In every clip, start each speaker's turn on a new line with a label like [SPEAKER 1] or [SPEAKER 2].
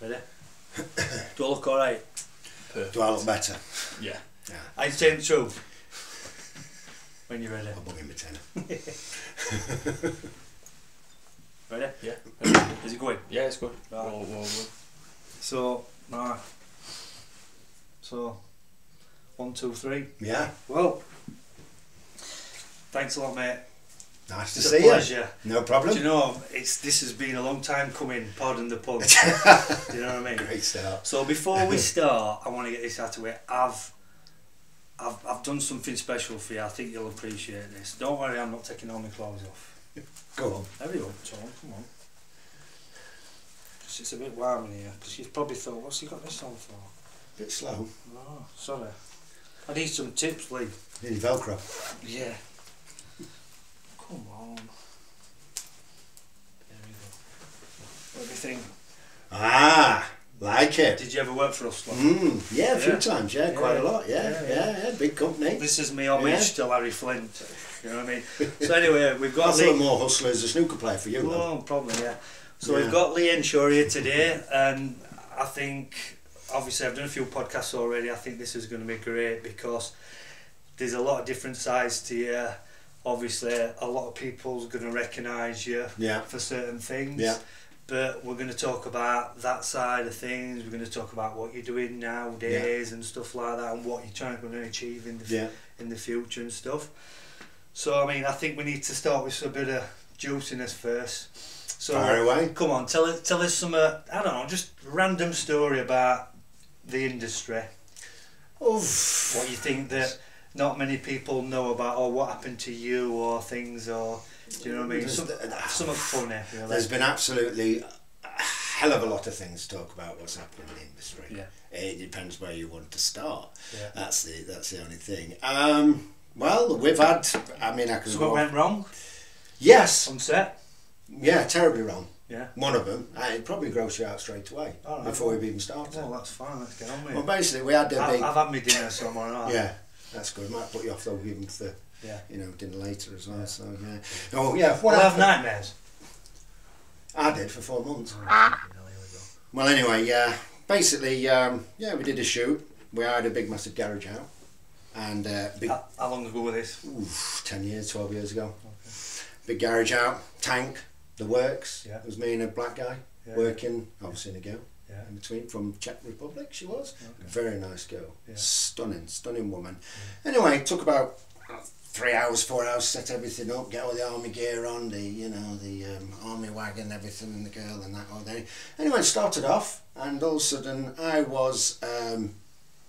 [SPEAKER 1] Ready? Do I look alright?
[SPEAKER 2] Do I look better?
[SPEAKER 3] Yeah.
[SPEAKER 2] Yeah.
[SPEAKER 1] I take two. When you're ready.
[SPEAKER 2] I'll bung him a tenner.
[SPEAKER 1] Ready?
[SPEAKER 3] Yeah.
[SPEAKER 1] Is it going?
[SPEAKER 3] Yeah, it's good.
[SPEAKER 1] Right.
[SPEAKER 3] We'll, we'll, we'll.
[SPEAKER 1] So, right. So, one, two, three.
[SPEAKER 2] Yeah.
[SPEAKER 1] Well, thanks a lot, mate.
[SPEAKER 2] Nice to
[SPEAKER 1] It's
[SPEAKER 2] see you.
[SPEAKER 1] pleasure.
[SPEAKER 2] No
[SPEAKER 1] Do
[SPEAKER 2] problem.
[SPEAKER 1] you know, it's this has been a long time coming. Pardon the pun. Do you know what I mean?
[SPEAKER 2] Great start.
[SPEAKER 1] So before we start, I want to get this out of the way. I've, I've, I've done something special for you. I think you'll appreciate this. Don't worry, I'm not taking all my clothes off.
[SPEAKER 2] Go on.
[SPEAKER 1] Up, Tom. Come on. it's a bit warm in here. Because you've probably thought, what's he got this on for?
[SPEAKER 2] A Bit slow.
[SPEAKER 1] Oh, sorry. I need some tips, Lee.
[SPEAKER 2] Need Velcro.
[SPEAKER 1] Yeah. Come on. There we go. What do you think?
[SPEAKER 2] Ah, like it.
[SPEAKER 1] Did you ever work for us, Lee?
[SPEAKER 2] Mm, yeah, a few
[SPEAKER 1] Yeah.
[SPEAKER 2] times. Yeah, quite a lot. Yeah,
[SPEAKER 1] Yeah,
[SPEAKER 2] yeah,
[SPEAKER 1] yeah.
[SPEAKER 2] yeah. Big company.
[SPEAKER 1] This is me homage
[SPEAKER 2] Yeah.
[SPEAKER 1] to Larry Flynt. You know what I mean? So anyway, we've got
[SPEAKER 2] thought
[SPEAKER 1] Lee.
[SPEAKER 2] more hustler as a snooker player for you. though.
[SPEAKER 1] Oh, probably yeah. So
[SPEAKER 2] Yeah.
[SPEAKER 1] we've got Lee Henshaw here today, and I think obviously I've done a few podcasts already. I think this is going to be great because there's a lot of different sides to you. Obviously, a lot of people's going to recognise you
[SPEAKER 2] Yeah.
[SPEAKER 1] for certain things.
[SPEAKER 2] Yeah.
[SPEAKER 1] But we're going to talk about that side of things. We're going to talk about what you're doing nowadays and stuff like that, and what you're trying to achieve in the
[SPEAKER 2] Yeah.
[SPEAKER 1] in the future and stuff. So I mean, I think we need to start with a bit of juiciness first. So
[SPEAKER 2] Fire away.
[SPEAKER 1] come on, tell us tell us some uh, I don't know, just random story about the industry.
[SPEAKER 2] Oof.
[SPEAKER 1] What you think that not many people know about, or what happened to you, or things, or do you know what I mean?
[SPEAKER 2] There's
[SPEAKER 1] Some,
[SPEAKER 2] the-
[SPEAKER 1] something funny. Really.
[SPEAKER 2] There's been absolutely a hell of a lot of things to talk about what's happening in the industry.
[SPEAKER 1] Yeah.
[SPEAKER 2] It depends where you want to start.
[SPEAKER 1] Yeah.
[SPEAKER 2] That's the that's the only thing. Um, well, we've had. I mean, I can.
[SPEAKER 1] So what went wrong
[SPEAKER 2] Yes.
[SPEAKER 1] on set?
[SPEAKER 2] Yeah, terribly wrong.
[SPEAKER 1] Yeah.
[SPEAKER 2] One of them. Uh, it probably gross you out straight away
[SPEAKER 1] right.
[SPEAKER 2] before we've even started.
[SPEAKER 1] Well, that's fine. Let's get on with it.
[SPEAKER 2] Well, basically, we had a
[SPEAKER 1] I've,
[SPEAKER 2] big.
[SPEAKER 1] I've had my dinner, so I'm alright.
[SPEAKER 2] Yeah, that's good. Might put you off though, even for
[SPEAKER 1] Yeah.
[SPEAKER 2] you know dinner later as well.
[SPEAKER 1] Yeah.
[SPEAKER 2] So yeah. Oh yeah. What
[SPEAKER 1] Well, have nightmares.
[SPEAKER 2] I did for four months.
[SPEAKER 1] Go.
[SPEAKER 2] Well, anyway, yeah. Basically, um, yeah, we did a shoot. We hired a big, massive garage out, and uh, big,
[SPEAKER 1] How, how long ago was this?
[SPEAKER 2] oof, ten years, twelve years ago. Big garage out, tank, the works.
[SPEAKER 1] Yeah.
[SPEAKER 2] It was me and a black guy
[SPEAKER 1] Yeah.
[SPEAKER 2] working, obviously, and a girl
[SPEAKER 1] Yeah.
[SPEAKER 2] in between from Czech Republic. She was
[SPEAKER 1] Okay.
[SPEAKER 2] very nice girl,
[SPEAKER 1] Yeah.
[SPEAKER 2] stunning, stunning woman. Anyway, it took about three hours, four hours, set everything up, get all the army gear on, the you know the um, army wagon, everything, and the girl and that all day. Anyway, started off, and all of a sudden I was um,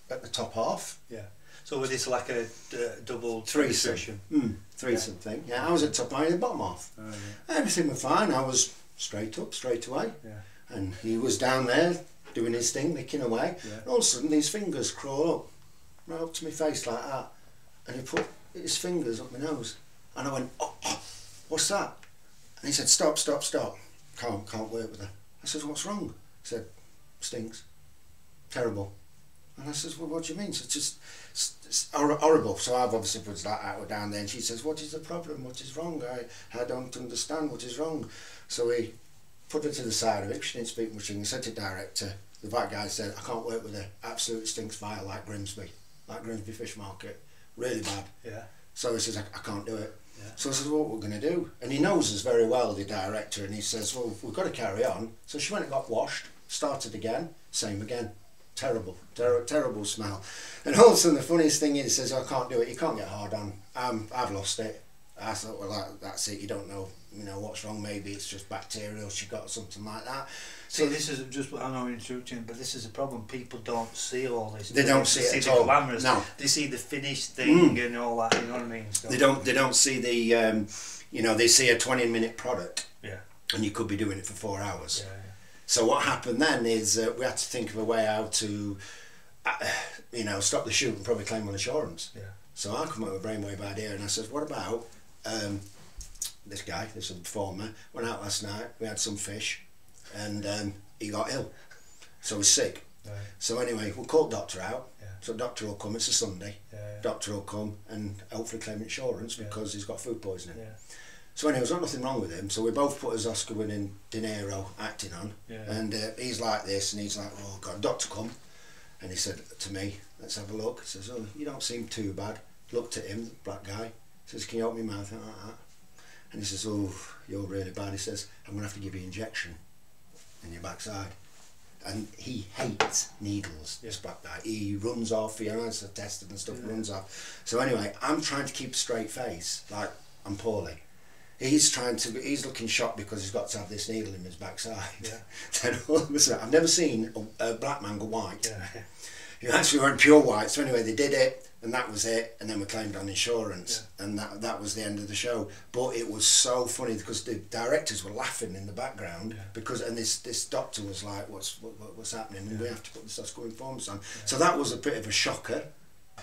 [SPEAKER 2] at the top half, Yeah.
[SPEAKER 1] So was this like a uh, double
[SPEAKER 2] Threesome.
[SPEAKER 1] penetration?
[SPEAKER 2] mm, threesome thing. Yeah, I was at top, at the bottom half.
[SPEAKER 1] Oh, yeah.
[SPEAKER 2] Everything was fine. I was straight up, straight away,
[SPEAKER 1] Yeah.
[SPEAKER 2] And he was down there doing his thing, licking away.
[SPEAKER 1] Yeah.
[SPEAKER 2] And all of a sudden, these fingers crawl up, right up to my face like that, and he put his fingers up my nose, and I went, oh, oh, "What's that?" And he said, "Stop, stop, stop! Can't, can't work with her." I said, "What's wrong?" He said, "Stinks, terrible." And I says, "Well, what do you mean?" So it's just it's, it's horrible. So I've obviously put that out down there, and she says, "What is the problem? What is wrong? I, I don't understand what is wrong." So we put her to the side of it. She didn't speak much English. Said to director, the black guy said, "I can't work with her. Absolutely stinks vile like Grimsby, like Grimsby Fish Market, really bad."
[SPEAKER 1] Yeah.
[SPEAKER 2] So he says, I, I can't do it.
[SPEAKER 1] Yeah.
[SPEAKER 2] So I said, what we're going to do? And he knows us very well, the director, and he says, well, we've got to carry on. So she went and got washed, started again, same again. Terrible, ter- terrible smell. And all of a sudden, the funniest thing is, he says, I can't do it, you can't get hard on. Um, I've lost it. I thought, well, that, that's it, you don't know, you know, what's wrong. Maybe it's just bacterial, she got something like that.
[SPEAKER 1] See, this is just I know interrupting, but this is a problem. People don't see all this.
[SPEAKER 2] They
[SPEAKER 1] do
[SPEAKER 2] don't see it
[SPEAKER 1] the
[SPEAKER 2] at all.
[SPEAKER 1] glamorous.
[SPEAKER 2] No.
[SPEAKER 1] They see the finished thing and all that. You know what I mean? So,
[SPEAKER 2] They don't, they don't see the, um, you know, they see a 20 minute product.
[SPEAKER 1] Yeah.
[SPEAKER 2] And you could be doing it for four hours.
[SPEAKER 1] Yeah.
[SPEAKER 2] So what happened then is uh, we had to think of a way how to, uh, you know, stop the shoot and probably claim on insurance.
[SPEAKER 1] Yeah.
[SPEAKER 2] So I come up with a brainwave idea and I said, what about um, this guy, this performer, went out last night, we had some fish and um, he got ill. So he's sick.
[SPEAKER 1] Right.
[SPEAKER 2] So anyway, we'll call doctor out.
[SPEAKER 1] Yeah.
[SPEAKER 2] So doctor will come, it's a Sunday.
[SPEAKER 1] Yeah.
[SPEAKER 2] Doctor will come and hopefully claim insurance
[SPEAKER 1] Yeah.
[SPEAKER 2] because he's got food poisoning.
[SPEAKER 1] Yeah.
[SPEAKER 2] So anyway, there's not nothing wrong with him. So we both put his Oscar-winning De Niro acting on,
[SPEAKER 1] Yeah.
[SPEAKER 2] and uh, he's like this, and he's like, "Oh God, doctor, come," and he said to me, "Let's have a look." He says, "Oh, you don't seem too bad." Looked at him, black guy. Says, "Can you open your mouth?" Like that. And he says, "Oh, you're really bad." He says, "I'm gonna have to give you injection in your backside." And he hates needles. This black guy. He runs off. You know, it's tested and stuff.
[SPEAKER 1] Yeah.
[SPEAKER 2] Runs off. So anyway, I'm trying to keep a straight face, like I'm poorly. He's trying to. He's looking shocked because he's got to have this needle in his backside.
[SPEAKER 1] Yeah.
[SPEAKER 2] then all of a sudden, I've never seen a, a black man go white.
[SPEAKER 1] Yeah.
[SPEAKER 2] You actually weren't pure white. So anyway, they did it, and that was it. And then we claimed on insurance, and that that was the end of the show. But it was so funny because the directors were laughing in the background
[SPEAKER 1] Yeah.
[SPEAKER 2] because, and this this doctor was like, "What's what, what- what's happening?" And we have to put this Oscar informs on. So that was a bit of a shocker.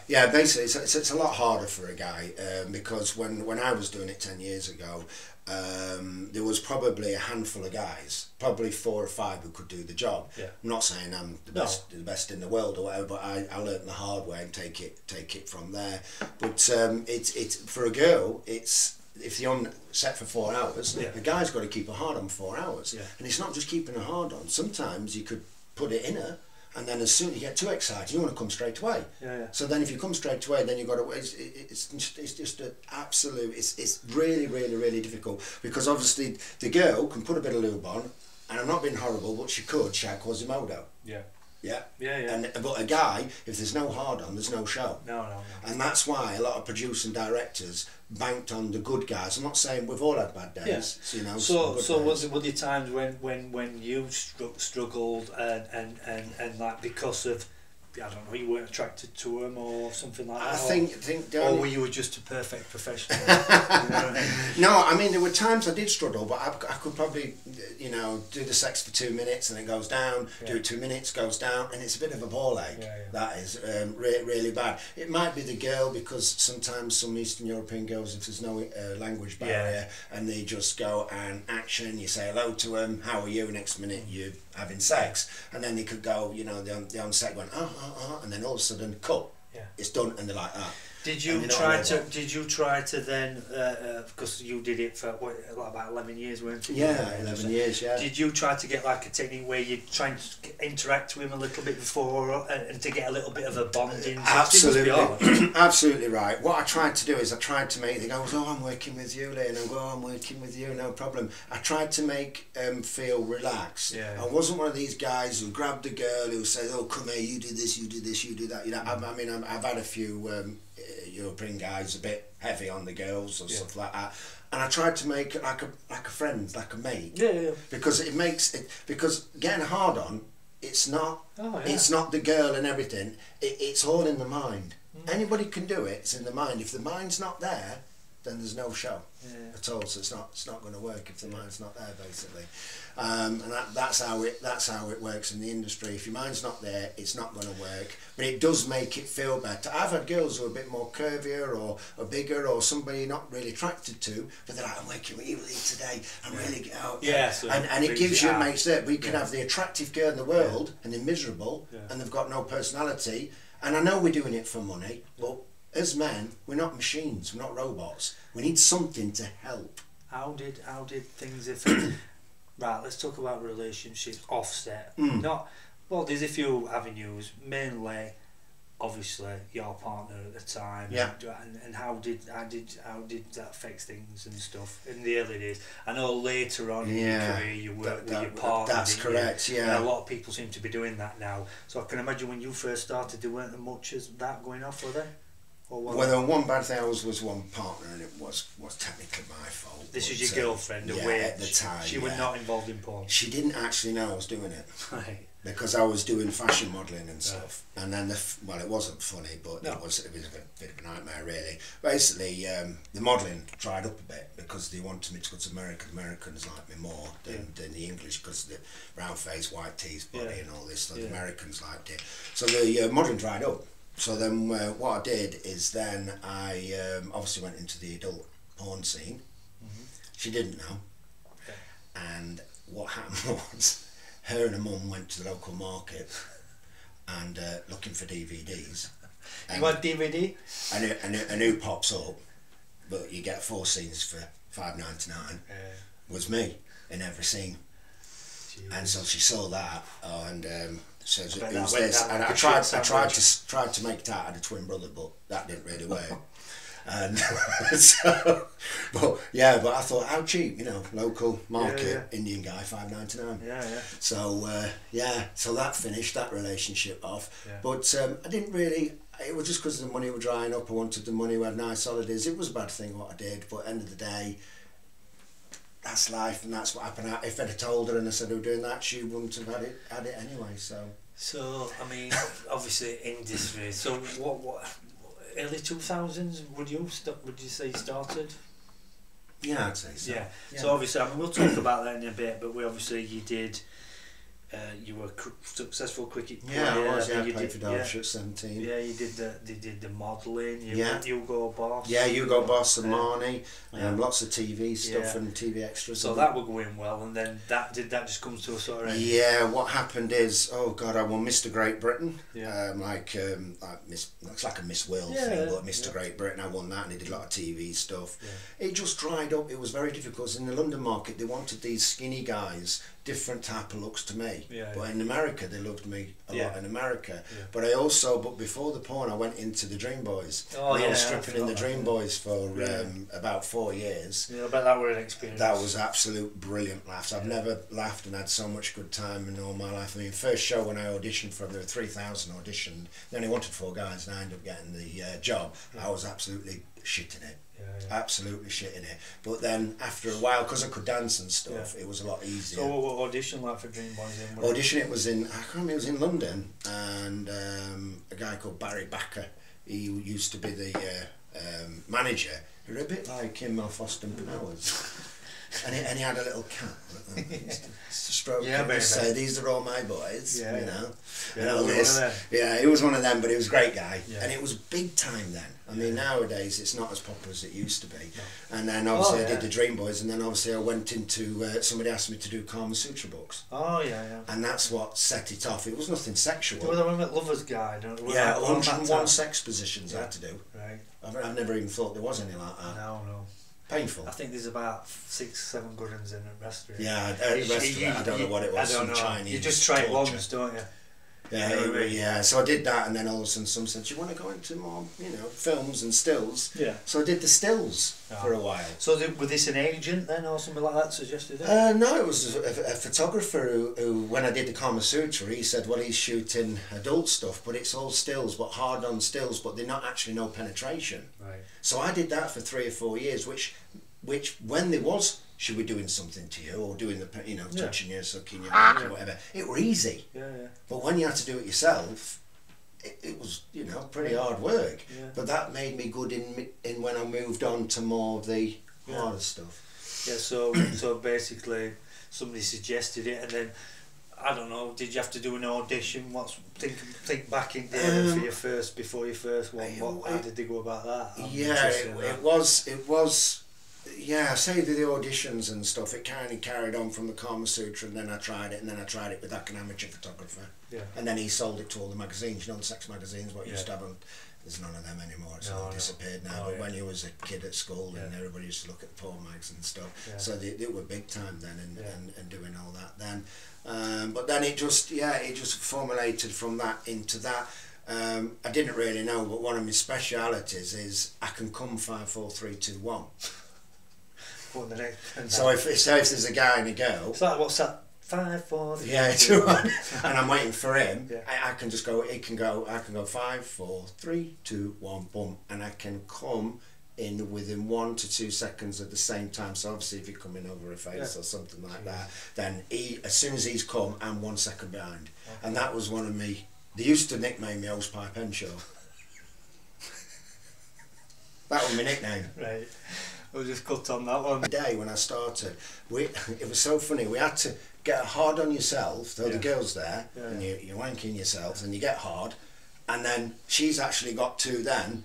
[SPEAKER 2] Yeah, basically, it's, it's, it's a lot harder for a guy um, because when, when I was doing it 10 years ago, um, there was probably a handful of guys, probably four or five who could do the job.
[SPEAKER 1] Yeah.
[SPEAKER 2] I'm not saying I'm the
[SPEAKER 1] No.
[SPEAKER 2] best, the best in the world or whatever, but I, I learned the hard way and take it take it from there. But um, it's it's for a girl, it's if you're on set for four hours,
[SPEAKER 1] Yeah.
[SPEAKER 2] the guy's got to keep a hard on four hours,
[SPEAKER 1] Yeah.
[SPEAKER 2] and it's not just keeping a hard on. Sometimes you could put it in her, and then as soon as you get too excited, you want to come straight away.
[SPEAKER 1] Yeah, yeah.
[SPEAKER 2] So then, if you come straight away, then you've got to. It's, it's, just- it's just an absolute. It's, it's really, really, really difficult because obviously the girl can put a bit of lube on, and I'm not being horrible, but she could shout Quasimodo.
[SPEAKER 1] Yeah.
[SPEAKER 2] Yeah.
[SPEAKER 1] Yeah, yeah.
[SPEAKER 2] And but a guy, if there's no hard on, there's no show.
[SPEAKER 1] no, no, no.
[SPEAKER 2] And that's why a lot of producers and directors banked on the good guys. I'm not saying we've all had bad days. Yeah. You know.
[SPEAKER 1] So, so
[SPEAKER 2] days.
[SPEAKER 1] was it were there times when when when you stru- struggled and and and and like because of I don't know you weren't attracted to him or something like that?
[SPEAKER 2] I
[SPEAKER 1] or-
[SPEAKER 2] think think the
[SPEAKER 1] Or were you just a perfect professional? You know I mean?
[SPEAKER 2] No, I mean there were times I did struggle, but I, I could probably, you know, do the sex for two minutes and it goes down. Do
[SPEAKER 1] Yeah.
[SPEAKER 2] it two minutes, goes down, and it's a bit of a ball ache.
[SPEAKER 1] Yeah, yeah.
[SPEAKER 2] That is um, re- really bad. It might be the girl because sometimes some Eastern European girls, if there's no uh, language
[SPEAKER 1] Yeah.
[SPEAKER 2] barrier, and they just go and action. You say hello to them. How are you? Next minute you're having sex, and then they could go, you know, they're on, set going, oh, oh, oh, and then all of a sudden, cut.
[SPEAKER 1] Yeah.
[SPEAKER 2] It's done, and they're like, ah.
[SPEAKER 1] Did you try to? Did you try to then? Because you did it for what, about eleven years, weren't you?
[SPEAKER 2] Yeah, eleven years. Yeah.
[SPEAKER 1] Did you try to get like a technique where you try and interact with him a little bit before uh, and, and to get a little bit of a bonding?
[SPEAKER 2] Absolutely,
[SPEAKER 1] It must be hard.
[SPEAKER 2] absolutely right. What I tried to do is I tried to make. They go, "Oh, I'm working with you, Lee," and I go, "Oh, I'm working with you, no problem." I tried to make um, feel relaxed.
[SPEAKER 1] Yeah.
[SPEAKER 2] I wasn't one of these guys who grabbed a girl who said, "Oh, come here, you do this, you do this, you do that." You know, I, I mean, I'm, I've had a few um, uh, European guys a bit heavy on the girls or
[SPEAKER 1] Yeah.
[SPEAKER 2] stuff like that, and I tried to make it like a like a friend, like a mate
[SPEAKER 1] Yeah, yeah.
[SPEAKER 2] because it makes it because getting hard on it's not
[SPEAKER 1] Oh, yeah.
[SPEAKER 2] it's not the girl and everything it, it's all in the mind
[SPEAKER 1] Mm.
[SPEAKER 2] anybody can do it it's in the mind if the mind's not there then there's no show
[SPEAKER 1] Yeah.
[SPEAKER 2] at all. So it's not it's not going to work if the mind's not there basically. Um, and that, that's how it that's how it works in the industry. If your mind's not there it's not going to work. But it does make it feel better. I've had girls who are a bit more curvier or, or bigger or somebody you're not really attracted to but they're like I'm working really today. I'm really get out
[SPEAKER 1] Yeah, so
[SPEAKER 2] and, and it gives you
[SPEAKER 1] out.
[SPEAKER 2] makes it We can
[SPEAKER 1] Yeah.
[SPEAKER 2] have the attractive girl in the world and they're miserable
[SPEAKER 1] Yeah.
[SPEAKER 2] and they've got no personality. And I know we're doing it for money but as men we're not machines we're not robots we need something to help
[SPEAKER 1] How did how did things affect? right, let's talk about relationships offset.
[SPEAKER 2] Mm.
[SPEAKER 1] Not well. There's a few avenues. Mainly, obviously, your partner at the time.
[SPEAKER 2] Yeah.
[SPEAKER 1] And, and how did how did how did that affect things and stuff in the early days? I know later on in your career you worked
[SPEAKER 2] that-
[SPEAKER 1] with your partner.
[SPEAKER 2] that's
[SPEAKER 1] didn't you?
[SPEAKER 2] correct, yeah.
[SPEAKER 1] And a lot of people seem to be doing that now. So I can imagine when you first started, there weren't as much as that going off, were there? Was
[SPEAKER 2] well, the one bad thing I was was one partner and it was was technically my fault
[SPEAKER 1] this was your
[SPEAKER 2] uh,
[SPEAKER 1] girlfriend,
[SPEAKER 2] yeah,
[SPEAKER 1] away.
[SPEAKER 2] at the time
[SPEAKER 1] She was not involved in porn.
[SPEAKER 2] she didn't actually know I was doing it
[SPEAKER 1] Right.
[SPEAKER 2] because I was doing fashion modelling and stuff. And then the f- well, it wasn't funny, but
[SPEAKER 1] No.
[SPEAKER 2] it was it was a bit of a nightmare really. Basically, um, the modelling dried up a bit because they wanted me to go to America. Americans like me more than, than the English because the round face, white teeth, body,
[SPEAKER 1] Yeah.
[SPEAKER 2] and all this. So
[SPEAKER 1] Yeah.
[SPEAKER 2] the Americans liked it. So the uh, modelling dried up. So then uh, what I did is then I um, obviously went into the adult porn scene. She didn't know.
[SPEAKER 1] Okay.
[SPEAKER 2] And what happened was, her and her mum went to the local market and uh, looking for DVDs. And,
[SPEAKER 1] You want DVD?
[SPEAKER 2] and, who- and, who- and who pops up? But you get four scenes for five ninety nine
[SPEAKER 1] Yeah.
[SPEAKER 2] was me in every scene. And so she saw that, oh, and um, says
[SPEAKER 1] that
[SPEAKER 2] was this. And
[SPEAKER 1] like
[SPEAKER 2] I tried, I tried to tried to make it out. I had a twin brother, but that didn't really work. and so, but yeah, but I thought how cheap, you know, local market
[SPEAKER 1] yeah.
[SPEAKER 2] Indian guy, five ninety nine.
[SPEAKER 1] Yeah, yeah.
[SPEAKER 2] So uh, yeah, so that finished that relationship off.
[SPEAKER 1] Yeah.
[SPEAKER 2] But um, I didn't really. It was just because the money was drying up. I wanted the money. We had nice holidays. It was a bad thing what I did, but end of the day, that's life, and that's what happened. If I'd have told her and I said I was doing that, she wouldn't have had it had it anyway. So
[SPEAKER 1] So I mean, obviously industry. So what? What? Early two thousands? Would you st- Would you say started?
[SPEAKER 2] yeah, I'd say so.
[SPEAKER 1] Yeah.
[SPEAKER 2] Yeah.
[SPEAKER 1] So obviously, I mean, we'll talk about that in a bit. But we obviously you did. Uh, you were a cr- successful cricket
[SPEAKER 2] Yeah. I was. Yeah, I
[SPEAKER 1] you
[SPEAKER 2] played
[SPEAKER 1] did,
[SPEAKER 2] for Derbyshire at seventeen.
[SPEAKER 1] Yeah, you did the you did the modelling. You
[SPEAKER 2] Yeah.
[SPEAKER 1] Hugo Boss.
[SPEAKER 2] Yeah, Hugo Boss and Marnie,
[SPEAKER 1] Yeah.
[SPEAKER 2] um, lots of TV stuff
[SPEAKER 1] Yeah.
[SPEAKER 2] and TV extras.
[SPEAKER 1] So that were going well, and then that did that just come to a sort of end?
[SPEAKER 2] Yeah, what happened is, oh god, I won Mr. Great Britain.
[SPEAKER 1] Yeah.
[SPEAKER 2] Um, like, um, like Miss, it's like a Miss World
[SPEAKER 1] Yeah,
[SPEAKER 2] thing, but Mr.
[SPEAKER 1] yeah.
[SPEAKER 2] Great Britain, I won that, and he did a lot of TV stuff.
[SPEAKER 1] Yeah.
[SPEAKER 2] It just dried up. It was very difficult. In the London market, they wanted these skinny guys, different type of looks to me.
[SPEAKER 1] Yeah,
[SPEAKER 2] but
[SPEAKER 1] yeah.
[SPEAKER 2] in America, they loved me a
[SPEAKER 1] Yeah.
[SPEAKER 2] lot in America. But I also, but before the porn, I went into the Dreamboys.
[SPEAKER 1] Oh,
[SPEAKER 2] I was
[SPEAKER 1] yeah, I
[SPEAKER 2] stripping in the Dream
[SPEAKER 1] that,
[SPEAKER 2] Boys for um, about four years.
[SPEAKER 1] Yeah, I bet that were an experience.
[SPEAKER 2] That was absolute brilliant laughs. I've never laughed and had so much good time in all my life. I mean, first show when I auditioned for, there were 3,000 auditioned. They only wanted four guys and I ended up getting the uh, job. I was absolutely shitting it.
[SPEAKER 1] Yeah, yeah.
[SPEAKER 2] Absolutely shitting it. But then after a while, because I could dance and stuff, it was a lot easier.
[SPEAKER 1] So what audition like for Dreamboys it-
[SPEAKER 2] Audition it was in I can't remember it was in London and um, a guy called Barry Backer he used to be the uh, um, manager were a bit like him off Austin Powers and he, and he had a little cat stroke
[SPEAKER 1] Yeah,
[SPEAKER 2] and say these are all my boys
[SPEAKER 1] Yeah,
[SPEAKER 2] you know
[SPEAKER 1] Yeah,
[SPEAKER 2] and all
[SPEAKER 1] was it one
[SPEAKER 2] this yeah he was one of them but he was a great guy
[SPEAKER 1] Yeah.
[SPEAKER 2] and it was big time then I mean nowadays it's not as popular as it used to be
[SPEAKER 1] No.
[SPEAKER 2] and then obviously
[SPEAKER 1] Oh,
[SPEAKER 2] I did the Dreamboys and then obviously I went into uh, somebody asked me to do Kama Sutra books
[SPEAKER 1] Oh yeah, yeah.
[SPEAKER 2] and that's what set it off. It was nothing sexual.
[SPEAKER 1] There was a women lovers guide.
[SPEAKER 2] yeah,
[SPEAKER 1] Around that
[SPEAKER 2] 101 sex positions I had to do.
[SPEAKER 1] Right.
[SPEAKER 2] I've, I've never even thought there was any like that.
[SPEAKER 1] No, no.
[SPEAKER 2] Painful.
[SPEAKER 1] I think there's about six, seven good ones in the restaurant.
[SPEAKER 2] Yeah, uh, the
[SPEAKER 1] You- you-
[SPEAKER 2] I don't know what it was.
[SPEAKER 1] I don't
[SPEAKER 2] some
[SPEAKER 1] know.
[SPEAKER 2] Chinese.
[SPEAKER 1] You just try it
[SPEAKER 2] torture.
[SPEAKER 1] once, don't you?
[SPEAKER 2] Yeah,
[SPEAKER 1] You know I
[SPEAKER 2] it-
[SPEAKER 1] mean?
[SPEAKER 2] yeah. So I did that, and then all of a sudden, some said, "Do you want to go into more, you know, films and stills?"
[SPEAKER 1] Yeah.
[SPEAKER 2] So I did the stills
[SPEAKER 1] Ah.
[SPEAKER 2] for a while.
[SPEAKER 1] So th- was this an agent then, or something like that suggested it?
[SPEAKER 2] Uh, no, it was a, a, a photographer who, who, when I did the Kama Sutra, he said, well, he's shooting adult stuff, but it's all stills, but hard on stills, but they're not actually no penetration.
[SPEAKER 1] right.
[SPEAKER 2] So I did that for three or four years, which, which when there was, should we doing something to you or doing the, you know,
[SPEAKER 1] Yeah.
[SPEAKER 2] touching you, sucking you,
[SPEAKER 1] Yeah.
[SPEAKER 2] or whatever, it were easy.
[SPEAKER 1] Yeah, yeah.
[SPEAKER 2] But when you had to do it yourself, it, it was, you know, pretty hard work.
[SPEAKER 1] Yeah.
[SPEAKER 2] But that made me good in in when I moved on to more of the
[SPEAKER 1] Yeah.
[SPEAKER 2] harder stuff.
[SPEAKER 1] Yeah, so so basically somebody suggested it and then I don't know, did you have to do an audition? What's think think back in there
[SPEAKER 2] Um,
[SPEAKER 1] for your first before your first one,
[SPEAKER 2] it-
[SPEAKER 1] what how did they go about that? I'm
[SPEAKER 2] yeah, it,
[SPEAKER 1] that.
[SPEAKER 2] it was. It was. Yeah, I say the, the auditions and stuff. It kind of carried on from the Kama Sutra, and then I tried it, and then I tried it with like an amateur photographer,
[SPEAKER 1] yeah.
[SPEAKER 2] and then he sold it to all the magazines. You know, the sex magazines. What you used to have them. There's none of them anymore. It's
[SPEAKER 1] No,
[SPEAKER 2] all
[SPEAKER 1] no.
[SPEAKER 2] disappeared now.
[SPEAKER 1] Oh,
[SPEAKER 2] but
[SPEAKER 1] yeah.
[SPEAKER 2] when you was a kid at school, and everybody used to look at porn mags and stuff.
[SPEAKER 1] Yeah.
[SPEAKER 2] So they, they were big time then, and,
[SPEAKER 1] Yeah.
[SPEAKER 2] and, and doing all that then. Um, but then it just yeah, it just formulated from that into that. Um, I didn't really know, but one of my specialities is I can come five, four, three, two, one.
[SPEAKER 1] What the next and
[SPEAKER 2] So if, so if there's a guy and a girl,
[SPEAKER 1] it's like what's that? Five, four, three,
[SPEAKER 2] yeah,
[SPEAKER 1] two,
[SPEAKER 2] one, and I'm waiting for him,
[SPEAKER 1] Yeah.
[SPEAKER 2] I, I can just go. He can go. I can go five, four, three, two, one, boom, and I can come in within one to two seconds at the same time. So obviously, if you're coming over a face
[SPEAKER 1] Yeah.
[SPEAKER 2] or something like that, then he, as soon as he's come, I'm one second behind, and that was one of me. They used to nickname me Hose Pipe Henshaw. that was my nickname.
[SPEAKER 1] Right. We'll just cut on that one.
[SPEAKER 2] The day when I started, we it was so funny. We had to get hard on yourself. Though
[SPEAKER 1] Yeah.
[SPEAKER 2] the girl's there,
[SPEAKER 1] Yeah,
[SPEAKER 2] and you you're wanking yourself, and you get hard, and then she's actually got two then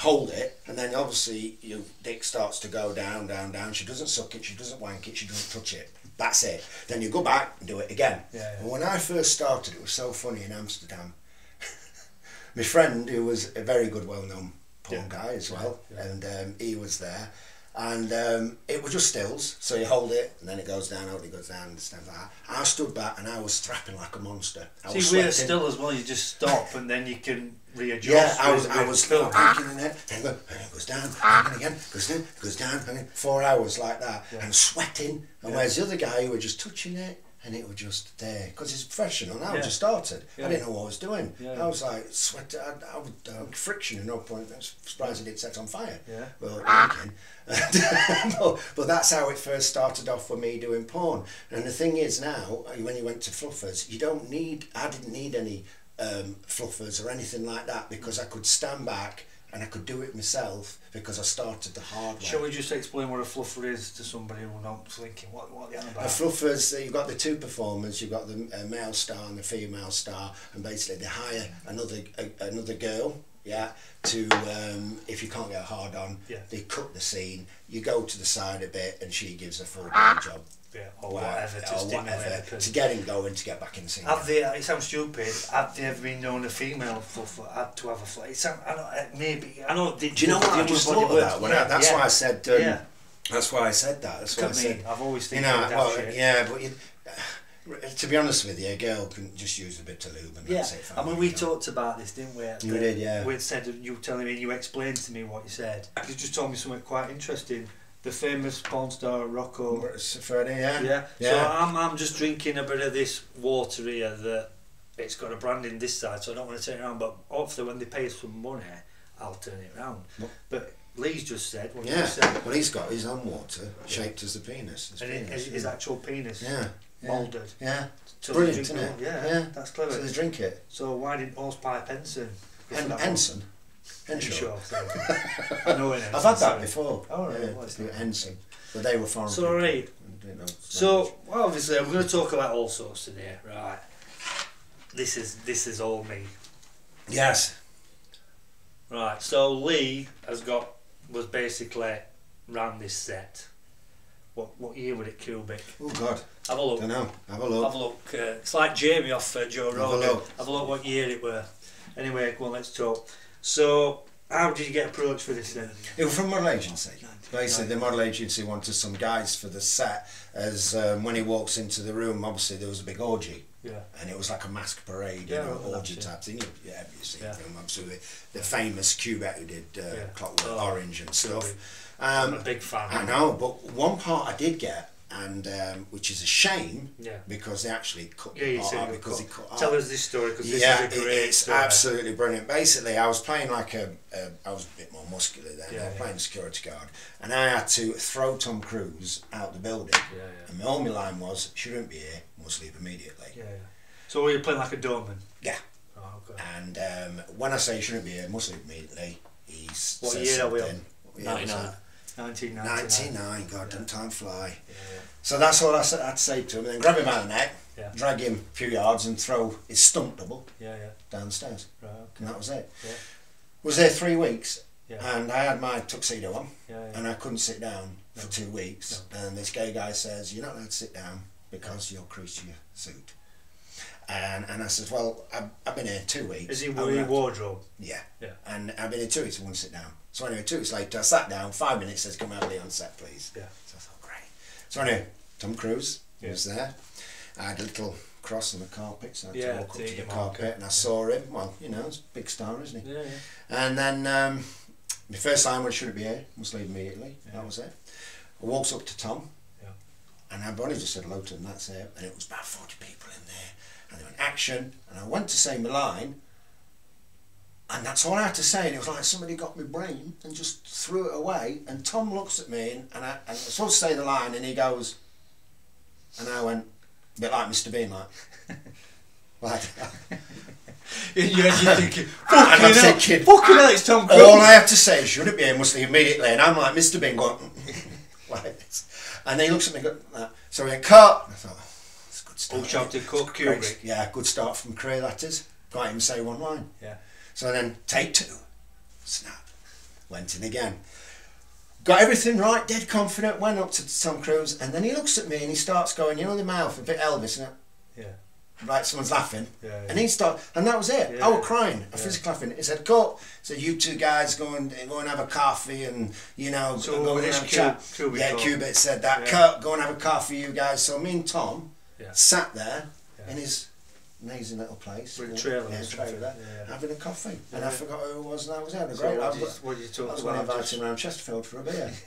[SPEAKER 2] hold it, and then obviously your dick starts to go down, down, down. She doesn't suck it, she doesn't wank it, she doesn't touch it. That's it. Then you go back and do it again.
[SPEAKER 1] Yeah, yeah.
[SPEAKER 2] And when I first started, it was so funny in Amsterdam. My friend, who was a very good, well-known porn
[SPEAKER 1] Yeah.
[SPEAKER 2] guy as well, and um, he was there, And um, it was just stills, so you hold it, and then it goes down, hold it, goes down, and stuff like that. I stood back, and I was strapping like a monster. I
[SPEAKER 1] See, we're still as well. You just stop and then you can readjust.
[SPEAKER 2] Yeah, I was, I was
[SPEAKER 1] film.
[SPEAKER 2] thinking in it, and it go- and it goes down, and again, goes down, goes down, and then four hours like that,
[SPEAKER 1] Yeah.
[SPEAKER 2] and sweating. And
[SPEAKER 1] Yeah.
[SPEAKER 2] whereas the other guy who were just touching it, and it was just there, because he's professional. And I
[SPEAKER 1] Yeah.
[SPEAKER 2] just started.
[SPEAKER 1] Yeah.
[SPEAKER 2] I didn't know what I was doing.
[SPEAKER 1] Yeah.
[SPEAKER 2] I was like sweat. I, I was uh, friction at no point. I was surprised it didn't set on fire.
[SPEAKER 1] Yeah.
[SPEAKER 2] Well, again. but, but that's how it first started off for me doing porn. And the thing is now, when you went to fluffers, you don't need. I didn't need any um, fluffers or anything like that because I could stand back and I could do it myself because I started the hard way.
[SPEAKER 1] Shall we just explain what a fluffer is to somebody who's not thinking what what
[SPEAKER 2] The
[SPEAKER 1] about?
[SPEAKER 2] fluffers, uh, you've got the two performers, you've got the uh, male star and the female star, and basically they hire another a, another girl, yeah, to um, if you can't get hard on,
[SPEAKER 1] Yeah.
[SPEAKER 2] they cut the scene. You go to the side a bit, and she gives a full body job,
[SPEAKER 1] yeah, or
[SPEAKER 2] Wha-
[SPEAKER 1] whatever to
[SPEAKER 2] or whatever, to get him going, to get back in the scene.
[SPEAKER 1] Have they? It sounds stupid. Have they ever been known a female fluffer had to have a flight? It sound, I know, uh, maybe. I know. They,
[SPEAKER 2] Do you know what I just thought of that? When
[SPEAKER 1] yeah,
[SPEAKER 2] I, that's
[SPEAKER 1] yeah.
[SPEAKER 2] why I said. Um,
[SPEAKER 1] Yeah.
[SPEAKER 2] That's why I said that. That's why I said.
[SPEAKER 1] I've always
[SPEAKER 2] You know,
[SPEAKER 1] that
[SPEAKER 2] well, yeah, but you, to be honest with you, a girl can just use a bit of lube and
[SPEAKER 1] Yeah,
[SPEAKER 2] that's it.
[SPEAKER 1] I mean, we talked about this, didn't we?
[SPEAKER 2] You did, yeah.
[SPEAKER 1] We said you telling me, you explained to me what you said. You just told me something quite interesting. The famous porn star Rocco
[SPEAKER 2] Siffredi, yeah.
[SPEAKER 1] Yeah.
[SPEAKER 2] Yeah.
[SPEAKER 1] So I'm, I'm just drinking a bit of this water here that it's got a branding this side, so I don't want to turn it around. But hopefully, when they pay us some money, I'll turn it around.
[SPEAKER 2] What?
[SPEAKER 1] But Lee's just said what
[SPEAKER 2] Yeah,
[SPEAKER 1] said.
[SPEAKER 2] well, he's got his own water shaped as the penis. His
[SPEAKER 1] And it,
[SPEAKER 2] penis,
[SPEAKER 1] his, his actual penis
[SPEAKER 2] yeah, yeah,
[SPEAKER 1] moulded.
[SPEAKER 2] yeah.
[SPEAKER 1] So
[SPEAKER 2] Brilliant, isn't it?
[SPEAKER 1] Yeah,
[SPEAKER 2] Yeah.
[SPEAKER 1] that's clever.
[SPEAKER 2] So they drink it.
[SPEAKER 1] So why Henson? go for
[SPEAKER 2] En- Ensign.
[SPEAKER 1] Henshaw.
[SPEAKER 2] Henshaw.
[SPEAKER 1] sorry.
[SPEAKER 2] I've had that
[SPEAKER 1] sorry.
[SPEAKER 2] before.
[SPEAKER 1] Oh, right,
[SPEAKER 2] yeah,
[SPEAKER 1] well, it's
[SPEAKER 2] the
[SPEAKER 1] not-
[SPEAKER 2] Ensign. But they were foreign.
[SPEAKER 1] So,
[SPEAKER 2] people.
[SPEAKER 1] right.
[SPEAKER 2] Know.
[SPEAKER 1] So, well, obviously, I'm going to talk about all sorts today, right? This is this is all me,
[SPEAKER 2] Yes.
[SPEAKER 1] right? So Lee has got was basically ran this set. What what year would it Kubrick?
[SPEAKER 2] Oh God.
[SPEAKER 1] Have a look.
[SPEAKER 2] Don't know. Have a look.
[SPEAKER 1] Have a look. Uh, it's like Jamie off uh, Joe
[SPEAKER 2] Have a look.
[SPEAKER 1] Have a look what year it were. Anyway, go on, let's talk. So, how did you get approached for this then?
[SPEAKER 2] It was from model agency. Basically, the model agency wanted some guys for the set. As um, when he walks into the room, obviously there was a big orgy,
[SPEAKER 1] Yeah.
[SPEAKER 2] and it was like a mask parade,
[SPEAKER 1] Yeah,
[SPEAKER 2] you know,
[SPEAKER 1] that,
[SPEAKER 2] orgy
[SPEAKER 1] yeah.
[SPEAKER 2] type thing. You- Yeah, you see
[SPEAKER 1] Yeah.
[SPEAKER 2] the film, obviously the famous Kubrick who did uh,
[SPEAKER 1] Yeah.
[SPEAKER 2] Clockwork
[SPEAKER 1] Oh,
[SPEAKER 2] Orange and stuff.
[SPEAKER 1] Kubrick. I'm
[SPEAKER 2] Um,
[SPEAKER 1] a big fan.
[SPEAKER 2] I know, but one part I did get, and um, which is a shame
[SPEAKER 1] Yeah.
[SPEAKER 2] because they actually cut
[SPEAKER 1] Yeah,
[SPEAKER 2] the
[SPEAKER 1] you
[SPEAKER 2] part out
[SPEAKER 1] you
[SPEAKER 2] because
[SPEAKER 1] cut-
[SPEAKER 2] he cut
[SPEAKER 1] Tell
[SPEAKER 2] out.
[SPEAKER 1] us this story because this
[SPEAKER 2] yeah,
[SPEAKER 1] is a
[SPEAKER 2] it-
[SPEAKER 1] great
[SPEAKER 2] it's
[SPEAKER 1] story.
[SPEAKER 2] absolutely brilliant. Basically, I was playing like a, a I was a bit more muscular then.
[SPEAKER 1] Yeah,
[SPEAKER 2] I was
[SPEAKER 1] yeah.
[SPEAKER 2] playing a security guard, and I had to throw Tom Cruise out the building.
[SPEAKER 1] Yeah, yeah.
[SPEAKER 2] And my only line was, "Shouldn't be here. Must leave immediately."
[SPEAKER 1] Yeah, yeah. So were you playing like a doorman?
[SPEAKER 2] Yeah.
[SPEAKER 1] Oh, okay.
[SPEAKER 2] And um, when I say shouldn't be here, must leave immediately, he s-
[SPEAKER 1] What
[SPEAKER 2] says
[SPEAKER 1] year are we on?
[SPEAKER 2] something. What year was
[SPEAKER 1] 99.
[SPEAKER 2] That?
[SPEAKER 1] 1999.
[SPEAKER 2] 99, God, doesn't time fly.
[SPEAKER 1] Yeah,
[SPEAKER 2] So that's all I s- had to say to him, and then grab him by the neck,
[SPEAKER 1] Yeah.
[SPEAKER 2] drag him a few yards, and throw his stunt double
[SPEAKER 1] yeah, yeah.
[SPEAKER 2] down the stairs.
[SPEAKER 1] Right, okay.
[SPEAKER 2] And that was it.
[SPEAKER 1] Yeah.
[SPEAKER 2] Was there three weeks,
[SPEAKER 1] Yeah,
[SPEAKER 2] and I had my tuxedo on,
[SPEAKER 1] yeah, yeah.
[SPEAKER 2] and I couldn't sit down for two weeks. And this gay guy says, "You're not allowed to sit down because you're creased your suit." And and I said, "Well, I've, I've been here two weeks.
[SPEAKER 1] Is he wearing wardrobe?
[SPEAKER 2] Yeah.
[SPEAKER 1] Yeah.
[SPEAKER 2] And I've been here two weeks. I wouldn't sit down. So anyway, two weeks later, I sat down. Five minutes says, "Come have me on set, please."
[SPEAKER 1] Yeah.
[SPEAKER 2] So I thought, great. So anyway, Tom Cruise
[SPEAKER 1] Yeah.
[SPEAKER 2] was there. I had a little cross on the carpet, so I had
[SPEAKER 1] Yeah,
[SPEAKER 2] to walk up
[SPEAKER 1] to
[SPEAKER 2] the carpet,
[SPEAKER 1] okay.
[SPEAKER 2] and I saw him. Well, you know, he's a big star, isn't he?
[SPEAKER 1] Yeah, yeah.
[SPEAKER 2] And then um, the first line was, "Shouldn't be here. Must leave immediately."
[SPEAKER 1] Yeah.
[SPEAKER 2] That was it. I walked up to Tom,
[SPEAKER 1] Yeah.
[SPEAKER 2] and I only just said hello to him. That's it. And it was about forty people in there, and they went action. And I went to say my line, and that's all I had to say. And it was like somebody got my brain and just threw it away. And Tom looks at me, and, and, I, and I was supposed to say the line, and he goes, and I went, a bit like Mr. Bean, like. like
[SPEAKER 1] You're, you're thinking,
[SPEAKER 2] And
[SPEAKER 1] fucking
[SPEAKER 2] I'm
[SPEAKER 1] hell,
[SPEAKER 2] thinking,
[SPEAKER 1] fucking hell, it's Tom Cruise.
[SPEAKER 2] All I have to say is, should it be in must immediately? And I'm like, Mr. Bean going, like this. And then he looks at me and goes, like, so we went, cut. And I thought, oh, that's a good start.
[SPEAKER 1] All shouted cut
[SPEAKER 2] Great-
[SPEAKER 1] Kubrick.
[SPEAKER 2] Yeah, good start from career, that is. Can't even say one line.
[SPEAKER 1] Yeah.
[SPEAKER 2] So then, take two. Snap. Went in again. Got everything right, dead confident, went up to Tom Cruise, and then he looks at me and he starts going, you know, the mouth, a bit Elvis, and it?
[SPEAKER 1] Yeah.
[SPEAKER 2] like someone's laughing,
[SPEAKER 1] Yeah, yeah.
[SPEAKER 2] and he started, and that was it.
[SPEAKER 1] Yeah.
[SPEAKER 2] I was crying, I
[SPEAKER 1] Yeah.
[SPEAKER 2] physically laughing. He said, "Cut." So you two guys go and go and have a coffee, and you know,
[SPEAKER 1] So
[SPEAKER 2] go and have a chat. Yeah, Kubrick said that. Cut. Go and have a coffee, you guys. So me and Tom sat there in his amazing little place,
[SPEAKER 1] With a trailer
[SPEAKER 2] yeah, trailer,
[SPEAKER 1] yeah.
[SPEAKER 2] having a coffee, and I forgot who it was, and I was having a was
[SPEAKER 1] So
[SPEAKER 2] great.
[SPEAKER 1] what
[SPEAKER 2] I,
[SPEAKER 1] did you,
[SPEAKER 2] was-
[SPEAKER 1] what did you
[SPEAKER 2] I was going to
[SPEAKER 1] about?
[SPEAKER 2] invite
[SPEAKER 1] Just-
[SPEAKER 2] him around Chesterfield for a beer.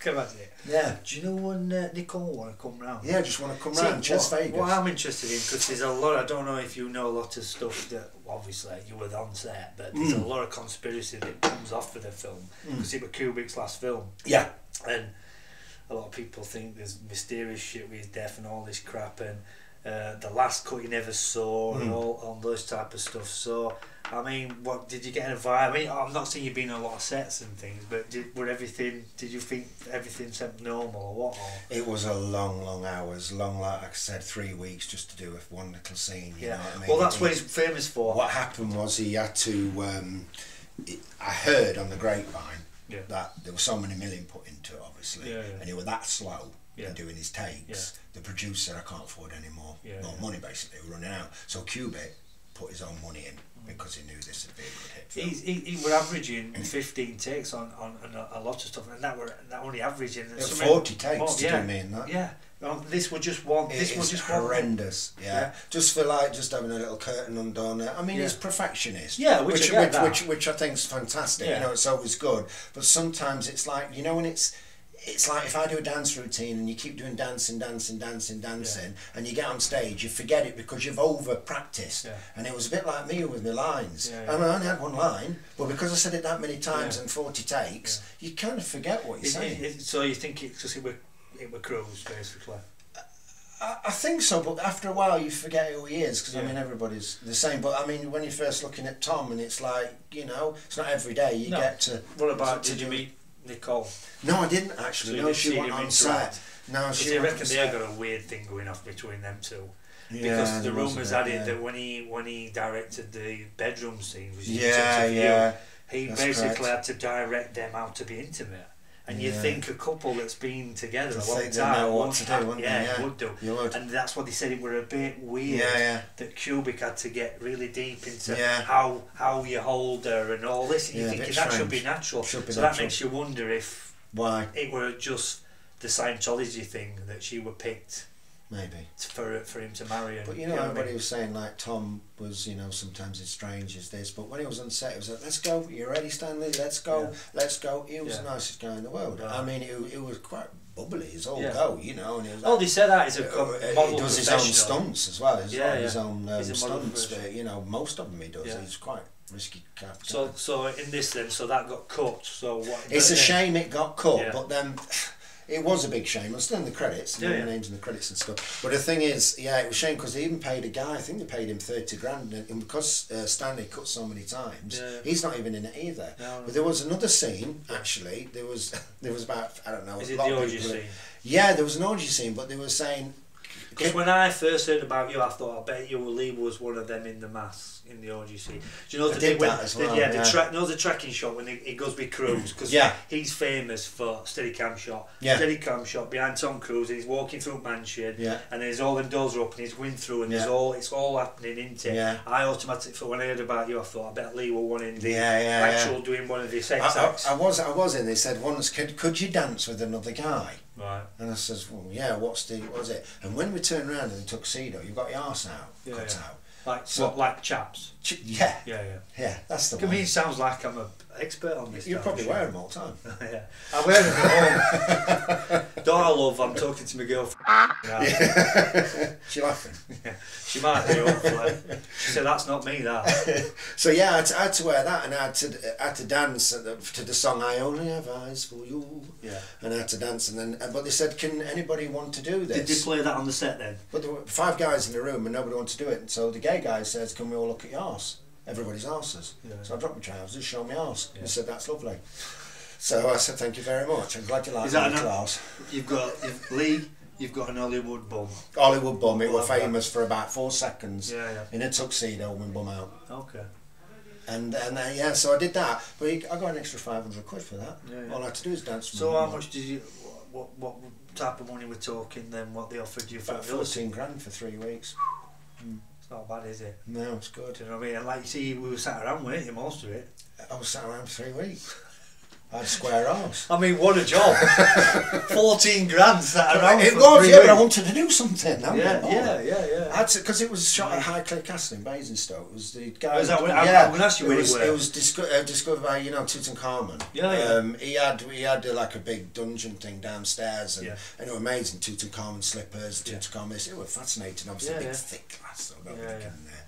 [SPEAKER 1] Come on, yeah.
[SPEAKER 2] yeah,
[SPEAKER 3] Do you know when uh, Nicole want to come round?
[SPEAKER 2] yeah, just want to come
[SPEAKER 1] See,
[SPEAKER 2] round, Chess
[SPEAKER 1] what,
[SPEAKER 2] Vegas.
[SPEAKER 1] what I'm interested in, because there's a lot, I don't know if you know a lot of stuff that, obviously, you were on set, but there's
[SPEAKER 2] Mm.
[SPEAKER 1] a lot of conspiracy that comes off of the film. Because it was Kubrick's last film,
[SPEAKER 2] yeah,
[SPEAKER 1] and a lot of people think there's mysterious shit with his death and all this crap, and uh, the last cut you never saw, and
[SPEAKER 2] Mm.
[SPEAKER 1] all on those type of stuff. So, I mean, what did you get in a vibe? I mean, I'm not saying you've been on a lot of sets and things, but did, were everything? Did you think everything seemed normal or what? Or,
[SPEAKER 2] it was a long, long hours, long, like I said, three weeks just to do with one little scene. You
[SPEAKER 1] yeah.
[SPEAKER 2] know what I mean?
[SPEAKER 1] well, that's
[SPEAKER 2] It-
[SPEAKER 1] what he's famous for.
[SPEAKER 2] What happened was he had to. Um, it, I heard on the grapevine
[SPEAKER 1] Yeah.
[SPEAKER 2] that there were so many million put into it, obviously,
[SPEAKER 1] Yeah, yeah.
[SPEAKER 2] and he was that slow
[SPEAKER 1] Yeah.
[SPEAKER 2] doing his takes.
[SPEAKER 1] Yeah.
[SPEAKER 2] The producer, I can't afford any more,
[SPEAKER 1] Yeah,
[SPEAKER 2] more money. Basically, we're running out. So Kubrick put his own money in because he knew this would be a good hit. Film.
[SPEAKER 1] He's, he, he were averaging 15 takes on, on, on a, a lot of stuff, and that were that only averaging.
[SPEAKER 2] Forty takes
[SPEAKER 1] more,
[SPEAKER 2] to
[SPEAKER 1] yeah,
[SPEAKER 2] do me in that.
[SPEAKER 1] Yeah, um, this was just one.
[SPEAKER 2] It
[SPEAKER 1] this was just one.
[SPEAKER 2] horrendous. Yeah.
[SPEAKER 1] Yeah.
[SPEAKER 2] just for like just having a little curtain undone. I mean,
[SPEAKER 1] Yeah.
[SPEAKER 2] he's perfectionist.
[SPEAKER 1] Yeah, which I
[SPEAKER 2] which which, which which I think's fantastic.
[SPEAKER 1] Yeah.
[SPEAKER 2] You know, it's always good. But sometimes it's like you know when it's. It's like if I do a dance routine and you keep doing dancing, dancing, dancing, dancing, and you get on stage, you forget it because you've over practiced.
[SPEAKER 1] Yeah.
[SPEAKER 2] And it was a bit like me with my lines.
[SPEAKER 1] Yeah,
[SPEAKER 2] I mean, I only had one line, but because I said it that many times
[SPEAKER 1] Yeah.
[SPEAKER 2] and 40 takes, you kind of forget what you're
[SPEAKER 1] Is-
[SPEAKER 2] saying.
[SPEAKER 1] is- so you think it's because it were it were Cruise basically?
[SPEAKER 2] I, I think so, but after a while you forget who he is because I mean everybody's the same. But I mean when you're first looking at Tom and it's like you know it's not every day you
[SPEAKER 1] No.
[SPEAKER 2] get to.
[SPEAKER 1] What about
[SPEAKER 2] to
[SPEAKER 1] did you meet Nicole?
[SPEAKER 2] No, I didn't actually.
[SPEAKER 1] So
[SPEAKER 2] no, she went on set. No, she went
[SPEAKER 1] reckon they got a weird thing going off between them two.
[SPEAKER 2] Yeah,
[SPEAKER 1] Because the
[SPEAKER 2] there was a
[SPEAKER 1] rumours had it
[SPEAKER 2] yeah.
[SPEAKER 1] that when he when he directed the bedroom scene, was
[SPEAKER 2] Yeah, yeah.
[SPEAKER 1] he
[SPEAKER 2] That's
[SPEAKER 1] basically
[SPEAKER 2] correct.
[SPEAKER 1] had to direct them how to be intimate. And you
[SPEAKER 2] Yeah.
[SPEAKER 1] think a couple that's been together
[SPEAKER 2] To
[SPEAKER 1] a long time
[SPEAKER 2] what to do,
[SPEAKER 1] have-
[SPEAKER 2] wouldn't they?
[SPEAKER 1] yeah,
[SPEAKER 2] Yeah.
[SPEAKER 1] would do.
[SPEAKER 2] Would.
[SPEAKER 1] And that's what they said it were a bit weird
[SPEAKER 2] Yeah, yeah.
[SPEAKER 1] that Kubrick had to get really deep into how how you hold her and all this. And you think that should be natural.
[SPEAKER 2] Should be
[SPEAKER 1] so that makes you wonder if
[SPEAKER 2] Why?
[SPEAKER 1] it were just the Scientology thing that she were picked
[SPEAKER 2] Maybe.
[SPEAKER 1] for for him to marry. And,
[SPEAKER 2] But you know,
[SPEAKER 1] what I
[SPEAKER 2] everybody
[SPEAKER 1] mean?
[SPEAKER 2] was saying like Tom was, you know, sometimes it's strange as this. But when he was on set, he was like, "Let's go, you ready, Stanley? Let's go,
[SPEAKER 1] Yeah.
[SPEAKER 2] let's go." He was
[SPEAKER 1] Yeah.
[SPEAKER 2] the nicest guy in the world.
[SPEAKER 1] Right.
[SPEAKER 2] I mean, it, it was quite bubbly as all
[SPEAKER 1] Yeah.
[SPEAKER 2] go, you know. And he was
[SPEAKER 1] Oh,
[SPEAKER 2] like,
[SPEAKER 1] they said that he's a
[SPEAKER 2] Uh, uh,
[SPEAKER 1] model
[SPEAKER 2] he does his own stunts as well. His,
[SPEAKER 1] Yeah,
[SPEAKER 2] his own um,
[SPEAKER 1] He's
[SPEAKER 2] stunts. But, you know, most of them he does.
[SPEAKER 1] Yeah.
[SPEAKER 2] He's quite risky character.
[SPEAKER 1] So so in this then, so that got cut. So what?
[SPEAKER 2] it's a
[SPEAKER 1] then-
[SPEAKER 2] shame it got cut,
[SPEAKER 1] Yeah.
[SPEAKER 2] but then it was a big shame. I'm still in the credits,
[SPEAKER 1] Yeah,
[SPEAKER 2] yeah, names in the credits and stuff. But the thing is, yeah, it was a shame because they even paid a guy. I think they paid him thirty grand, and because uh, Stanley cut so many times,
[SPEAKER 1] Yeah,
[SPEAKER 2] he's not even in it either.
[SPEAKER 1] No, no.
[SPEAKER 2] But there was another scene actually. There was there was about I don't know.
[SPEAKER 1] Is
[SPEAKER 2] a
[SPEAKER 1] it
[SPEAKER 2] lot
[SPEAKER 1] the orgy scene?
[SPEAKER 2] Yeah, there was an orgy scene, but they were saying.
[SPEAKER 1] Because when I first heard about you, I thought, I bet you Lee was one of them in the mass in the OGC. Do you know
[SPEAKER 2] I
[SPEAKER 1] the bit when,
[SPEAKER 2] as
[SPEAKER 1] the- yeah,
[SPEAKER 2] yeah.
[SPEAKER 1] the track, know the tracking shot when he, he goes with Cruise because
[SPEAKER 2] Yeah.
[SPEAKER 1] he's famous for Steadicam shot.
[SPEAKER 2] Yeah.
[SPEAKER 1] Steadicam shot behind Tom Cruise, and he's walking through mansion,
[SPEAKER 2] Yeah.
[SPEAKER 1] and there's all the doors are up, and he's going through, and there's all it's all happening into.
[SPEAKER 2] Yeah.
[SPEAKER 1] I automatically, for when I heard about you, I thought, I bet Lee were one in the
[SPEAKER 2] Yeah, yeah, yeah.
[SPEAKER 1] actual doing one of the sex
[SPEAKER 2] I. I, I was I was in. They said once, could could you dance with another guy?
[SPEAKER 1] Right.
[SPEAKER 2] And I says, well, yeah, what's the, what was it? And when we turn around in the tuxedo, you've got your arse out,
[SPEAKER 1] Yeah,
[SPEAKER 2] cut
[SPEAKER 1] yeah.
[SPEAKER 2] out.
[SPEAKER 1] Like
[SPEAKER 2] So-
[SPEAKER 1] what, like chaps.
[SPEAKER 2] Ch- Yeah,
[SPEAKER 1] Yeah, yeah.
[SPEAKER 2] yeah, that's the one.
[SPEAKER 1] mean, it sounds like I'm a expert on this.
[SPEAKER 2] you probably wear them all the time.
[SPEAKER 1] yeah. I wear them at home. Don't I love? I'm talking to my girlfriend. Yeah.
[SPEAKER 2] she laughing. Yeah.
[SPEAKER 1] She might do. Hopefully. She said, "That's not me." That.
[SPEAKER 2] So yeah, I had, to, I had to wear that, and I had to I had to dance the, to the song "I Only Have Eyes for You,"
[SPEAKER 1] Yeah.
[SPEAKER 2] and I had to dance. And then, but they said, "Can anybody want to do this?"
[SPEAKER 1] Did they play that on the set then?
[SPEAKER 2] But there were five guys in the room, and nobody wanted to do it. And so the gay guy says, "Can we all look at your arse?" Everybody's arses.
[SPEAKER 1] Yeah.
[SPEAKER 2] So I dropped my trousers, showed my arse.
[SPEAKER 1] Yeah.
[SPEAKER 2] He said, "That's lovely." So I said, "Thank you very much. I'm glad you like my class."
[SPEAKER 1] You've got you've, Lee. You've got an Hollywood bum.
[SPEAKER 2] Hollywood bum. It
[SPEAKER 1] was
[SPEAKER 2] famous for about four seconds
[SPEAKER 1] Yeah, yeah.
[SPEAKER 2] in a tuxedo with bum out.
[SPEAKER 1] Okay.
[SPEAKER 2] And and uh, yeah, so I did that. But I got an extra five hundred quid for that.
[SPEAKER 1] Yeah, yeah.
[SPEAKER 2] All I had to do is dance.
[SPEAKER 1] So how much did you? What what type of money we're talking then? What they offered you for
[SPEAKER 2] About fourteen grand for three weeks.
[SPEAKER 1] It's not bad, is it?
[SPEAKER 2] No, it's good.
[SPEAKER 1] Do you know what I mean? And like you see, we were sat around, weren't you, most of it?
[SPEAKER 2] I was sat around for three weeks. I had square arse.
[SPEAKER 1] I mean, what a job! 14 grand sat around
[SPEAKER 2] It was, yeah, but I wanted to do something. I
[SPEAKER 1] Yeah, yeah, yeah, yeah.
[SPEAKER 2] Because it was shot at Highclere Castle in Basingstoke. It was the guy.
[SPEAKER 1] Oh, that I'm-
[SPEAKER 2] yeah,
[SPEAKER 1] I'm gonna ask you
[SPEAKER 2] it was. It was disco- uh, discovered by you know Tutankhamun.
[SPEAKER 1] Yeah, yeah.
[SPEAKER 2] Um, he had he had uh, like a big dungeon thing downstairs, and,
[SPEAKER 1] Yeah.
[SPEAKER 2] and it was amazing. Tutankhamun slippers,
[SPEAKER 1] Yeah.
[SPEAKER 2] Tutankhamun. This, it was fascinating. Obviously,
[SPEAKER 1] Yeah,
[SPEAKER 2] big
[SPEAKER 1] yeah.
[SPEAKER 2] thick glass. So
[SPEAKER 1] Yeah, yeah.
[SPEAKER 2] in there,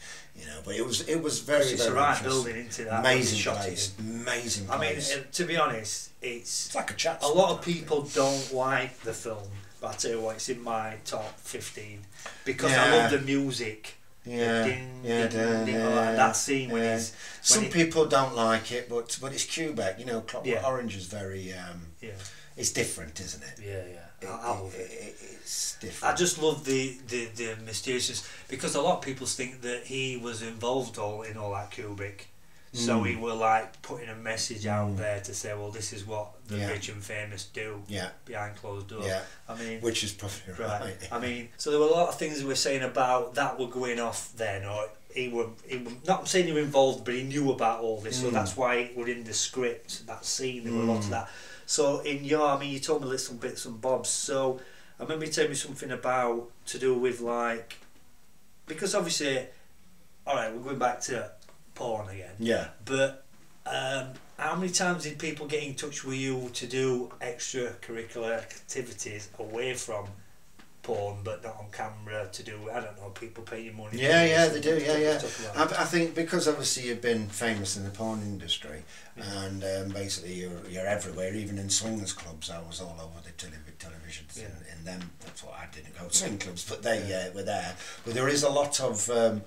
[SPEAKER 2] you know. But it was it was very
[SPEAKER 1] it's
[SPEAKER 2] very
[SPEAKER 1] right building into that.
[SPEAKER 2] Amazing place.
[SPEAKER 1] it in.
[SPEAKER 2] Amazing
[SPEAKER 1] I mean,
[SPEAKER 2] place.
[SPEAKER 1] uh, to be honest, it's
[SPEAKER 2] it's like a chat.
[SPEAKER 1] a lot of people don't like the film, but I tell you what, it's in my top 15 because I love the music.
[SPEAKER 2] Yeah,
[SPEAKER 1] Ding,
[SPEAKER 2] yeah,
[SPEAKER 1] ding,
[SPEAKER 2] yeah,
[SPEAKER 1] ding,
[SPEAKER 2] yeah,
[SPEAKER 1] all that, scene when
[SPEAKER 2] Yeah.
[SPEAKER 1] he's
[SPEAKER 2] Some
[SPEAKER 1] he-
[SPEAKER 2] people don't like it, but but it's Kubrick. You know, Clockwork
[SPEAKER 1] Yeah.
[SPEAKER 2] Orange is very. Um,
[SPEAKER 1] yeah,
[SPEAKER 2] it's different, isn't it?
[SPEAKER 1] yeah, yeah.
[SPEAKER 2] It-
[SPEAKER 1] I, I love it.
[SPEAKER 2] it- It's different.
[SPEAKER 1] I just love the, the, the mysteriousness because a lot of people think that he was involved all in all that Kubrick. So
[SPEAKER 2] Mm.
[SPEAKER 1] he were like putting a message out
[SPEAKER 2] Mm.
[SPEAKER 1] there to say, well, this is what the
[SPEAKER 2] Yeah.
[SPEAKER 1] rich and famous do
[SPEAKER 2] yeah,
[SPEAKER 1] behind closed doors.
[SPEAKER 2] yeah.
[SPEAKER 1] I mean,
[SPEAKER 2] Which is probably right.
[SPEAKER 1] Right. I mean, so there were a lot of things we were saying about that were going off then, or he were, he were not saying he were involved, but he knew about all this, so
[SPEAKER 2] Mm.
[SPEAKER 1] that's why it were in the script, that scene, there were a lot of
[SPEAKER 2] Mm.
[SPEAKER 1] that. So in your, I mean, you told me little bits and bobs. So I remember you telling me something about to do with like, because obviously, all right, we're going back to porn again,
[SPEAKER 2] yeah.
[SPEAKER 1] but. Um, how many times did people get in touch with you to do extracurricular activities away from porn, but not on camera? To do I don't know, people pay you money.
[SPEAKER 2] Yeah, yeah, they do. Yeah, yeah.
[SPEAKER 1] like
[SPEAKER 2] I. I think because obviously you've been famous in the porn industry,
[SPEAKER 1] Yeah.
[SPEAKER 2] and um, basically you're you're everywhere. Even in swingers clubs, I was all over the televi- televisions
[SPEAKER 1] Yeah.
[SPEAKER 2] in, in them. That's what I didn't go to swing clubs, but they uh, were there. But there is a lot of um,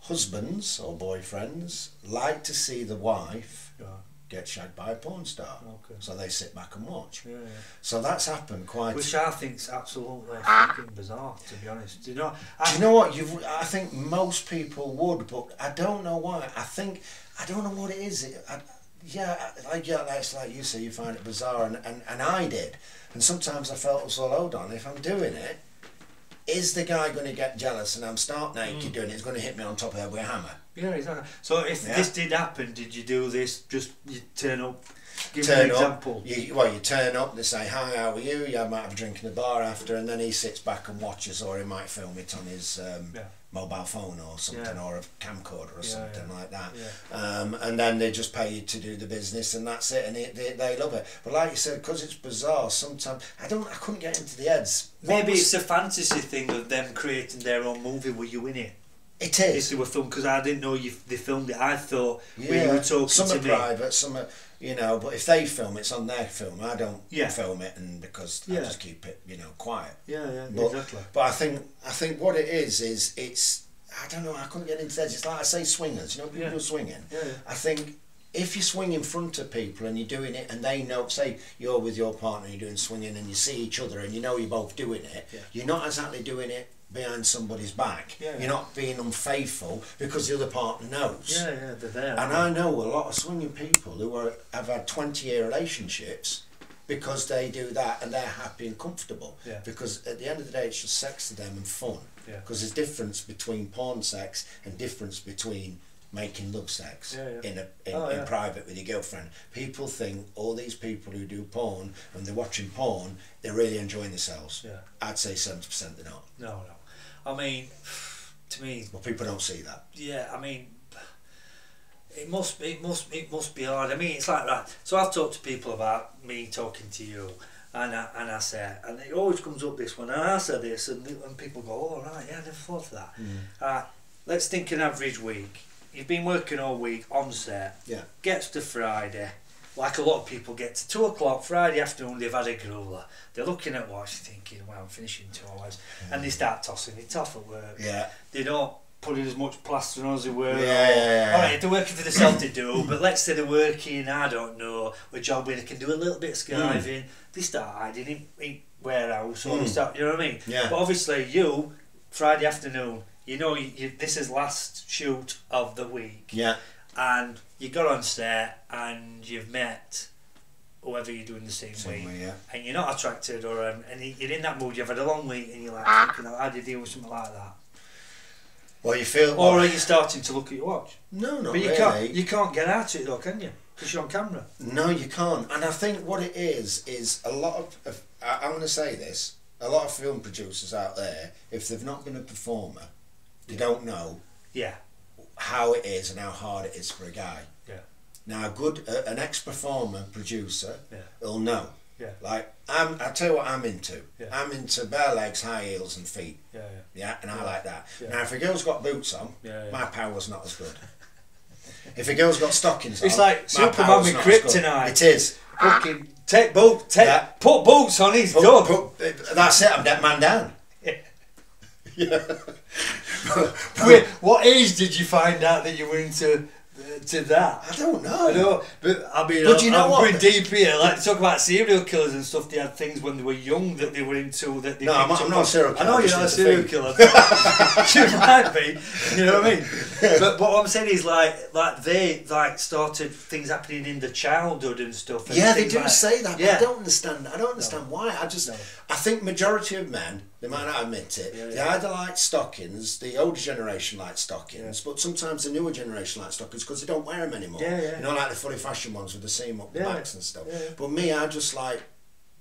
[SPEAKER 2] husbands or boyfriends like to see the wife
[SPEAKER 1] Yeah,
[SPEAKER 2] get shagged by a porn star.
[SPEAKER 1] okay.
[SPEAKER 2] So they sit back and watch.
[SPEAKER 1] Yeah, yeah.
[SPEAKER 2] So that's happened quite.
[SPEAKER 1] Which I think's absolutely fucking bizarre, to be honest. Do you know? I,
[SPEAKER 2] Do you know what? You, I think most people would, but I don't know why. I think I don't know what it is. It, I, yeah, like yeah, that's like you say. You find it bizarre, and, and, and I did. And sometimes I felt, well, hold on. If I'm doing it, is the guy going to get jealous and I'm start naked
[SPEAKER 1] Mm.
[SPEAKER 2] doing it? He's going to hit me on top of the head with a hammer.
[SPEAKER 1] Yeah, exactly. So if
[SPEAKER 2] Yeah.
[SPEAKER 1] this did happen, did you do this? Just you turn up. Give
[SPEAKER 2] turn
[SPEAKER 1] me an
[SPEAKER 2] up.
[SPEAKER 1] example.
[SPEAKER 2] You, well, you turn up. They say, "Hi, how are you?" You might have a drink in the bar after, and then he sits back and watches, or he might film it on his um,
[SPEAKER 1] Yeah.
[SPEAKER 2] mobile phone or something,
[SPEAKER 1] Yeah.
[SPEAKER 2] or a camcorder or something like that. Um, and then they just pay you to do the business, and that's it. And it, they, they love it. But like you said, because it's bizarre, sometimes I don't. I couldn't get into the heads.
[SPEAKER 1] Maybe it's a fantasy thing of them creating their own movie. Were you in it?
[SPEAKER 2] It
[SPEAKER 1] If they were filmed, because I didn't know you they filmed it. I thought when you were talking
[SPEAKER 2] some
[SPEAKER 1] to
[SPEAKER 2] are
[SPEAKER 1] me.
[SPEAKER 2] private, some are, you know. But if they film, it's on their film. I don't
[SPEAKER 1] Yeah.
[SPEAKER 2] film it, and because I
[SPEAKER 1] Yeah.
[SPEAKER 2] just keep it, you know, quiet.
[SPEAKER 1] Yeah, yeah,
[SPEAKER 2] But-
[SPEAKER 1] exactly.
[SPEAKER 2] But I think I think what it is is it's I don't know I couldn't get into that. It's like I say swingers. You know, people
[SPEAKER 1] Yeah.
[SPEAKER 2] swinging.
[SPEAKER 1] Yeah, yeah.
[SPEAKER 2] I think if you swing in front of people and you're doing it and they know, say you're with your partner, you're doing swinging and you see each other and you know you're both doing it,
[SPEAKER 1] Yeah.
[SPEAKER 2] you're not exactly doing it behind somebody's back.
[SPEAKER 1] Yeah, yeah.
[SPEAKER 2] You're not being unfaithful because the other partner knows.
[SPEAKER 1] Yeah, yeah, they're there.
[SPEAKER 2] And I know a lot of swinging people who are, have had 20 year relationships because they do that and they're happy and comfortable.
[SPEAKER 1] Yeah.
[SPEAKER 2] Because at the end of the day, it's just sex to them and fun.
[SPEAKER 1] Yeah.
[SPEAKER 2] Because there's difference between porn sex and difference between making love sex
[SPEAKER 1] Yeah, yeah.
[SPEAKER 2] in a in,
[SPEAKER 1] Oh,
[SPEAKER 2] in private with your girlfriend. People think all these people who do porn and they're watching porn, they're really enjoying themselves.
[SPEAKER 1] Yeah.
[SPEAKER 2] I'd say 70% they're not.
[SPEAKER 1] No, no. I mean, to me,
[SPEAKER 2] But people don't see that.
[SPEAKER 1] yeah. I mean, it must, it must, it must be hard. I mean, it's like that. So I've talked to people about me talking to you, and I, and I say, and it always comes up this one, and I say this, and, and people go, oh right, yeah, I never thought of that. Uh, let's think an average week. You've been working all week on set.
[SPEAKER 2] Yeah.
[SPEAKER 1] Gets to Friday. Like a lot of people get to two o'clock Friday afternoon, they've had a grueler. They're looking at watch, thinking, "Well, I'm finishing two hours," and they start tossing it off at work.
[SPEAKER 2] Yeah.
[SPEAKER 1] They don't put in as much plaster on as they were.
[SPEAKER 2] Yeah,
[SPEAKER 1] or-
[SPEAKER 2] yeah, yeah,
[SPEAKER 1] All right, they're working for themselves, they do. But let's say they're working, I don't know, a job where they can do a little bit of skiving. They start hiding in, in warehouse, or they
[SPEAKER 2] Mm.
[SPEAKER 1] start. You know what I mean?
[SPEAKER 2] Yeah.
[SPEAKER 1] But obviously, you Friday afternoon, you know, you, you, this is last shoot of the week,
[SPEAKER 2] Yeah.
[SPEAKER 1] and you got on set and you've met whoever you're doing the same,
[SPEAKER 2] Same
[SPEAKER 1] week,
[SPEAKER 2] way, yeah.
[SPEAKER 1] and you're not attracted, or um, and you're in that mood. You've had a long week, and you're like,
[SPEAKER 2] Ah.
[SPEAKER 1] thinking, how do you deal with something like that?
[SPEAKER 2] Well, you feel.
[SPEAKER 1] Or are you starting to look at your watch?
[SPEAKER 2] no, not
[SPEAKER 1] but you
[SPEAKER 2] really.
[SPEAKER 1] can't you can't get out of it though, can you? Because you're on camera.
[SPEAKER 2] No, you can't. And I think what it is is a lot of. of I, I'm going to say this: a lot of film producers out there, if they've not been a performer, they don't know
[SPEAKER 1] Yeah.
[SPEAKER 2] How it is and how hard it is for a guy.
[SPEAKER 1] Yeah.
[SPEAKER 2] Now, a good, uh, an ex-performer producer
[SPEAKER 1] Yeah.
[SPEAKER 2] will know.
[SPEAKER 1] Yeah.
[SPEAKER 2] Like I'm, I tell you what I'm into.
[SPEAKER 1] Yeah.
[SPEAKER 2] I'm into bare legs, high heels, and feet.
[SPEAKER 1] Yeah, yeah.
[SPEAKER 2] Yeah, and I like that.
[SPEAKER 1] Yeah.
[SPEAKER 2] Now, if a girl's got boots on,
[SPEAKER 1] Yeah, yeah.
[SPEAKER 2] my power's not as good. if a girl's got stockings
[SPEAKER 1] It's
[SPEAKER 2] on,
[SPEAKER 1] like Superman with
[SPEAKER 2] not as good.
[SPEAKER 1] kryptonite.
[SPEAKER 2] It is.
[SPEAKER 1] Fucking take boot take
[SPEAKER 2] Yeah.
[SPEAKER 1] put boots on, he's
[SPEAKER 2] Put-
[SPEAKER 1] done.
[SPEAKER 2] put- that's it. I'm that man down.
[SPEAKER 1] Yeah. Wait, what age did you find out that you were into uh, to that?
[SPEAKER 2] I don't know.
[SPEAKER 1] I know, but I mean,
[SPEAKER 2] But
[SPEAKER 1] I'm,
[SPEAKER 2] you know
[SPEAKER 1] I'm
[SPEAKER 2] what?
[SPEAKER 1] going deep here. Like talk about serial killers and stuff. They had things when they were young that they were into. That they
[SPEAKER 2] No, I'm not- I'm not a serial
[SPEAKER 1] I know you're not a serial
[SPEAKER 2] into
[SPEAKER 1] killer. you might be. You know what I mean? But, but what I'm saying is like like they like started things happening in the childhood and stuff. And
[SPEAKER 2] Yeah, they do
[SPEAKER 1] like-
[SPEAKER 2] say that. But
[SPEAKER 1] Yeah.
[SPEAKER 2] I don't understand. I don't understand why. I just,
[SPEAKER 1] No.
[SPEAKER 2] I think majority of men, they might not admit it.
[SPEAKER 1] Yeah,
[SPEAKER 2] They
[SPEAKER 1] yeah.
[SPEAKER 2] either like stockings. The older generation like stockings, but sometimes the newer generation like stockings because they don't wear them anymore.
[SPEAKER 1] Yeah, yeah.
[SPEAKER 2] You know, like the fully fashion ones with the seam up the
[SPEAKER 1] Yeah.
[SPEAKER 2] backs and stuff.
[SPEAKER 1] Yeah, yeah.
[SPEAKER 2] But me, I just like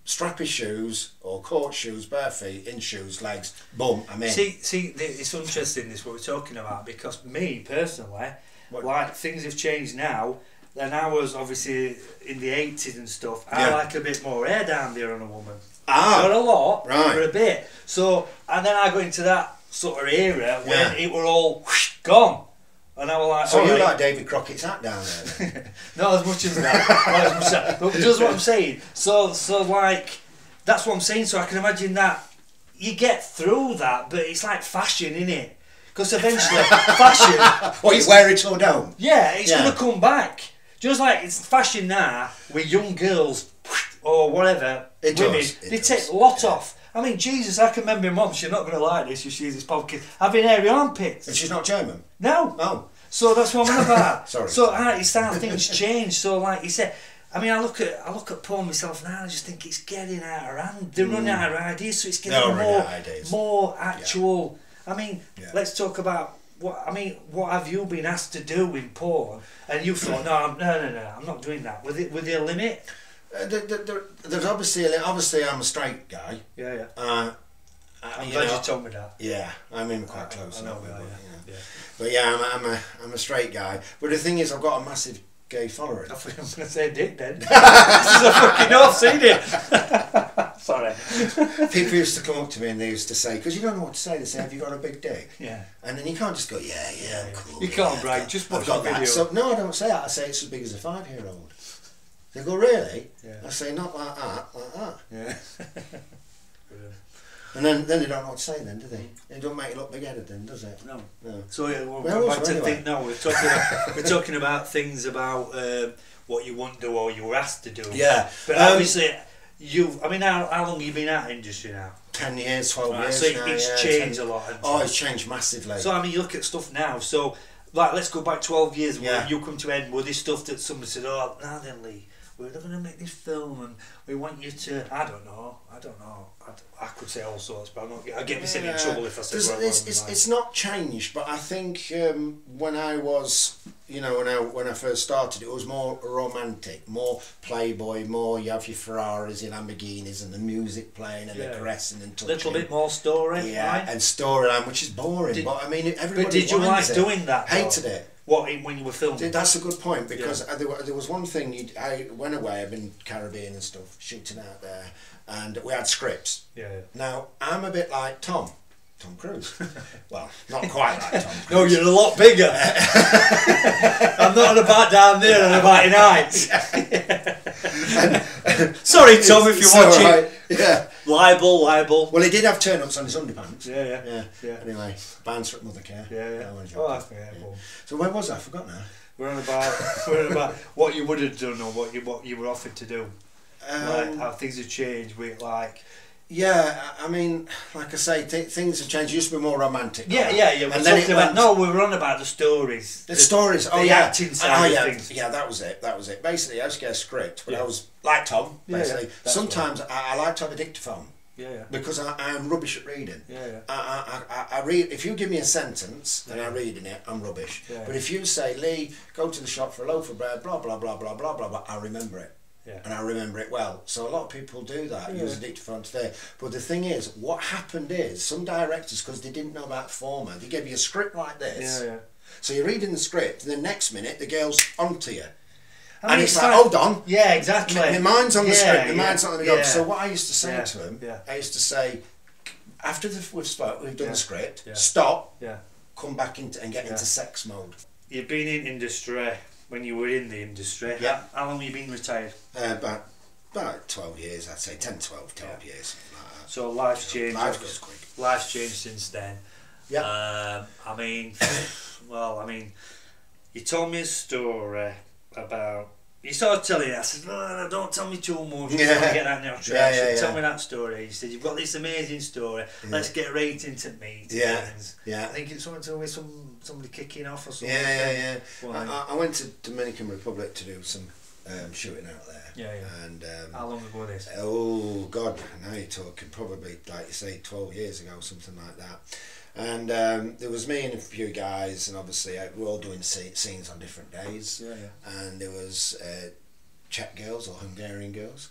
[SPEAKER 2] strappy shoes or court shoes, bare feet, in shoes, legs. Boom, I'm in.
[SPEAKER 1] See, see, it's interesting this what we're talking about because me personally,
[SPEAKER 2] What?
[SPEAKER 1] like things have changed now. Then I was obviously in the eighties and stuff. I
[SPEAKER 2] Yeah.
[SPEAKER 1] like a bit more hair down there on a woman.
[SPEAKER 2] Ah,
[SPEAKER 1] Not a lot,
[SPEAKER 2] right.
[SPEAKER 1] but a bit. So, and then I got into that sort of era when
[SPEAKER 2] Yeah.
[SPEAKER 1] it were all whoosh, gone, and I was like,
[SPEAKER 2] so you
[SPEAKER 1] alright.
[SPEAKER 2] like Davy Crockett's hat down there?
[SPEAKER 1] Not as much as that. not as much as that. But just what I'm saying. So, so like, that's what I'm saying. So I can imagine that you get through that, but it's like fashion, isn't it? Because eventually, fashion,
[SPEAKER 2] what you wear it or don't?
[SPEAKER 1] yeah, it's
[SPEAKER 2] Yeah.
[SPEAKER 1] gonna come back. Just like it's fashion now with young girls or whatever,
[SPEAKER 2] It
[SPEAKER 1] women,
[SPEAKER 2] does, it
[SPEAKER 1] they
[SPEAKER 2] does,
[SPEAKER 1] take a lot
[SPEAKER 2] yeah.
[SPEAKER 1] off. I mean, Jesus, I can remember my mum. She's not going to like this you she's this podcast. Having hairy armpits.
[SPEAKER 2] And she's not German.
[SPEAKER 1] No.
[SPEAKER 2] Oh,
[SPEAKER 1] So that's what I'm on about.
[SPEAKER 2] Sorry.
[SPEAKER 1] So uh, it's how things change. So like you said, I mean, I look at I look at porn myself now. I just think it's getting out of hand. They're running out of ideas, so it's getting more
[SPEAKER 2] ideas.
[SPEAKER 1] more actual. I mean,
[SPEAKER 2] Yeah.
[SPEAKER 1] let's talk about what I mean. What have you been asked to do in porn? And you thought, no, I'm, no, no, no, I'm not doing that. With it, with the limit.
[SPEAKER 2] Uh, there, there, there- there's obviously obviously I'm a straight guy.
[SPEAKER 1] Yeah, yeah.
[SPEAKER 2] Uh,
[SPEAKER 1] I'm
[SPEAKER 2] you
[SPEAKER 1] glad
[SPEAKER 2] know,
[SPEAKER 1] you told me that.
[SPEAKER 2] Yeah, I'm in quite
[SPEAKER 1] I-
[SPEAKER 2] close.
[SPEAKER 1] I know we are,
[SPEAKER 2] but,
[SPEAKER 1] yeah.
[SPEAKER 2] yeah.
[SPEAKER 1] yeah.
[SPEAKER 2] But yeah, I'm, I'm a I'm a straight guy. But the thing is, I've got a massive gay following.
[SPEAKER 1] I thought I was going to say dick then. this is a fucking off, seen it. Sorry.
[SPEAKER 2] People used to come up to me and they used to say, because you don't know what to say. They say, "Have you got a big dick?"
[SPEAKER 1] Yeah.
[SPEAKER 2] And then you can't just go, "Yeah, yeah, I'm cool."
[SPEAKER 1] You
[SPEAKER 2] yeah,
[SPEAKER 1] can't
[SPEAKER 2] I've
[SPEAKER 1] brag, just
[SPEAKER 2] I've
[SPEAKER 1] watch
[SPEAKER 2] got that."
[SPEAKER 1] video.
[SPEAKER 2] So no, I don't say that. I say it's as big as a five-year-old. They go, "Really?"
[SPEAKER 1] Yeah.
[SPEAKER 2] I say, "Not like that, like that."
[SPEAKER 1] Yeah.
[SPEAKER 2] And then, then they don't know what to say then, do they? It don't make it look big-headed then, does it?
[SPEAKER 1] no.
[SPEAKER 2] No.
[SPEAKER 1] So yeah, we'll
[SPEAKER 2] Where
[SPEAKER 1] come
[SPEAKER 2] was
[SPEAKER 1] back to
[SPEAKER 2] anyway?
[SPEAKER 1] think. No, we're talking. About, we're talking about things about um, what you want to do or you were asked to do.
[SPEAKER 2] Yeah.
[SPEAKER 1] But
[SPEAKER 2] Um,
[SPEAKER 1] obviously, you. I mean, how, how long have you been out industry now?
[SPEAKER 2] Ten years, twelve
[SPEAKER 1] Right,
[SPEAKER 2] years
[SPEAKER 1] so
[SPEAKER 2] now,
[SPEAKER 1] it's
[SPEAKER 2] yeah,
[SPEAKER 1] changed
[SPEAKER 2] 10
[SPEAKER 1] a lot.
[SPEAKER 2] Oh, it's changed massively.
[SPEAKER 1] So I mean, you look at stuff now. So like, let's go back twelve years.
[SPEAKER 2] Yeah.
[SPEAKER 1] When you come to end Edinburgh, this stuff that somebody said, "Oh, now then, Lee, we're going to make this film, and we want you to." I don't know. I don't know. I I could say all sorts, but I'm not. I get myself in trouble if I say.
[SPEAKER 2] There's-
[SPEAKER 1] well,
[SPEAKER 2] it's, it's, it's not changed, but I think um, when I was, you know, when I when I first started, it was more romantic, more playboy, more you have your Ferraris and Lamborghinis and the music playing and
[SPEAKER 1] Yeah.
[SPEAKER 2] the caressing and touching.
[SPEAKER 1] little bit more story.
[SPEAKER 2] yeah,
[SPEAKER 1] right?
[SPEAKER 2] and storyline, which is boring.
[SPEAKER 1] Did-
[SPEAKER 2] but I mean, everybody
[SPEAKER 1] But did you like
[SPEAKER 2] it.
[SPEAKER 1] doing that? though?
[SPEAKER 2] Hated it.
[SPEAKER 1] What in- when you were filming?
[SPEAKER 2] That's a good point because uh, there, there was one thing you'd, I went away. I've been Caribbean and stuff, shooting out there, and we had scripts.
[SPEAKER 1] yeah.
[SPEAKER 2] Now I'm a bit like Tom, Tom Cruise. well, not quite like Tom Cruise.
[SPEAKER 1] No, you're a lot bigger. I'm not on about down there and about in heights. Sorry, Tom, if you're watching.
[SPEAKER 2] alright, Yeah.
[SPEAKER 1] Libel, libel.
[SPEAKER 2] Well, he did have turn-ups on his underpants.
[SPEAKER 1] Yeah, yeah.
[SPEAKER 2] Yeah.
[SPEAKER 1] Yeah.
[SPEAKER 2] Anyway, bouncer for Mothercare.
[SPEAKER 1] Yeah, yeah. Oh, yeah,
[SPEAKER 2] Yeah.
[SPEAKER 1] well,
[SPEAKER 2] So where was I? I forgot now.
[SPEAKER 1] we're on about we're on about what you would have done or what you what you were offered to do. like
[SPEAKER 2] Um,
[SPEAKER 1] how things have changed. We like
[SPEAKER 2] yeah, I I mean, like I say, th- things have changed. It used to be more romantic.
[SPEAKER 1] yeah,
[SPEAKER 2] like
[SPEAKER 1] yeah, yeah. We're
[SPEAKER 2] And then it
[SPEAKER 1] about
[SPEAKER 2] went-
[SPEAKER 1] no. We were on about the stories.
[SPEAKER 2] The stories, oh
[SPEAKER 1] the
[SPEAKER 2] yeah,
[SPEAKER 1] acting oh, side
[SPEAKER 2] oh, yeah,
[SPEAKER 1] things.
[SPEAKER 2] yeah, that was it, that was it. Basically, I to get a script, but
[SPEAKER 1] Yeah.
[SPEAKER 2] I was like Tom. Basically,
[SPEAKER 1] yeah,
[SPEAKER 2] sometimes I, I like to have a dictaphone.
[SPEAKER 1] Yeah, Yeah,
[SPEAKER 2] because I, I'm rubbish at reading.
[SPEAKER 1] Yeah, yeah.
[SPEAKER 2] I, I, I, I read. If you give me a sentence and
[SPEAKER 1] Yeah.
[SPEAKER 2] I'm reading it, I'm rubbish.
[SPEAKER 1] Yeah.
[SPEAKER 2] But if you say, Lee, go to the shop for a loaf of bread, blah blah blah blah blah blah blah, I remember it.
[SPEAKER 1] Yeah.
[SPEAKER 2] And I remember it well. So a lot of people do that,
[SPEAKER 1] Yeah.
[SPEAKER 2] use a dictaphone today. But the thing is, what happened is some directors, because they didn't know about format, they gave you a script like this.
[SPEAKER 1] Yeah, yeah.
[SPEAKER 2] So you're reading the script, and the next minute the girl's onto you.
[SPEAKER 1] I
[SPEAKER 2] and
[SPEAKER 1] mean,
[SPEAKER 2] it's
[SPEAKER 1] it's
[SPEAKER 2] like,
[SPEAKER 1] like-
[SPEAKER 2] hold on,
[SPEAKER 1] Yeah, exactly.
[SPEAKER 2] my, my mind's on the
[SPEAKER 1] Yeah,
[SPEAKER 2] script, my
[SPEAKER 1] yeah,
[SPEAKER 2] mind's on the go.
[SPEAKER 1] yeah.
[SPEAKER 2] So what I used to say
[SPEAKER 1] Yeah,
[SPEAKER 2] to him,
[SPEAKER 1] yeah.
[SPEAKER 2] I used to say, after the, we've spoke, we've done
[SPEAKER 1] Yeah,
[SPEAKER 2] the script,
[SPEAKER 1] yeah.
[SPEAKER 2] stop,
[SPEAKER 1] Yeah.
[SPEAKER 2] come back into and get
[SPEAKER 1] Yeah.
[SPEAKER 2] into sex mode.
[SPEAKER 1] You've been in industry when you were in the industry.
[SPEAKER 2] Yeah.
[SPEAKER 1] How, how long have you been retired?
[SPEAKER 2] Uh, about about 12 years, I'd say 10, 12, 12 years, like.
[SPEAKER 1] So life's changed.
[SPEAKER 2] Life goes quick.
[SPEAKER 1] Life's changed since then.
[SPEAKER 2] Yeah.
[SPEAKER 1] Um, I mean, well, I mean, you told me a story about. You started telling it. I said, don't tell me too much.
[SPEAKER 2] Yeah.
[SPEAKER 1] want to get that now.
[SPEAKER 2] Yeah, yeah,
[SPEAKER 1] Tell me that story. He said, you've got this amazing story. Let's get right into meetings.
[SPEAKER 2] Yeah.
[SPEAKER 3] I
[SPEAKER 2] Yeah.
[SPEAKER 3] think it's something to do with some somebody kicking off or something.
[SPEAKER 2] Yeah, yeah, yeah. I, I- I went to Dominican Republic to do some um, shooting out there.
[SPEAKER 1] Yeah, yeah.
[SPEAKER 2] And um,
[SPEAKER 1] How long ago was this?
[SPEAKER 2] Oh God! Now you're talking probably like you say, twelve years ago, something like that. And um, there was me and a few guys, and obviously uh, we were all doing sce- scenes on different days.
[SPEAKER 1] Yeah, yeah.
[SPEAKER 2] And there was uh, Czech girls or Hungarian girls.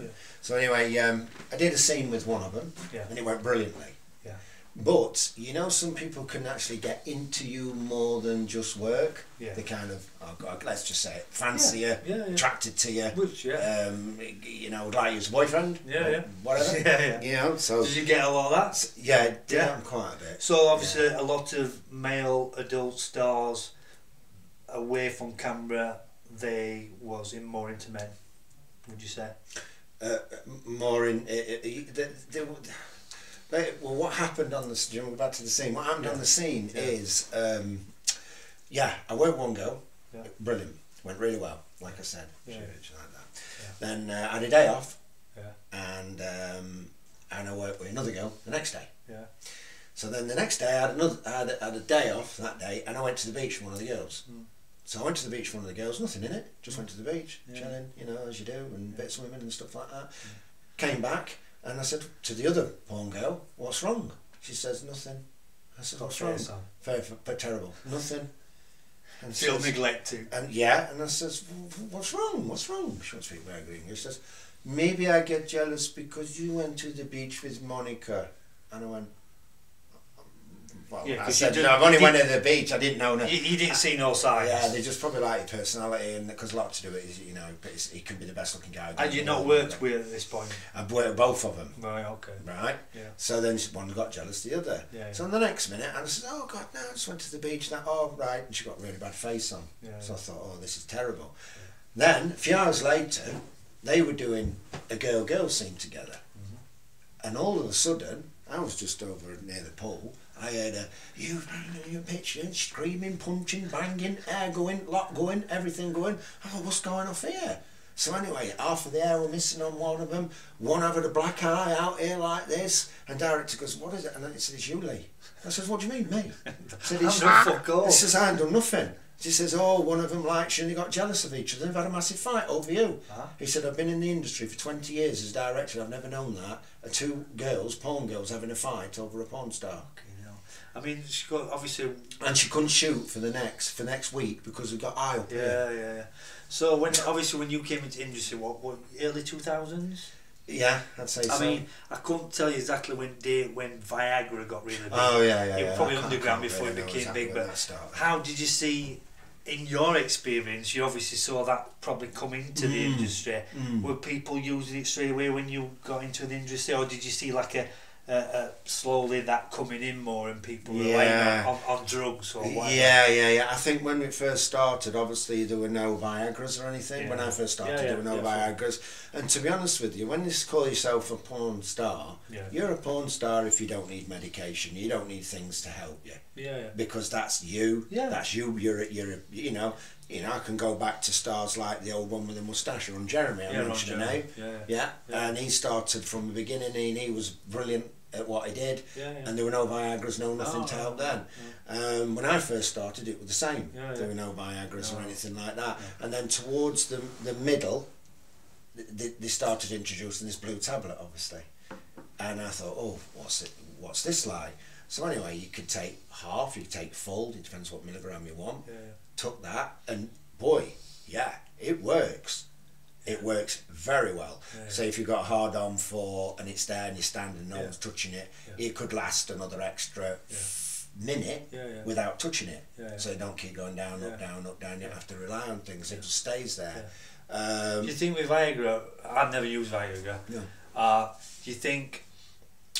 [SPEAKER 1] Yeah.
[SPEAKER 2] So anyway, um, I did a scene with one of them, and it went brilliantly.
[SPEAKER 1] Yeah.
[SPEAKER 2] But you know, some people can actually get into you more than just work.
[SPEAKER 1] Yeah.
[SPEAKER 2] They kind of, oh God, let's just say it, fancy you,
[SPEAKER 1] Yeah, yeah.
[SPEAKER 2] attracted to you
[SPEAKER 1] Which, yeah.
[SPEAKER 2] um, you know, like his boyfriend,
[SPEAKER 1] Yeah, yeah.
[SPEAKER 2] whatever.
[SPEAKER 1] Yeah, yeah.
[SPEAKER 2] You know, so
[SPEAKER 1] Did you get a lot of that?
[SPEAKER 2] yeah,
[SPEAKER 1] Yeah.
[SPEAKER 2] quite a bit.
[SPEAKER 1] So obviously a lot of male adult stars away from camera, they was in more into men. Would you say?
[SPEAKER 2] Uh, more in, uh, uh, the, the, the, well, what happened on the jump back to the scene? What happened
[SPEAKER 1] Yeah.
[SPEAKER 2] on the scene
[SPEAKER 1] Yeah.
[SPEAKER 2] is, um, yeah, I went one go,
[SPEAKER 1] Yeah.
[SPEAKER 2] brilliant, went really well. Like I said,
[SPEAKER 1] Yeah.
[SPEAKER 2] like that.
[SPEAKER 1] Yeah.
[SPEAKER 2] Then uh, I had a day off,
[SPEAKER 1] Yeah.
[SPEAKER 2] and um, and I worked with another girl the next day.
[SPEAKER 1] Yeah.
[SPEAKER 2] So then the next day I had another I had, a, had a day off that day and I went to the beach with one of the girls.
[SPEAKER 1] Mm.
[SPEAKER 2] So I went to the beach with one of the girls, nothing in it, just went to the beach,
[SPEAKER 1] Yeah.
[SPEAKER 2] chilling, you know, as you do, and bit of swimming and stuff like that. Came back and I said to the other porn girl, What's wrong? She says, Nothing. I said, What's wrong? Very, very terrible. Nothing. And
[SPEAKER 1] Feel
[SPEAKER 2] says-
[SPEAKER 1] neglected.
[SPEAKER 2] and yeah, and I says, what's wrong? What's wrong? She won't speak very good English. She says, maybe I get jealous because you went to the beach with Monica. And I went, well,
[SPEAKER 1] Yeah,
[SPEAKER 2] I said, no, I've only went to the beach. I didn't know. No.
[SPEAKER 1] You, you didn't see no signs.
[SPEAKER 2] Yeah, they just probably like your personality, and because a lot to do with it is, you know, but it's, he can be the best looking guy.
[SPEAKER 1] and you not worked with at this point.
[SPEAKER 2] I've worked with both of them,
[SPEAKER 1] Right. Okay.
[SPEAKER 2] right?
[SPEAKER 1] Yeah.
[SPEAKER 2] So then one got jealous of the other.
[SPEAKER 1] Yeah,
[SPEAKER 2] So
[SPEAKER 1] yeah.
[SPEAKER 2] in the next minute, and I said, "Oh God, no! I just went to the beach." That, oh right, and she got a really bad face on.
[SPEAKER 1] Yeah,
[SPEAKER 2] so. I thought, "Oh, this is terrible." Then a few hours later, they were doing a girl-girl scene together,
[SPEAKER 1] Mm-hmm.
[SPEAKER 2] and all of a sudden, I was just over near the pool. I heard a you your picture screaming, punching, banging, air going, lot going, everything going. I thought, what's going off here? So anyway, half of the air were missing on one of them. One having a black eye out here like this. And director goes, what is it? And then it said, it's you, Lee. I says, what do you mean, me? I said, it's
[SPEAKER 1] no fuck all.
[SPEAKER 2] He says, I ain't done nothing. She says, oh, one of them likes you and they got jealous of each other. They've had a massive fight over you.
[SPEAKER 1] Huh?
[SPEAKER 2] He said, I've been in the industry for 20 years as director. I've never known that. Two girls, porn girls, having a fight over a porn star.
[SPEAKER 1] Okay. I mean, she got obviously.
[SPEAKER 2] And she couldn't shoot for the next for next week because we got eye up.
[SPEAKER 1] Yeah, yeah, yeah. So when obviously when you came into industry, what, what early two thousands?
[SPEAKER 2] Yeah, I'd say
[SPEAKER 1] I
[SPEAKER 2] so.
[SPEAKER 1] mean, I couldn't tell you exactly when day when Viagra got really big.
[SPEAKER 2] oh yeah, yeah.
[SPEAKER 1] you
[SPEAKER 2] yeah.
[SPEAKER 1] probably underground before
[SPEAKER 2] really
[SPEAKER 1] it became
[SPEAKER 2] exactly
[SPEAKER 1] big, but how did you see, in your experience, you obviously saw that probably come into the
[SPEAKER 2] Mm.
[SPEAKER 1] industry.
[SPEAKER 2] Mm.
[SPEAKER 1] Were people using it straight away when you got into the industry, or did you see like a, a, a slowly that coming in more and people
[SPEAKER 2] Yeah.
[SPEAKER 1] Oh, on, on drugs or whatever?
[SPEAKER 2] Yeah, yeah, yeah. I think when it first started, obviously there were no Viagra's or anything. When I first started,
[SPEAKER 1] Yeah, yeah,
[SPEAKER 2] there were no
[SPEAKER 1] yeah,
[SPEAKER 2] Viagra's. And to be honest with you, when you call yourself a porn star,
[SPEAKER 1] Yeah.
[SPEAKER 2] you're a porn star if you don't need medication. You don't need things to help you
[SPEAKER 1] Yeah, yeah.
[SPEAKER 2] because that's you.
[SPEAKER 1] Yeah.
[SPEAKER 2] That's you. You're, a- you're, you know. You know, I can go back to stars like the old one with the moustache, Ron Jeremy. I
[SPEAKER 1] Yeah,
[SPEAKER 2] mentioned a
[SPEAKER 1] Jeremy.
[SPEAKER 2] name.
[SPEAKER 1] Yeah,
[SPEAKER 2] Yeah.
[SPEAKER 1] Yeah.
[SPEAKER 2] and he started from the beginning, and he was brilliant at what he did.
[SPEAKER 1] Yeah, yeah.
[SPEAKER 2] And there were no Viagra's, no nothing
[SPEAKER 1] Oh,
[SPEAKER 2] to help then. Um, when I first started, it was the same.
[SPEAKER 1] Yeah,
[SPEAKER 2] There were no Viagra's or anything like that. And then towards the the middle, th- they, they started introducing this blue tablet, obviously. and I thought, oh, what's it? What's this like? So anyway, you could take half, you could take full. It depends what milligram you want.
[SPEAKER 1] Yeah.
[SPEAKER 2] Took that, and boy, yeah, it works. It works very well.
[SPEAKER 1] Yeah.
[SPEAKER 2] So if you've got a hard on for and it's there and you're standing, no
[SPEAKER 1] Yeah.
[SPEAKER 2] one's touching it,
[SPEAKER 1] Yeah.
[SPEAKER 2] it could last another extra minute
[SPEAKER 1] Yeah, yeah.
[SPEAKER 2] without touching it.
[SPEAKER 1] Yeah, yeah.
[SPEAKER 2] So you don't keep going down, up, down, up, down. You
[SPEAKER 1] Yeah.
[SPEAKER 2] have to rely on things. It just stays there.
[SPEAKER 1] Do
[SPEAKER 2] Um,
[SPEAKER 1] you think with Viagra, I've never used Viagra.
[SPEAKER 2] No.
[SPEAKER 1] Uh, do you think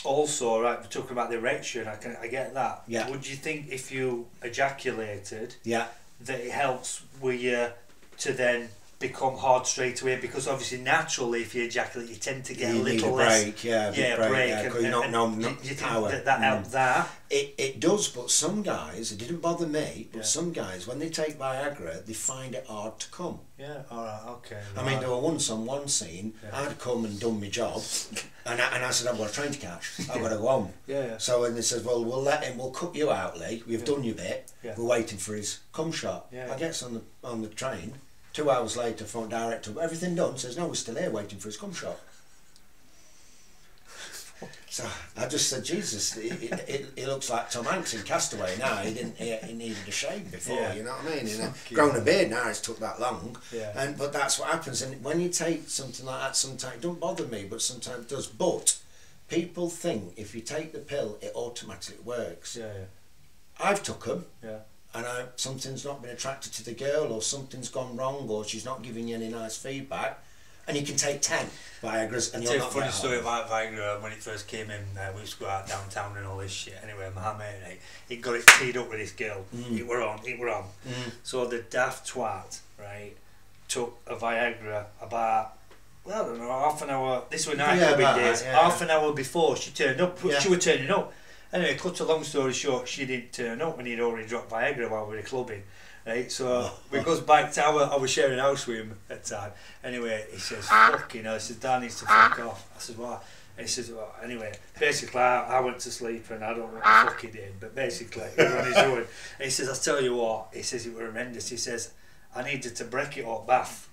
[SPEAKER 1] also, right, we're talking about the erection, I can I get that.
[SPEAKER 2] Yeah.
[SPEAKER 1] Would you think if you ejaculated
[SPEAKER 2] yeah,
[SPEAKER 1] that it helps with you to then become hard straight away? Because obviously naturally if you ejaculate you tend to get
[SPEAKER 2] you
[SPEAKER 1] a little
[SPEAKER 2] a
[SPEAKER 1] less
[SPEAKER 2] break. Yeah,
[SPEAKER 1] yeah,
[SPEAKER 2] break.
[SPEAKER 1] break,
[SPEAKER 2] yeah,
[SPEAKER 1] and,
[SPEAKER 2] you're not, no, not
[SPEAKER 1] do you
[SPEAKER 2] power.
[SPEAKER 1] that, that
[SPEAKER 2] Mm.
[SPEAKER 1] helped that?
[SPEAKER 2] It, it does, but some guys, it didn't bother me, but
[SPEAKER 1] Yeah.
[SPEAKER 2] some guys, when they take Viagra, they find it hard to come.
[SPEAKER 1] Yeah, alright, okay.
[SPEAKER 2] I mean, there were once on one scene,
[SPEAKER 1] Yeah.
[SPEAKER 2] I'd come and done my job, and I, and I said, I've got a train to catch, I've got to go home.
[SPEAKER 1] yeah, yeah.
[SPEAKER 2] So, and they said, well, we'll let him, we'll cut you out, Lee, we've
[SPEAKER 1] Yeah.
[SPEAKER 2] done your bit,
[SPEAKER 1] Yeah.
[SPEAKER 2] we're waiting for his cum shot.
[SPEAKER 1] Yeah.
[SPEAKER 2] I gets on the, on the train, two hours later, phone director, everything done, says, no, we're still here waiting for his cum shot. So I just said, Jesus, it, it, it, it looks like Tom Hanks in Cast Away now. He didn't. He, he needed a shave before.
[SPEAKER 1] Yeah.
[SPEAKER 2] You know what I mean? You know, grown a beard now. It's took that long.
[SPEAKER 1] Yeah.
[SPEAKER 2] And but that's what happens. And when you take something like that, sometimes it don't bother me, but sometimes it does. But people think if you take the pill, it automatically works.
[SPEAKER 1] yeah, yeah,
[SPEAKER 2] I've took them.
[SPEAKER 1] yeah.
[SPEAKER 2] And I, something's not been attracted to the girl, or something's gone wrong, or she's not giving you any nice feedback, and you can take ten Viagra's, and you'll not
[SPEAKER 1] funny story about Viagra when it first came in. Uh, we used to go out downtown and all this shit. Anyway, my mate, he got it teed up with this girl.
[SPEAKER 2] Mm.
[SPEAKER 1] It were on, it were on.
[SPEAKER 2] Mm.
[SPEAKER 1] So the daft twat, right, took a Viagra about, well, I don't know, half an hour. This was night
[SPEAKER 2] Yeah,
[SPEAKER 1] clubbing days.
[SPEAKER 2] that, yeah.
[SPEAKER 1] Half an hour before she turned up.
[SPEAKER 2] Yeah.
[SPEAKER 1] She was turning up. Anyway, cut a long story short, she didn't turn up and he'd already dropped Viagra while we were clubbing. Right, so we goes back to our, I was sharing a house with him at the time. Anyway, he says, fucking hell, he says, Dan needs to fuck off. I said, why? And he says, well, anyway, basically, I, I went to sleep and I don't know what the fuck he did, but basically, he was on his own. And he says, I'll tell you what, he says, it was horrendous. He says, I needed to break it up bath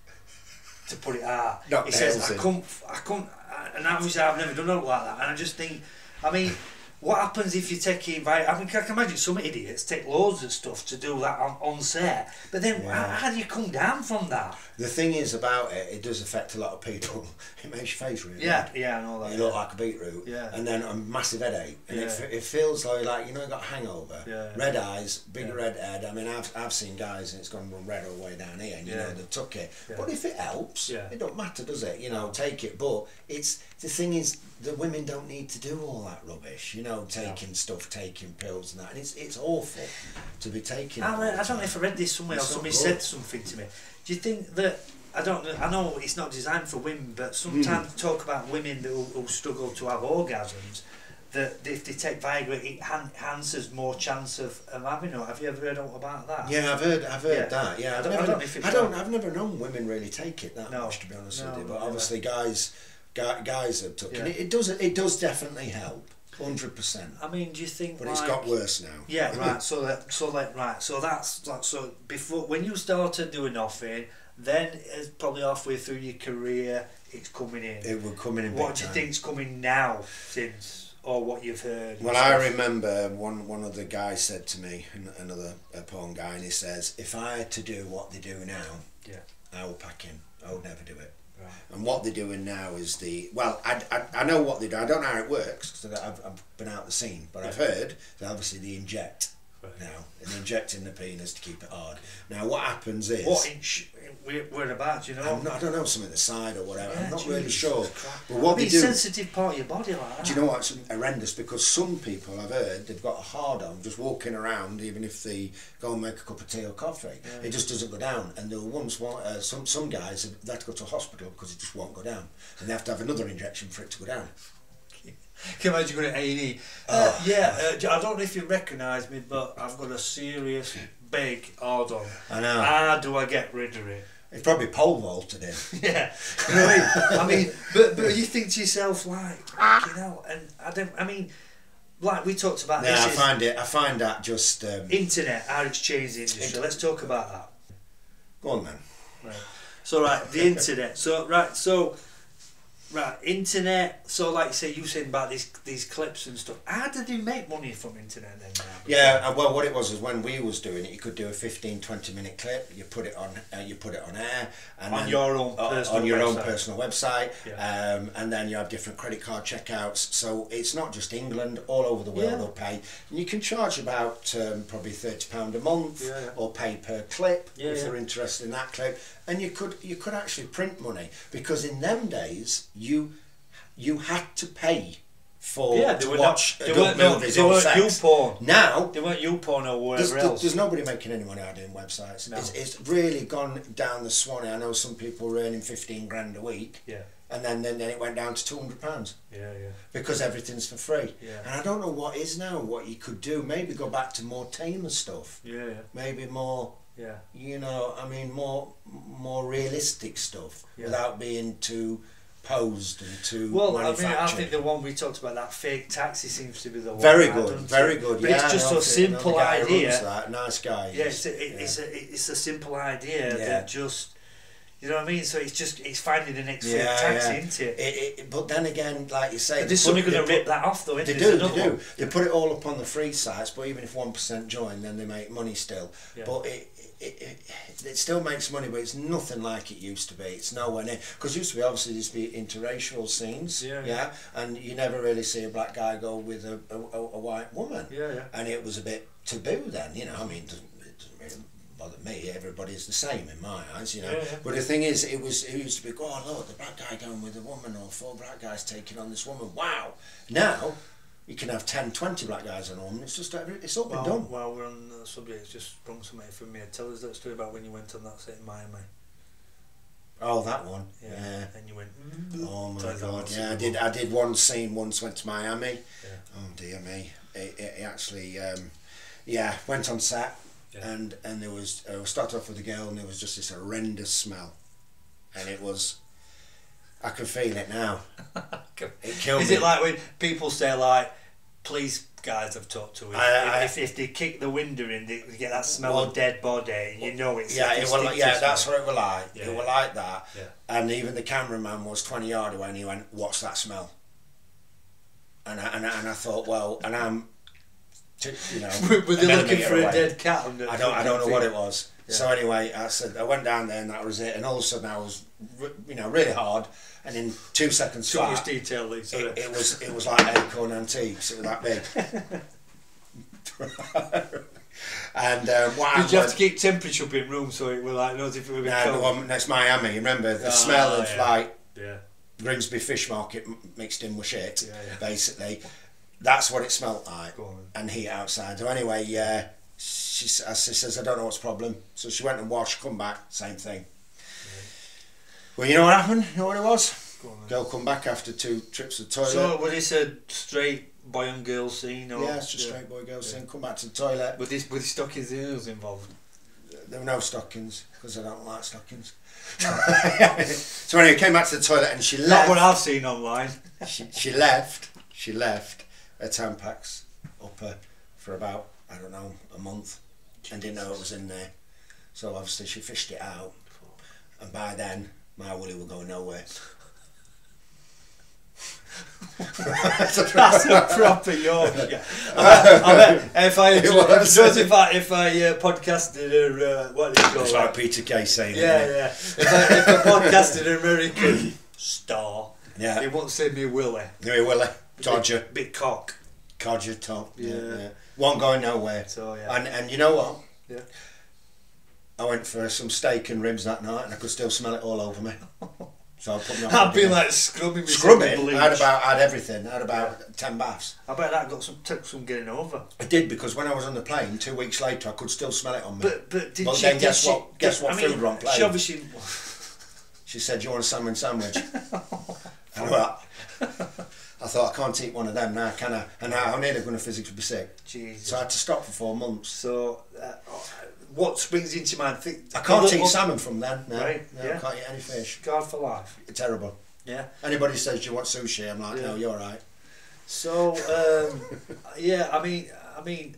[SPEAKER 1] to put it out.
[SPEAKER 2] Not
[SPEAKER 1] he says, I couldn't, I couldn't, and obviously I've never done it like that. And I just think, I mean, what happens if you take it? I mean, I can imagine some idiots take loads of stuff to do that on, on set, but then
[SPEAKER 2] Yeah.
[SPEAKER 1] how, how do you come down from that?
[SPEAKER 2] The thing is about it, it does affect a lot of people. It makes your face really
[SPEAKER 1] Yeah,
[SPEAKER 2] red.
[SPEAKER 1] yeah, I know that.
[SPEAKER 2] You look like a beetroot,
[SPEAKER 1] Yeah.
[SPEAKER 2] and then a massive headache, and it,
[SPEAKER 1] Yeah.
[SPEAKER 2] f- it feels like, like you know you got a hangover,
[SPEAKER 1] Yeah.
[SPEAKER 2] red eyes, big red head. I mean, I've, I've seen guys and it's gone from red all the way down here, and you know they've took it.
[SPEAKER 1] Yeah.
[SPEAKER 2] But if it helps,
[SPEAKER 1] Yeah.
[SPEAKER 2] it don't matter, does it? You know, take it. But it's the thing is, the women don't need to do all that rubbish. You know, taking stuff, taking pills and that, and it's it's awful to be taking.
[SPEAKER 1] I,
[SPEAKER 2] all
[SPEAKER 1] read,
[SPEAKER 2] the
[SPEAKER 1] I don't know if I read this somewhere or
[SPEAKER 2] It's not
[SPEAKER 1] somebody said something to me. Do you think that I don't know? I know it's not designed for women, but sometimes
[SPEAKER 2] Hmm.
[SPEAKER 1] talk about women who, who struggle to have orgasms. That if they take Viagra, it enhances more chance of, of having it. Have you ever heard about that?
[SPEAKER 2] Yeah, I've heard, I've heard
[SPEAKER 1] Yeah.
[SPEAKER 2] that. Yeah,
[SPEAKER 1] I
[SPEAKER 2] I've
[SPEAKER 1] don't- I don't know if it's
[SPEAKER 2] I don't, I've never known women really take it that
[SPEAKER 1] No.
[SPEAKER 2] much, to be honest
[SPEAKER 1] No,
[SPEAKER 2] with you. But
[SPEAKER 1] never.
[SPEAKER 2] obviously, guys, guys, have took
[SPEAKER 1] Yeah.
[SPEAKER 2] it. It does, it does definitely help, hundred percent.
[SPEAKER 1] I mean, do you think?
[SPEAKER 2] But
[SPEAKER 1] like,
[SPEAKER 2] it's got worse now.
[SPEAKER 1] Yeah, right. So that, so that, right. So that's like, so before when you started doing nothing, then it's probably halfway through your career, it's coming in.
[SPEAKER 2] It would come in
[SPEAKER 1] what do you
[SPEAKER 2] time.
[SPEAKER 1] think's coming now since, or what you've heard?
[SPEAKER 2] Well, I
[SPEAKER 1] stuff?
[SPEAKER 2] remember one one of the guys said to me, another a porn guy, and he says, "If I had to do what they do now,
[SPEAKER 1] Yeah.
[SPEAKER 2] I would pack in. I would never do it." And what they're doing now is the well, I, I, I know what they do. I don't know how it works because I've, I've been out the scene, but I've heard that obviously they inject. Now, and injecting the penis to keep it hard. Now, what happens is
[SPEAKER 1] What inch? Whereabouts? You know.
[SPEAKER 2] Not, I don't know something the side or whatever.
[SPEAKER 1] Yeah,
[SPEAKER 2] I'm not
[SPEAKER 1] Jesus
[SPEAKER 2] really sure. But what
[SPEAKER 1] I mean,
[SPEAKER 2] they do,
[SPEAKER 1] sensitive part of your body like that.
[SPEAKER 2] do you know what's horrendous? Because some people I've heard they've got a hard on just walking around, even if they go and make a cup of tea or coffee,
[SPEAKER 1] Yeah.
[SPEAKER 2] it just doesn't go down. And there were once one, uh, some some guys have they have to go to a hospital because it just won't go down, and they have to have another injection for it to go down.
[SPEAKER 1] Can you imagine going to A and E?
[SPEAKER 2] Oh.
[SPEAKER 1] Yeah, uh, I don't know if you recognise me, but I've got a serious big hard on.
[SPEAKER 2] I know.
[SPEAKER 1] How do I get rid of it?
[SPEAKER 2] It's probably pole vaulted in.
[SPEAKER 1] Yeah, you know I mean? I mean, but but you think to yourself like, you know, and I don't. I mean, like we talked about
[SPEAKER 2] Yeah, I find it. I find that just. Um,
[SPEAKER 1] internet, how it's changed the industry. Let's talk about that.
[SPEAKER 2] go on then.
[SPEAKER 1] Right. So right, the internet. So right, so right, internet. So, like you say, you saying about these these clips and stuff. How did you make money from internet then?
[SPEAKER 2] Yeah, uh, well, what it was is when we was doing it, you could do a 15, 20 minute clip. You put it on, uh, you put it on air, and
[SPEAKER 1] On
[SPEAKER 2] then-
[SPEAKER 1] your own
[SPEAKER 2] uh,
[SPEAKER 1] personal
[SPEAKER 2] on your own
[SPEAKER 1] website.
[SPEAKER 2] personal website,
[SPEAKER 1] Yeah.
[SPEAKER 2] um, and then you have different credit card checkouts. So it's not just England; all over the world
[SPEAKER 1] Yeah.
[SPEAKER 2] they'll pay, and you can charge about um, probably thirty pound a month,
[SPEAKER 1] Yeah,
[SPEAKER 2] or pay per clip if they're interested in that clip. And you could you could actually print money because in them days you you had to pay for
[SPEAKER 1] Yeah, they
[SPEAKER 2] to
[SPEAKER 1] were
[SPEAKER 2] watch
[SPEAKER 1] not. They
[SPEAKER 2] adult
[SPEAKER 1] weren't, no,
[SPEAKER 2] movies
[SPEAKER 1] they
[SPEAKER 2] or
[SPEAKER 1] weren't
[SPEAKER 2] sex.
[SPEAKER 1] YouPorn.
[SPEAKER 2] Now
[SPEAKER 1] They weren't YouPorn or whatever
[SPEAKER 2] there's,
[SPEAKER 1] else.
[SPEAKER 2] there's nobody making any money out doing websites.
[SPEAKER 1] No.
[SPEAKER 2] It's, it's really gone down the swanny. I know some people were earning 15 grand a week,
[SPEAKER 1] Yeah,
[SPEAKER 2] and then, then, then it went down to 200 pounds
[SPEAKER 1] yeah, yeah.
[SPEAKER 2] because everything's for free.
[SPEAKER 1] Yeah.
[SPEAKER 2] And I don't know what is now, what you could do. Maybe go back to more tamer stuff.
[SPEAKER 1] Yeah, yeah,
[SPEAKER 2] Maybe more,
[SPEAKER 1] yeah.
[SPEAKER 2] you know, I mean, more more realistic stuff
[SPEAKER 1] Yeah.
[SPEAKER 2] without being too posed and too
[SPEAKER 1] Well, I mean, I think the one we talked about, that fake taxi, seems to be the one.
[SPEAKER 2] very good,
[SPEAKER 1] done
[SPEAKER 2] very good.
[SPEAKER 1] But
[SPEAKER 2] yeah,
[SPEAKER 1] it's just
[SPEAKER 2] no,
[SPEAKER 1] a simple
[SPEAKER 2] the guy who runs
[SPEAKER 1] idea.
[SPEAKER 2] That, nice guy.
[SPEAKER 1] Yeah, it's a, it,
[SPEAKER 2] yeah.
[SPEAKER 1] it's a it's a simple idea
[SPEAKER 2] Yeah.
[SPEAKER 1] that just you know what I mean. So it's just it's finding the next
[SPEAKER 2] Yeah,
[SPEAKER 1] fake taxi,
[SPEAKER 2] yeah.
[SPEAKER 1] isn't it?
[SPEAKER 2] It, it, but then again, like you say,
[SPEAKER 1] there's somebody going to rip that off though, isn't
[SPEAKER 2] They do, they do.
[SPEAKER 1] one.
[SPEAKER 2] They put it all up on the free sites, but even if one percent join, then they make money still.
[SPEAKER 1] Yeah.
[SPEAKER 2] But it, it, it, it still makes money, but it's nothing like it used to be. It's nowhere near because used to be obviously to be interracial scenes,
[SPEAKER 1] Yeah,
[SPEAKER 2] yeah,
[SPEAKER 1] yeah.
[SPEAKER 2] and you never really see a black guy go with a, a, a, a white woman,
[SPEAKER 1] Yeah, yeah.
[SPEAKER 2] and it was a bit taboo then. You know, I mean, it doesn't, it doesn't really bother me. Everybody's the same in my eyes, you know.
[SPEAKER 1] Yeah, yeah.
[SPEAKER 2] But the thing is, it was it used to be, oh look, the black guy going with a woman, or four black guys taking on this woman. Wow. Now you can have 10, 20 black guys on a woman. It's just every- it's all been
[SPEAKER 1] Well,
[SPEAKER 2] done.
[SPEAKER 1] while we're on the subject, it's just sprung something from me. Tell us that story about when you went on that set in Miami.
[SPEAKER 2] Oh, that one.
[SPEAKER 1] Yeah.
[SPEAKER 2] Yeah.
[SPEAKER 1] And you went. Mm.
[SPEAKER 2] Oh my
[SPEAKER 1] Tell
[SPEAKER 2] god! Yeah, I did. I did one scene once. Went to Miami.
[SPEAKER 1] Yeah.
[SPEAKER 2] Oh dear me! It, it, it actually, um, yeah, went on set,
[SPEAKER 1] Yeah.
[SPEAKER 2] and and there was. Uh, I started off with a girl, and there was just this horrendous smell, and it was. I can feel it now. It killed
[SPEAKER 1] Is
[SPEAKER 2] me.
[SPEAKER 1] it like when people say like, police guys I've talked to, if,
[SPEAKER 2] I- I-
[SPEAKER 1] if, if they kick the window in, they, get that smell
[SPEAKER 2] Well-
[SPEAKER 1] of dead body, and you know it's
[SPEAKER 2] yeah, it yeah, that's
[SPEAKER 1] smell.
[SPEAKER 2] what it was like.
[SPEAKER 1] Yeah,
[SPEAKER 2] it was like that.
[SPEAKER 1] Yeah.
[SPEAKER 2] And even the cameraman was 20 yard away and he went, What's that smell? And I, and I, and I thought, Well, and I'm, you know,
[SPEAKER 1] Were
[SPEAKER 2] a
[SPEAKER 1] they looking for a
[SPEAKER 2] away.
[SPEAKER 1] dead cat?
[SPEAKER 2] I don't, I don't know what it was.
[SPEAKER 1] Yeah.
[SPEAKER 2] So anyway, I said, I went down there and that was it. And all of a sudden I was, you know, really hard. And in two seconds
[SPEAKER 1] Too
[SPEAKER 2] flat,
[SPEAKER 1] detail, Lee.
[SPEAKER 2] It, it was, it was like Acorn Antiques. It was that big. and um, what
[SPEAKER 1] Did you have to keep temperature up in room so it was like knows if it would be
[SPEAKER 2] no,
[SPEAKER 1] cold?
[SPEAKER 2] one next Miami. Remember the
[SPEAKER 1] Ah,
[SPEAKER 2] smell of
[SPEAKER 1] yeah.
[SPEAKER 2] like
[SPEAKER 1] Yeah.
[SPEAKER 2] Grimsby Fish Market mixed in with shit.
[SPEAKER 1] Yeah.
[SPEAKER 2] Basically, that's what it smelt like.
[SPEAKER 1] Go on.
[SPEAKER 2] And heat outside. So anyway, yeah. She, s- she says I don't know what's the problem. So she went and washed. Come back, same thing. Well, you know what happened? You know what it was?
[SPEAKER 1] Go on.
[SPEAKER 2] Girl come back after two trips to the toilet.
[SPEAKER 1] So was this a straight boy and girl scene? Or,
[SPEAKER 2] yeah, it's just straight boy girl scene. Come back to the toilet.
[SPEAKER 1] With this with the stockings and heels involved.
[SPEAKER 2] There were no stockings because I don't like stockings. so anyway, came back to the toilet and she
[SPEAKER 1] Not
[SPEAKER 2] left.
[SPEAKER 1] what I've seen online.
[SPEAKER 2] she, she left she left her Tampax up her for about I don't know a month. And didn't know it was in there. So obviously she fished it out. And by then my willy were going nowhere.
[SPEAKER 1] That's a proper Yorkshire. I I bet if I
[SPEAKER 2] It
[SPEAKER 1] if, I if I uh, podcasted a uh, what do you call
[SPEAKER 2] it's
[SPEAKER 1] it?
[SPEAKER 2] like Peter Kay saying it,
[SPEAKER 1] Yeah, yeah. If I, if I podcasted an American star,
[SPEAKER 2] yeah.
[SPEAKER 1] he won't say me Willie.
[SPEAKER 2] Anyway, Willie Dodger
[SPEAKER 1] Big, big cock.
[SPEAKER 2] Codger top yeah.
[SPEAKER 1] Yeah.
[SPEAKER 2] yeah one going nowhere
[SPEAKER 1] So yeah.
[SPEAKER 2] and and you know what
[SPEAKER 1] Yeah.
[SPEAKER 2] I went for some steak and ribs that night and I could still smell it all over me so I put on
[SPEAKER 1] I've been like scrubbing
[SPEAKER 2] Scrubbing. I had about I had everything. I had about ten baths.
[SPEAKER 1] I bet that got some took some getting over.
[SPEAKER 2] I did because when I was on the plane two weeks later, I could still smell it on me.
[SPEAKER 1] But but did
[SPEAKER 2] Well,
[SPEAKER 1] she?
[SPEAKER 2] then guess
[SPEAKER 1] she,
[SPEAKER 2] what- guess what
[SPEAKER 1] I mean,
[SPEAKER 2] were on plate?
[SPEAKER 1] She obviously.
[SPEAKER 2] she said, "Do you want a salmon sandwich?" and what? I thought I can't eat one of them now, can I? And I, I'm nearly going to physically be sick.
[SPEAKER 1] Jesus.
[SPEAKER 2] So I had to stop for four months.
[SPEAKER 1] So, uh, what springs into mind? Think,
[SPEAKER 2] I can't eat salmon from then. No,
[SPEAKER 1] Right,
[SPEAKER 2] no
[SPEAKER 1] yeah.
[SPEAKER 2] I can't eat any fish.
[SPEAKER 1] God for life.
[SPEAKER 2] Terrible.
[SPEAKER 1] Yeah.
[SPEAKER 2] Anybody says, "Do you want sushi?" I'm like,
[SPEAKER 1] Yeah.
[SPEAKER 2] "No, you're all right."
[SPEAKER 1] So, um, yeah, I mean, I mean,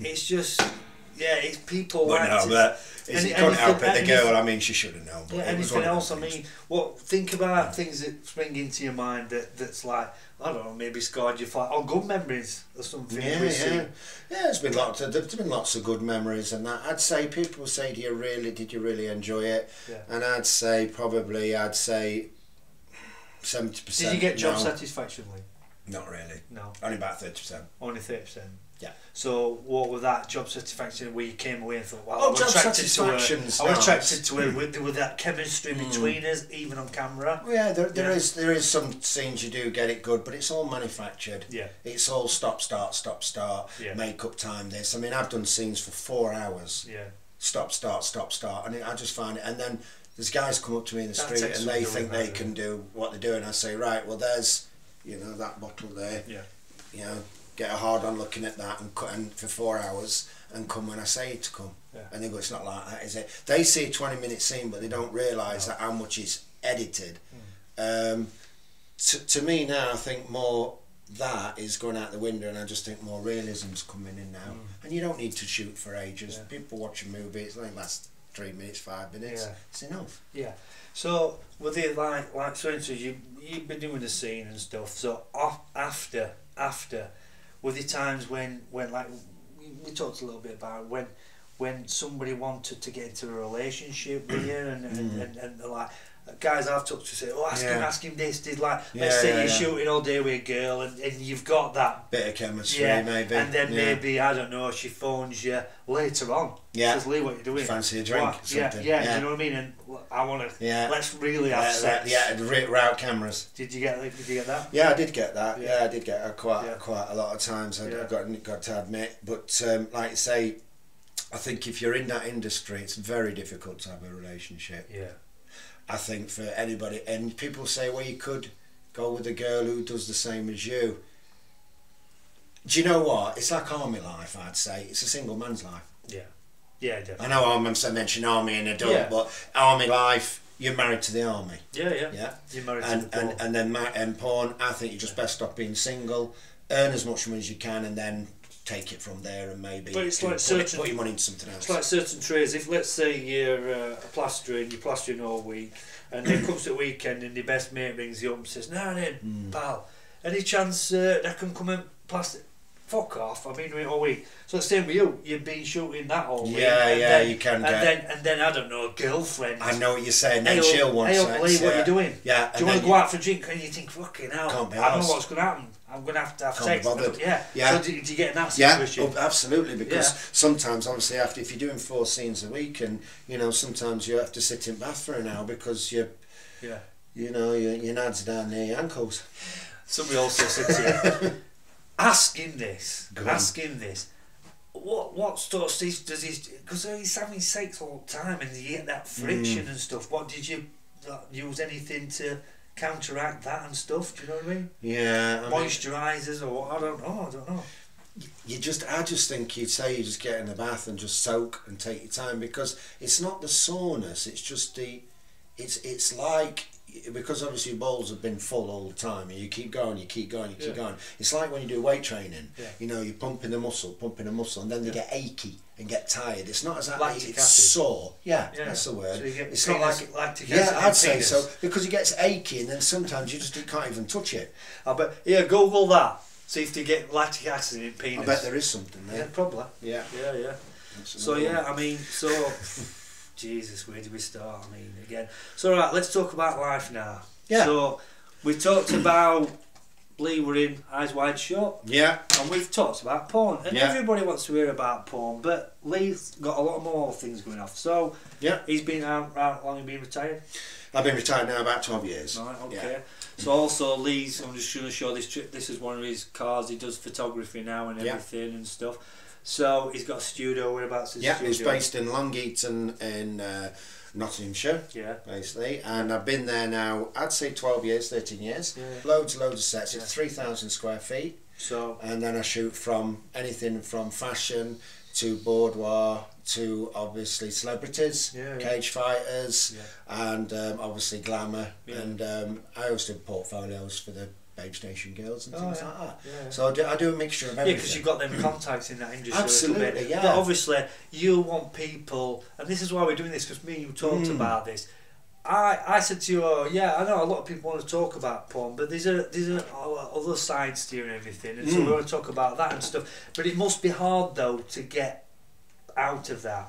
[SPEAKER 1] it's just yeah, it's people
[SPEAKER 2] But
[SPEAKER 1] like
[SPEAKER 2] no, but is
[SPEAKER 1] Any-
[SPEAKER 2] it couldn't help it. The girl, I mean, she should have known. But
[SPEAKER 1] Yeah, anything else? I mean, what think about things that spring into your mind that that's like I don't know, maybe scarred you for or good memories or something.
[SPEAKER 2] Yeah, yeah,
[SPEAKER 1] see.
[SPEAKER 2] yeah. There's been lots. Of, there's been lots of good memories, and that. I'd say people say, "Do you really? Did you really enjoy it?"
[SPEAKER 1] Yeah.
[SPEAKER 2] And I'd say probably, I'd say seventy percent.
[SPEAKER 1] Did you get job
[SPEAKER 2] no,
[SPEAKER 1] satisfactionally?
[SPEAKER 2] Not really.
[SPEAKER 1] No,
[SPEAKER 2] Only about thirty percent.
[SPEAKER 1] only thirty percent.
[SPEAKER 2] Yeah.
[SPEAKER 1] So what was that job satisfaction where you came away and thought, wow,
[SPEAKER 2] Oh,
[SPEAKER 1] I was
[SPEAKER 2] job
[SPEAKER 1] attracted to her. I was attracted to her with, with that chemistry
[SPEAKER 2] Mm.
[SPEAKER 1] between us, even on camera.
[SPEAKER 2] Well, yeah, there, there
[SPEAKER 1] Yeah.
[SPEAKER 2] is there is some scenes you do get it good, but it's all manufactured.
[SPEAKER 1] Yeah.
[SPEAKER 2] It's all stop, start, stop, start.
[SPEAKER 1] Yeah.
[SPEAKER 2] Makeup time. This. I mean, I've done scenes for four hours.
[SPEAKER 1] Yeah.
[SPEAKER 2] Stop, start, stop, start, and it, I just find it. And then there's guys come up to me in the
[SPEAKER 1] That
[SPEAKER 2] street and they think they can do what they're doing. I say, right, well, there's, you know, that bottle there.
[SPEAKER 1] Yeah.
[SPEAKER 2] You know, get a hard on looking at that and cut and for four hours and come when I say you to come.
[SPEAKER 1] Yeah.
[SPEAKER 2] And they go, it's not like that, is it? They see a 20 minute scene, but they don't realise that how much is edited.
[SPEAKER 1] Hmm.
[SPEAKER 2] Um, to, to me now, I think more that is going out the window, and I just think more realism's coming in now. And you don't need to shoot for ages.
[SPEAKER 1] Yeah.
[SPEAKER 2] People watch a movie, it's like last three minutes, five minutes.
[SPEAKER 1] Yeah.
[SPEAKER 2] It's enough.
[SPEAKER 1] Yeah. So with it like like so you you've been doing the scene and stuff. So off, after after, were there times when when like we, talked a little bit about when when somebody wanted to get into a relationship with you and and, mm. and, and, like guys I've talked to say oh ask him ask him this did like
[SPEAKER 2] Yeah,
[SPEAKER 1] let's say
[SPEAKER 2] yeah,
[SPEAKER 1] you're
[SPEAKER 2] yeah.
[SPEAKER 1] shooting all day with a girl and, and you've got that
[SPEAKER 2] Bit of chemistry,
[SPEAKER 1] yeah
[SPEAKER 2] maybe.
[SPEAKER 1] and then
[SPEAKER 2] yeah.
[SPEAKER 1] maybe I don't know she phones you later on
[SPEAKER 2] Yeah.
[SPEAKER 1] says Lee what you doing
[SPEAKER 2] Fancy a drink,
[SPEAKER 1] What? yeah,
[SPEAKER 2] something.
[SPEAKER 1] yeah
[SPEAKER 2] Yeah.
[SPEAKER 1] you know what I mean and I want to
[SPEAKER 2] Yeah.
[SPEAKER 1] let's really have
[SPEAKER 2] Yeah,
[SPEAKER 1] sex
[SPEAKER 2] yeah, yeah, route cameras.
[SPEAKER 1] did you get did you get that
[SPEAKER 2] Yeah, I did get that.
[SPEAKER 1] Yeah.
[SPEAKER 2] Yeah, I did get that quite
[SPEAKER 1] Yeah.
[SPEAKER 2] quite a lot of times. I,
[SPEAKER 1] Yeah.
[SPEAKER 2] I got got to admit, but um, like I say, I think if you're in that industry, it's very difficult to have a relationship.
[SPEAKER 1] yeah
[SPEAKER 2] I think for anybody, and people say, well, you could go with a girl who does the same as you. Do you know what? It's like army life. I'd say it's a single man's life.
[SPEAKER 1] yeah yeah definitely
[SPEAKER 2] I know I'm mentioned army and adult,
[SPEAKER 1] Yeah.
[SPEAKER 2] but army life, you're married to the army.
[SPEAKER 1] yeah yeah
[SPEAKER 2] Yeah.
[SPEAKER 1] you're married
[SPEAKER 2] and,
[SPEAKER 1] to the
[SPEAKER 2] and,
[SPEAKER 1] ball.
[SPEAKER 2] and then ma- and porn, I think you just best off being single, earn as much money as you can, and then take it from there and maybe
[SPEAKER 1] But it's like
[SPEAKER 2] put, it- put your money into something else.
[SPEAKER 1] It's like certain trades. If let's say you're uh, a plastering, you're plastering all week, and then comes the weekend and your best mate rings you up and says, "No, then,
[SPEAKER 2] Mm.
[SPEAKER 1] pal, any chance uh, I can come and plaster?" Fuck off! I've been doing it all week. So the same with you. You've been shooting that all week.
[SPEAKER 2] Yeah,
[SPEAKER 1] and
[SPEAKER 2] yeah,
[SPEAKER 1] then-
[SPEAKER 2] you can
[SPEAKER 1] And
[SPEAKER 2] get-
[SPEAKER 1] then, and then I don't know, girlfriend.
[SPEAKER 2] I know what you're saying. Then she'll want
[SPEAKER 1] up,
[SPEAKER 2] sex.
[SPEAKER 1] Lee,
[SPEAKER 2] yeah.
[SPEAKER 1] what are doing?
[SPEAKER 2] Yeah,
[SPEAKER 1] Do you want to go out for a drink? And you think, fucking hell,
[SPEAKER 2] Can't be
[SPEAKER 1] I don't know what's going to happen. I'm going to have to have
[SPEAKER 2] Can't
[SPEAKER 1] sex.
[SPEAKER 2] bothered.
[SPEAKER 1] Yeah.
[SPEAKER 2] Yeah.
[SPEAKER 1] So do, do you get in that
[SPEAKER 2] Yeah,
[SPEAKER 1] situation?
[SPEAKER 2] oh, absolutely. Because
[SPEAKER 1] Yeah.
[SPEAKER 2] sometimes, obviously, after if you're doing four scenes a week, and you know, sometimes you have to sit in bath for an hour because you,
[SPEAKER 1] yeah.
[SPEAKER 2] you know, your your nads are down near your ankles.
[SPEAKER 1] Somebody also said to you, ask him this,
[SPEAKER 2] Go on.
[SPEAKER 1] ask him this. What what sort of does he? Because he's having sex all the time, and you get that friction
[SPEAKER 2] Mm.
[SPEAKER 1] and stuff. What did you use anything to counteract that and stuff? Do you know what I mean?
[SPEAKER 2] Yeah, I mean,
[SPEAKER 1] Moisturisers or what? I don't know. I don't know.
[SPEAKER 2] you just I just think you'd say you just get in the bath and just soak and take your time because it's not the soreness it's just the it's it's like because obviously your bowls have been full all the time and you keep going you keep going you keep
[SPEAKER 1] Yeah.
[SPEAKER 2] going it's like when you do weight training
[SPEAKER 1] Yeah.
[SPEAKER 2] you know you're pumping the muscle pumping the muscle and then they
[SPEAKER 1] Yeah.
[SPEAKER 2] get achy and get tired it's not as that
[SPEAKER 1] Lactic
[SPEAKER 2] it's
[SPEAKER 1] acid.
[SPEAKER 2] sore yeah,
[SPEAKER 1] Yeah.
[SPEAKER 2] that's the word
[SPEAKER 1] So
[SPEAKER 2] it's not like
[SPEAKER 1] lactic
[SPEAKER 2] yeah
[SPEAKER 1] acid in
[SPEAKER 2] I'd say
[SPEAKER 1] penis.
[SPEAKER 2] so because it gets achy and then sometimes you just you can't even touch it uh,
[SPEAKER 1] I bet. Yeah, Google that. See if they get lactic acid in penis.
[SPEAKER 2] I bet there is something
[SPEAKER 1] Yeah,
[SPEAKER 2] there
[SPEAKER 1] probably.
[SPEAKER 2] yeah,
[SPEAKER 1] Yeah, yeah. So
[SPEAKER 2] another
[SPEAKER 1] yeah. I mean, so Jesus, where do we start? I mean, again. So right, let's talk about life now.
[SPEAKER 2] Yeah.
[SPEAKER 1] So we talked about Lee were in Eyes Wide Shut,
[SPEAKER 2] yeah
[SPEAKER 1] and we've talked about porn, and
[SPEAKER 2] Yeah.
[SPEAKER 1] everybody wants to hear about porn, but Lee's got a lot more things going off. So
[SPEAKER 2] yeah
[SPEAKER 1] he's been out, how long he been retired?
[SPEAKER 2] I've been retired now about 12 years.
[SPEAKER 1] Right, okay.
[SPEAKER 2] Yeah.
[SPEAKER 1] So also Lee's, I'm just going to show this trip. This is one of his cars. He does photography now and
[SPEAKER 2] Yeah.
[SPEAKER 1] everything and stuff. So he's got a studio. Whereabouts is
[SPEAKER 2] Yeah,
[SPEAKER 1] the
[SPEAKER 2] it's based in Long Eaton in uh, Nottinghamshire,
[SPEAKER 1] Yeah.
[SPEAKER 2] basically. And I've been there now, I'd say 12 years, 13 years.
[SPEAKER 1] Yeah.
[SPEAKER 2] Loads, loads of sets.
[SPEAKER 1] Yeah.
[SPEAKER 2] It's 3,000 square feet.
[SPEAKER 1] So
[SPEAKER 2] And then I shoot from anything from fashion to boudoir to obviously celebrities,
[SPEAKER 1] Yeah, yeah.
[SPEAKER 2] cage fighters,
[SPEAKER 1] yeah.
[SPEAKER 2] and um, obviously glamour. And um, I always do portfolios for the Babe Station Girls and
[SPEAKER 1] Oh,
[SPEAKER 2] things
[SPEAKER 1] yeah.
[SPEAKER 2] like that.
[SPEAKER 1] Yeah.
[SPEAKER 2] So I do, I do a mixture of everything.
[SPEAKER 1] Yeah, because you've got them contacts in that industry.
[SPEAKER 2] Absolutely, yeah.
[SPEAKER 1] But obviously, you want people, and this is why we're doing this because me and you talked
[SPEAKER 2] Mm.
[SPEAKER 1] about this. I, I said to you, oh, yeah, I know a lot of people want to talk about porn, but there's a there's a, other sides to it and everything, and so
[SPEAKER 2] Mm.
[SPEAKER 1] we want to talk about that and stuff. But it must be hard though to get out of that.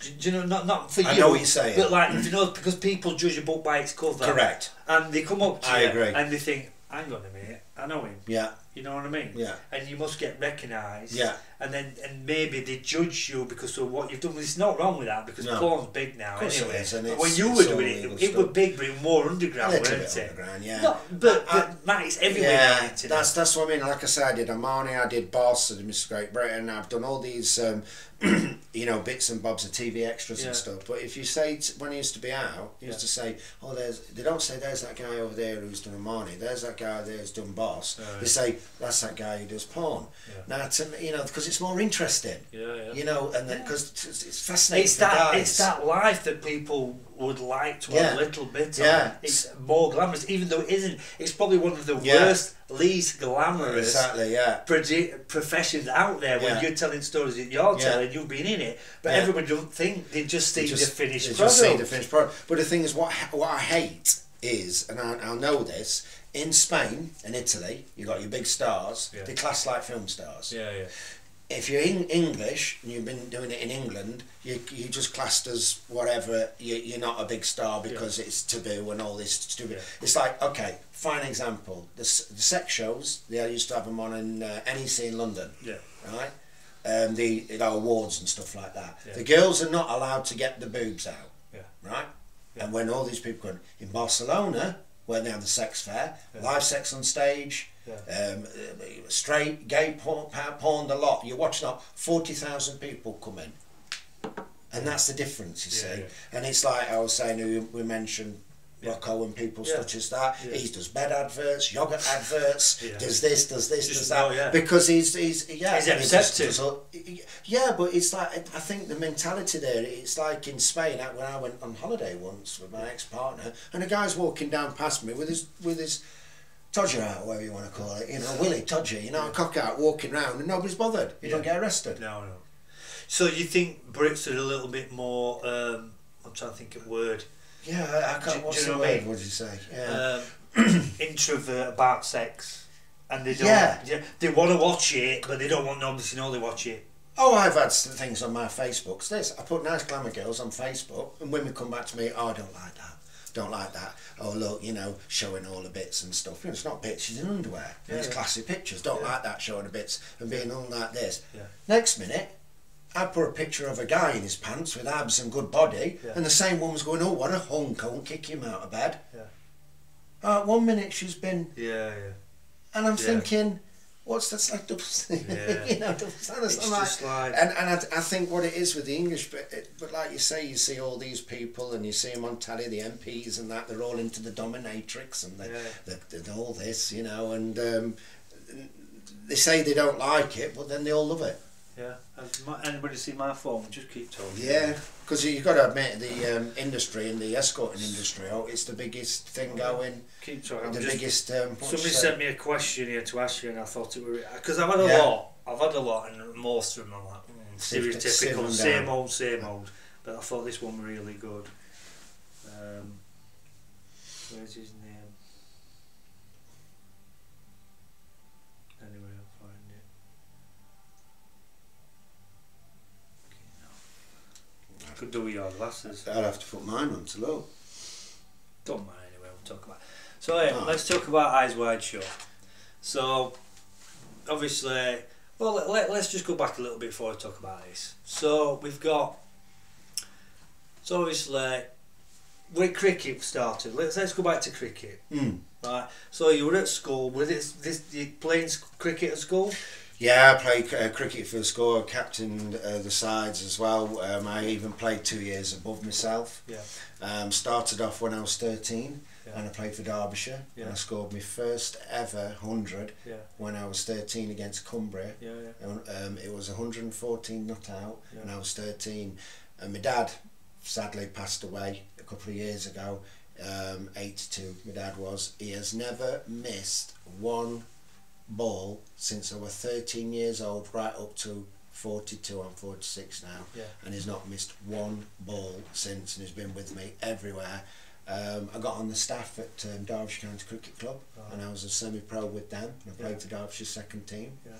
[SPEAKER 1] Do, do you know? Not not for
[SPEAKER 2] I
[SPEAKER 1] you,
[SPEAKER 2] know what you're saying.
[SPEAKER 1] but like you know, because people judge a book by its cover.
[SPEAKER 2] Correct.
[SPEAKER 1] And they come up to
[SPEAKER 2] I
[SPEAKER 1] you
[SPEAKER 2] agree.
[SPEAKER 1] and they think, hang on a minute, I know him.
[SPEAKER 2] Yeah,
[SPEAKER 1] You know what I mean?
[SPEAKER 2] yeah,
[SPEAKER 1] and you must get recognised.
[SPEAKER 2] yeah.
[SPEAKER 1] And then and maybe they judge you because of what you've done. Well, there's not wrong with that because
[SPEAKER 2] No.
[SPEAKER 1] porn's big now anyway.
[SPEAKER 2] is, and
[SPEAKER 1] but
[SPEAKER 2] it's-
[SPEAKER 1] when you
[SPEAKER 2] it's
[SPEAKER 1] were doing it, it, it was big, but more underground, weren't it?
[SPEAKER 2] underground, yeah.
[SPEAKER 1] No, but,
[SPEAKER 2] I-
[SPEAKER 1] but that is everywhere.
[SPEAKER 2] Yeah, that's that's what I mean. Like I said, I did Armani, I did Boss, I did Mr. Great Britain. I've done all these, um, you know, bits and bobs of TV extras
[SPEAKER 1] Yeah.
[SPEAKER 2] and stuff. But if you say t- when I used to be out, you used
[SPEAKER 1] Yeah.
[SPEAKER 2] to say, "Oh, there's." They don't say, "There's that guy over there who's done Armani." There's that guy there who's done Boss.
[SPEAKER 1] Right.
[SPEAKER 2] They say, "That's that guy who does porn."
[SPEAKER 1] Yeah.
[SPEAKER 2] Now, to me, you know, because it's more interesting.
[SPEAKER 1] yeah, yeah.
[SPEAKER 2] You know, and because it's, it's fascinating.
[SPEAKER 1] It's that
[SPEAKER 2] guys.
[SPEAKER 1] it's that life that people would like to
[SPEAKER 2] Yeah.
[SPEAKER 1] have a little bit
[SPEAKER 2] Yeah.
[SPEAKER 1] of. It's more glamorous, even though it isn't. It's probably one of the
[SPEAKER 2] Yeah.
[SPEAKER 1] worst, least glamorous
[SPEAKER 2] Exactly. Yeah.
[SPEAKER 1] proje- professions out there when
[SPEAKER 2] Yeah.
[SPEAKER 1] you're telling stories that you're
[SPEAKER 2] Yeah.
[SPEAKER 1] telling, you've been in it, but
[SPEAKER 2] Yeah.
[SPEAKER 1] everybody don't think they just see
[SPEAKER 2] They just-
[SPEAKER 1] the finished
[SPEAKER 2] they
[SPEAKER 1] product.
[SPEAKER 2] just see the finished product. But the thing is, what what I hate is, and I, I know this, in Spain and Italy, you got your big stars.
[SPEAKER 1] Yeah.
[SPEAKER 2] They class like film stars.
[SPEAKER 1] yeah, yeah,
[SPEAKER 2] If you're in English and you've been doing it in England, you you just classed as whatever. You, you're not a big star because it's taboo and all this stupid.
[SPEAKER 1] Yeah.
[SPEAKER 2] It's like okay, fine example. The, the sex shows they used to have them on in uh, NEC in London
[SPEAKER 1] yeah.
[SPEAKER 2] right? Um, the you know, awards and stuff like that.
[SPEAKER 1] Yeah.
[SPEAKER 2] The girls are not allowed to get the boobs out,
[SPEAKER 1] Yeah.
[SPEAKER 2] right?
[SPEAKER 1] Yeah.
[SPEAKER 2] And when all these people go in Barcelona, where they have the sex fair,
[SPEAKER 1] Yeah.
[SPEAKER 2] live sex on stage,
[SPEAKER 1] Yeah.
[SPEAKER 2] um, straight, gay porn, porn, the lot. You're watching up forty thousand people come in, and that's the difference, you see. And it's like I was saying, we, we mentioned.
[SPEAKER 1] Yeah.
[SPEAKER 2] Rocco and people
[SPEAKER 1] Yeah.
[SPEAKER 2] such as that.
[SPEAKER 1] Yeah.
[SPEAKER 2] He does bed adverts, yogurt adverts,
[SPEAKER 1] Yeah.
[SPEAKER 2] does this, does this,
[SPEAKER 1] Just
[SPEAKER 2] does that.
[SPEAKER 1] yeah.
[SPEAKER 2] Because he's he's yeah.
[SPEAKER 1] He's
[SPEAKER 2] and he
[SPEAKER 1] accepted.
[SPEAKER 2] does all- yeah, but it's like I think the mentality there. It's like in Spain when I went on holiday once with my ex partner, and a guy's walking down past me with his with his todger out, whatever you want to call it, you know, Willie todger, you know, a cock out, walking round, and nobody's bothered. You don't get arrested.
[SPEAKER 1] No, no. So you think Brits are a little bit more? Um, I'm trying to think of a word.
[SPEAKER 2] Yeah, I, can't.
[SPEAKER 1] do
[SPEAKER 2] what's
[SPEAKER 1] you know what I mean?
[SPEAKER 2] You say? Yeah.
[SPEAKER 1] Um, introvert about sex, and they don't.
[SPEAKER 2] Yeah.
[SPEAKER 1] They want to watch it, but they don't want nobody to know they watch it.
[SPEAKER 2] Oh, I've had things on my Facebook. So this, I put nice glamour girls on Facebook, and women come back to me. Oh, I don't like that. Don't like that. Oh, look, you know, showing all the bits and stuff. You know, it's not bits. She's in underwear.
[SPEAKER 1] Yeah,
[SPEAKER 2] it's
[SPEAKER 1] yeah.
[SPEAKER 2] classy pictures. Don't
[SPEAKER 1] Yeah.
[SPEAKER 2] like that showing the bits and being all like this.
[SPEAKER 1] Yeah.
[SPEAKER 2] Next minute, I put a picture of a guy in his pants with abs and good body,
[SPEAKER 1] Yeah.
[SPEAKER 2] and the same woman's going, "Oh, what a hunk! I won't kick him out of bed."
[SPEAKER 1] Yeah.
[SPEAKER 2] Uh, one minute she's been,
[SPEAKER 1] Yeah, yeah.
[SPEAKER 2] and I'm
[SPEAKER 1] Yeah.
[SPEAKER 2] thinking, "What's that's like double?"
[SPEAKER 1] Yeah.
[SPEAKER 2] you know, double standards.
[SPEAKER 1] It's
[SPEAKER 2] like,
[SPEAKER 1] just like
[SPEAKER 2] and and I, I think what it is with the English, but it, but like you say, you see all these people, and you see them on telly, the MPs and that, they're all into the dominatrix and the,
[SPEAKER 1] Yeah.
[SPEAKER 2] the, the, all this, you know, and um, they say they don't like it, but then they all love it.
[SPEAKER 1] Yeah. My, anybody seen my phone? Just keep talking.
[SPEAKER 2] Yeah, because you've got to admit the um, industry and the escorting industry, oh, it's the biggest thing going,
[SPEAKER 1] Keep talking.
[SPEAKER 2] The
[SPEAKER 1] just-
[SPEAKER 2] biggest. Um,
[SPEAKER 1] Somebody sent me a question here to ask you, and I thought it were because I've had a
[SPEAKER 2] Yeah.
[SPEAKER 1] lot. I've had a lot, and most of them are like mm, stereotypical, same old, same old. But I thought this one were really good. Um, where's his name? Anyway, I'll find it. Okay, no. Could do with your glasses.
[SPEAKER 2] I'd have to put mine on to look.
[SPEAKER 1] Don't mind anyway, we'll talk about it. So yeah,
[SPEAKER 2] Oh.
[SPEAKER 1] let's talk about Eyes Wide Shut. So obviously, well let, let, let's just go back a little bit before we talk about this. So we've got, so obviously, when cricket started, let's, let's go back to cricket.
[SPEAKER 2] Mm.
[SPEAKER 1] Right, so you were at school, was it this, you playing cricket at school?
[SPEAKER 2] Yeah, I played uh, cricket for the school, captained uh, the sides as well. Um, I even played two years above myself.
[SPEAKER 1] Yeah.
[SPEAKER 2] Um, started off when I was 13
[SPEAKER 1] Yeah.
[SPEAKER 2] and I played for Derbyshire.
[SPEAKER 1] Yeah.
[SPEAKER 2] And I scored my first ever 100
[SPEAKER 1] Yeah,
[SPEAKER 2] when I was 13 against Cumbria.
[SPEAKER 1] yeah, yeah.
[SPEAKER 2] And, um, it was 114 not out and
[SPEAKER 1] Yeah.
[SPEAKER 2] I was 13. And my dad sadly passed away a couple of years ago. um, 82, my dad was. He has never missed one ball since I was 13 years old, right up to 42. I'm 46 now,
[SPEAKER 1] Yeah.
[SPEAKER 2] and he's not missed one ball since, and he's been with me everywhere. Um, I got on the staff at um, Derbyshire County Cricket Club,
[SPEAKER 1] Right.
[SPEAKER 2] and I was a semi-pro with them. and I played
[SPEAKER 1] Yeah.
[SPEAKER 2] for Derbyshire's second team,
[SPEAKER 1] Yeah.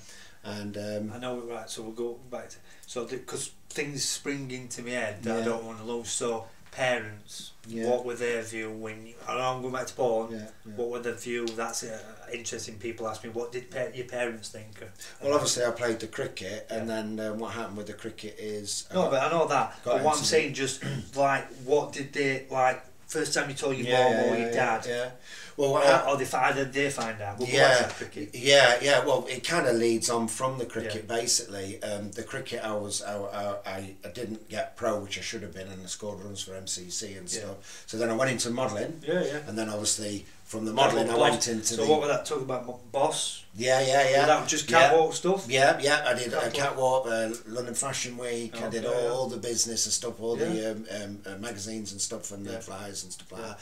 [SPEAKER 2] and um,
[SPEAKER 1] I know right. So we'll go back to so because things spring into my head that I don't want to lose. So parents,
[SPEAKER 2] Yeah.
[SPEAKER 1] what were their view when? You, I'm going back to porn.
[SPEAKER 2] yeah, yeah.
[SPEAKER 1] What were the view? That's uh, interesting. People ask me, what did pa- your parents think?
[SPEAKER 2] Well, obviously, I played the cricket, and then um, what happened with the cricket is I
[SPEAKER 1] No,
[SPEAKER 2] got-
[SPEAKER 1] but I know that. But what I'm saying, just like, what did they like? First time you told your mom or your dad,
[SPEAKER 2] Yeah. Well,
[SPEAKER 1] or,
[SPEAKER 2] hap-
[SPEAKER 1] or they find did they find out? We'll
[SPEAKER 2] Yeah. Yeah, yeah. Well, it kind of leads on from the cricket. Basically, um, the cricket I was I, I, I, I didn't get pro, which I should have been, and I scored runs for MCC and
[SPEAKER 1] Yeah.
[SPEAKER 2] stuff. So then I went into modelling,
[SPEAKER 1] Yeah, yeah.
[SPEAKER 2] and then obviously from the modelling I went into
[SPEAKER 1] So
[SPEAKER 2] the
[SPEAKER 1] what was that talking about? Boss?
[SPEAKER 2] yeah, yeah, yeah.
[SPEAKER 1] That was that just
[SPEAKER 2] yeah.
[SPEAKER 1] catwalk stuff?
[SPEAKER 2] Yeah, yeah, I did a
[SPEAKER 1] Catwalk.
[SPEAKER 2] catwalk, uh, London Fashion Week. I
[SPEAKER 1] Oh,
[SPEAKER 2] did
[SPEAKER 1] yeah,
[SPEAKER 2] all,
[SPEAKER 1] yeah.
[SPEAKER 2] all the business and stuff, all
[SPEAKER 1] Yeah.
[SPEAKER 2] the um, um, uh, magazines and stuff, and
[SPEAKER 1] Yeah.
[SPEAKER 2] the flyers and stuff like
[SPEAKER 1] Yeah.
[SPEAKER 2] that.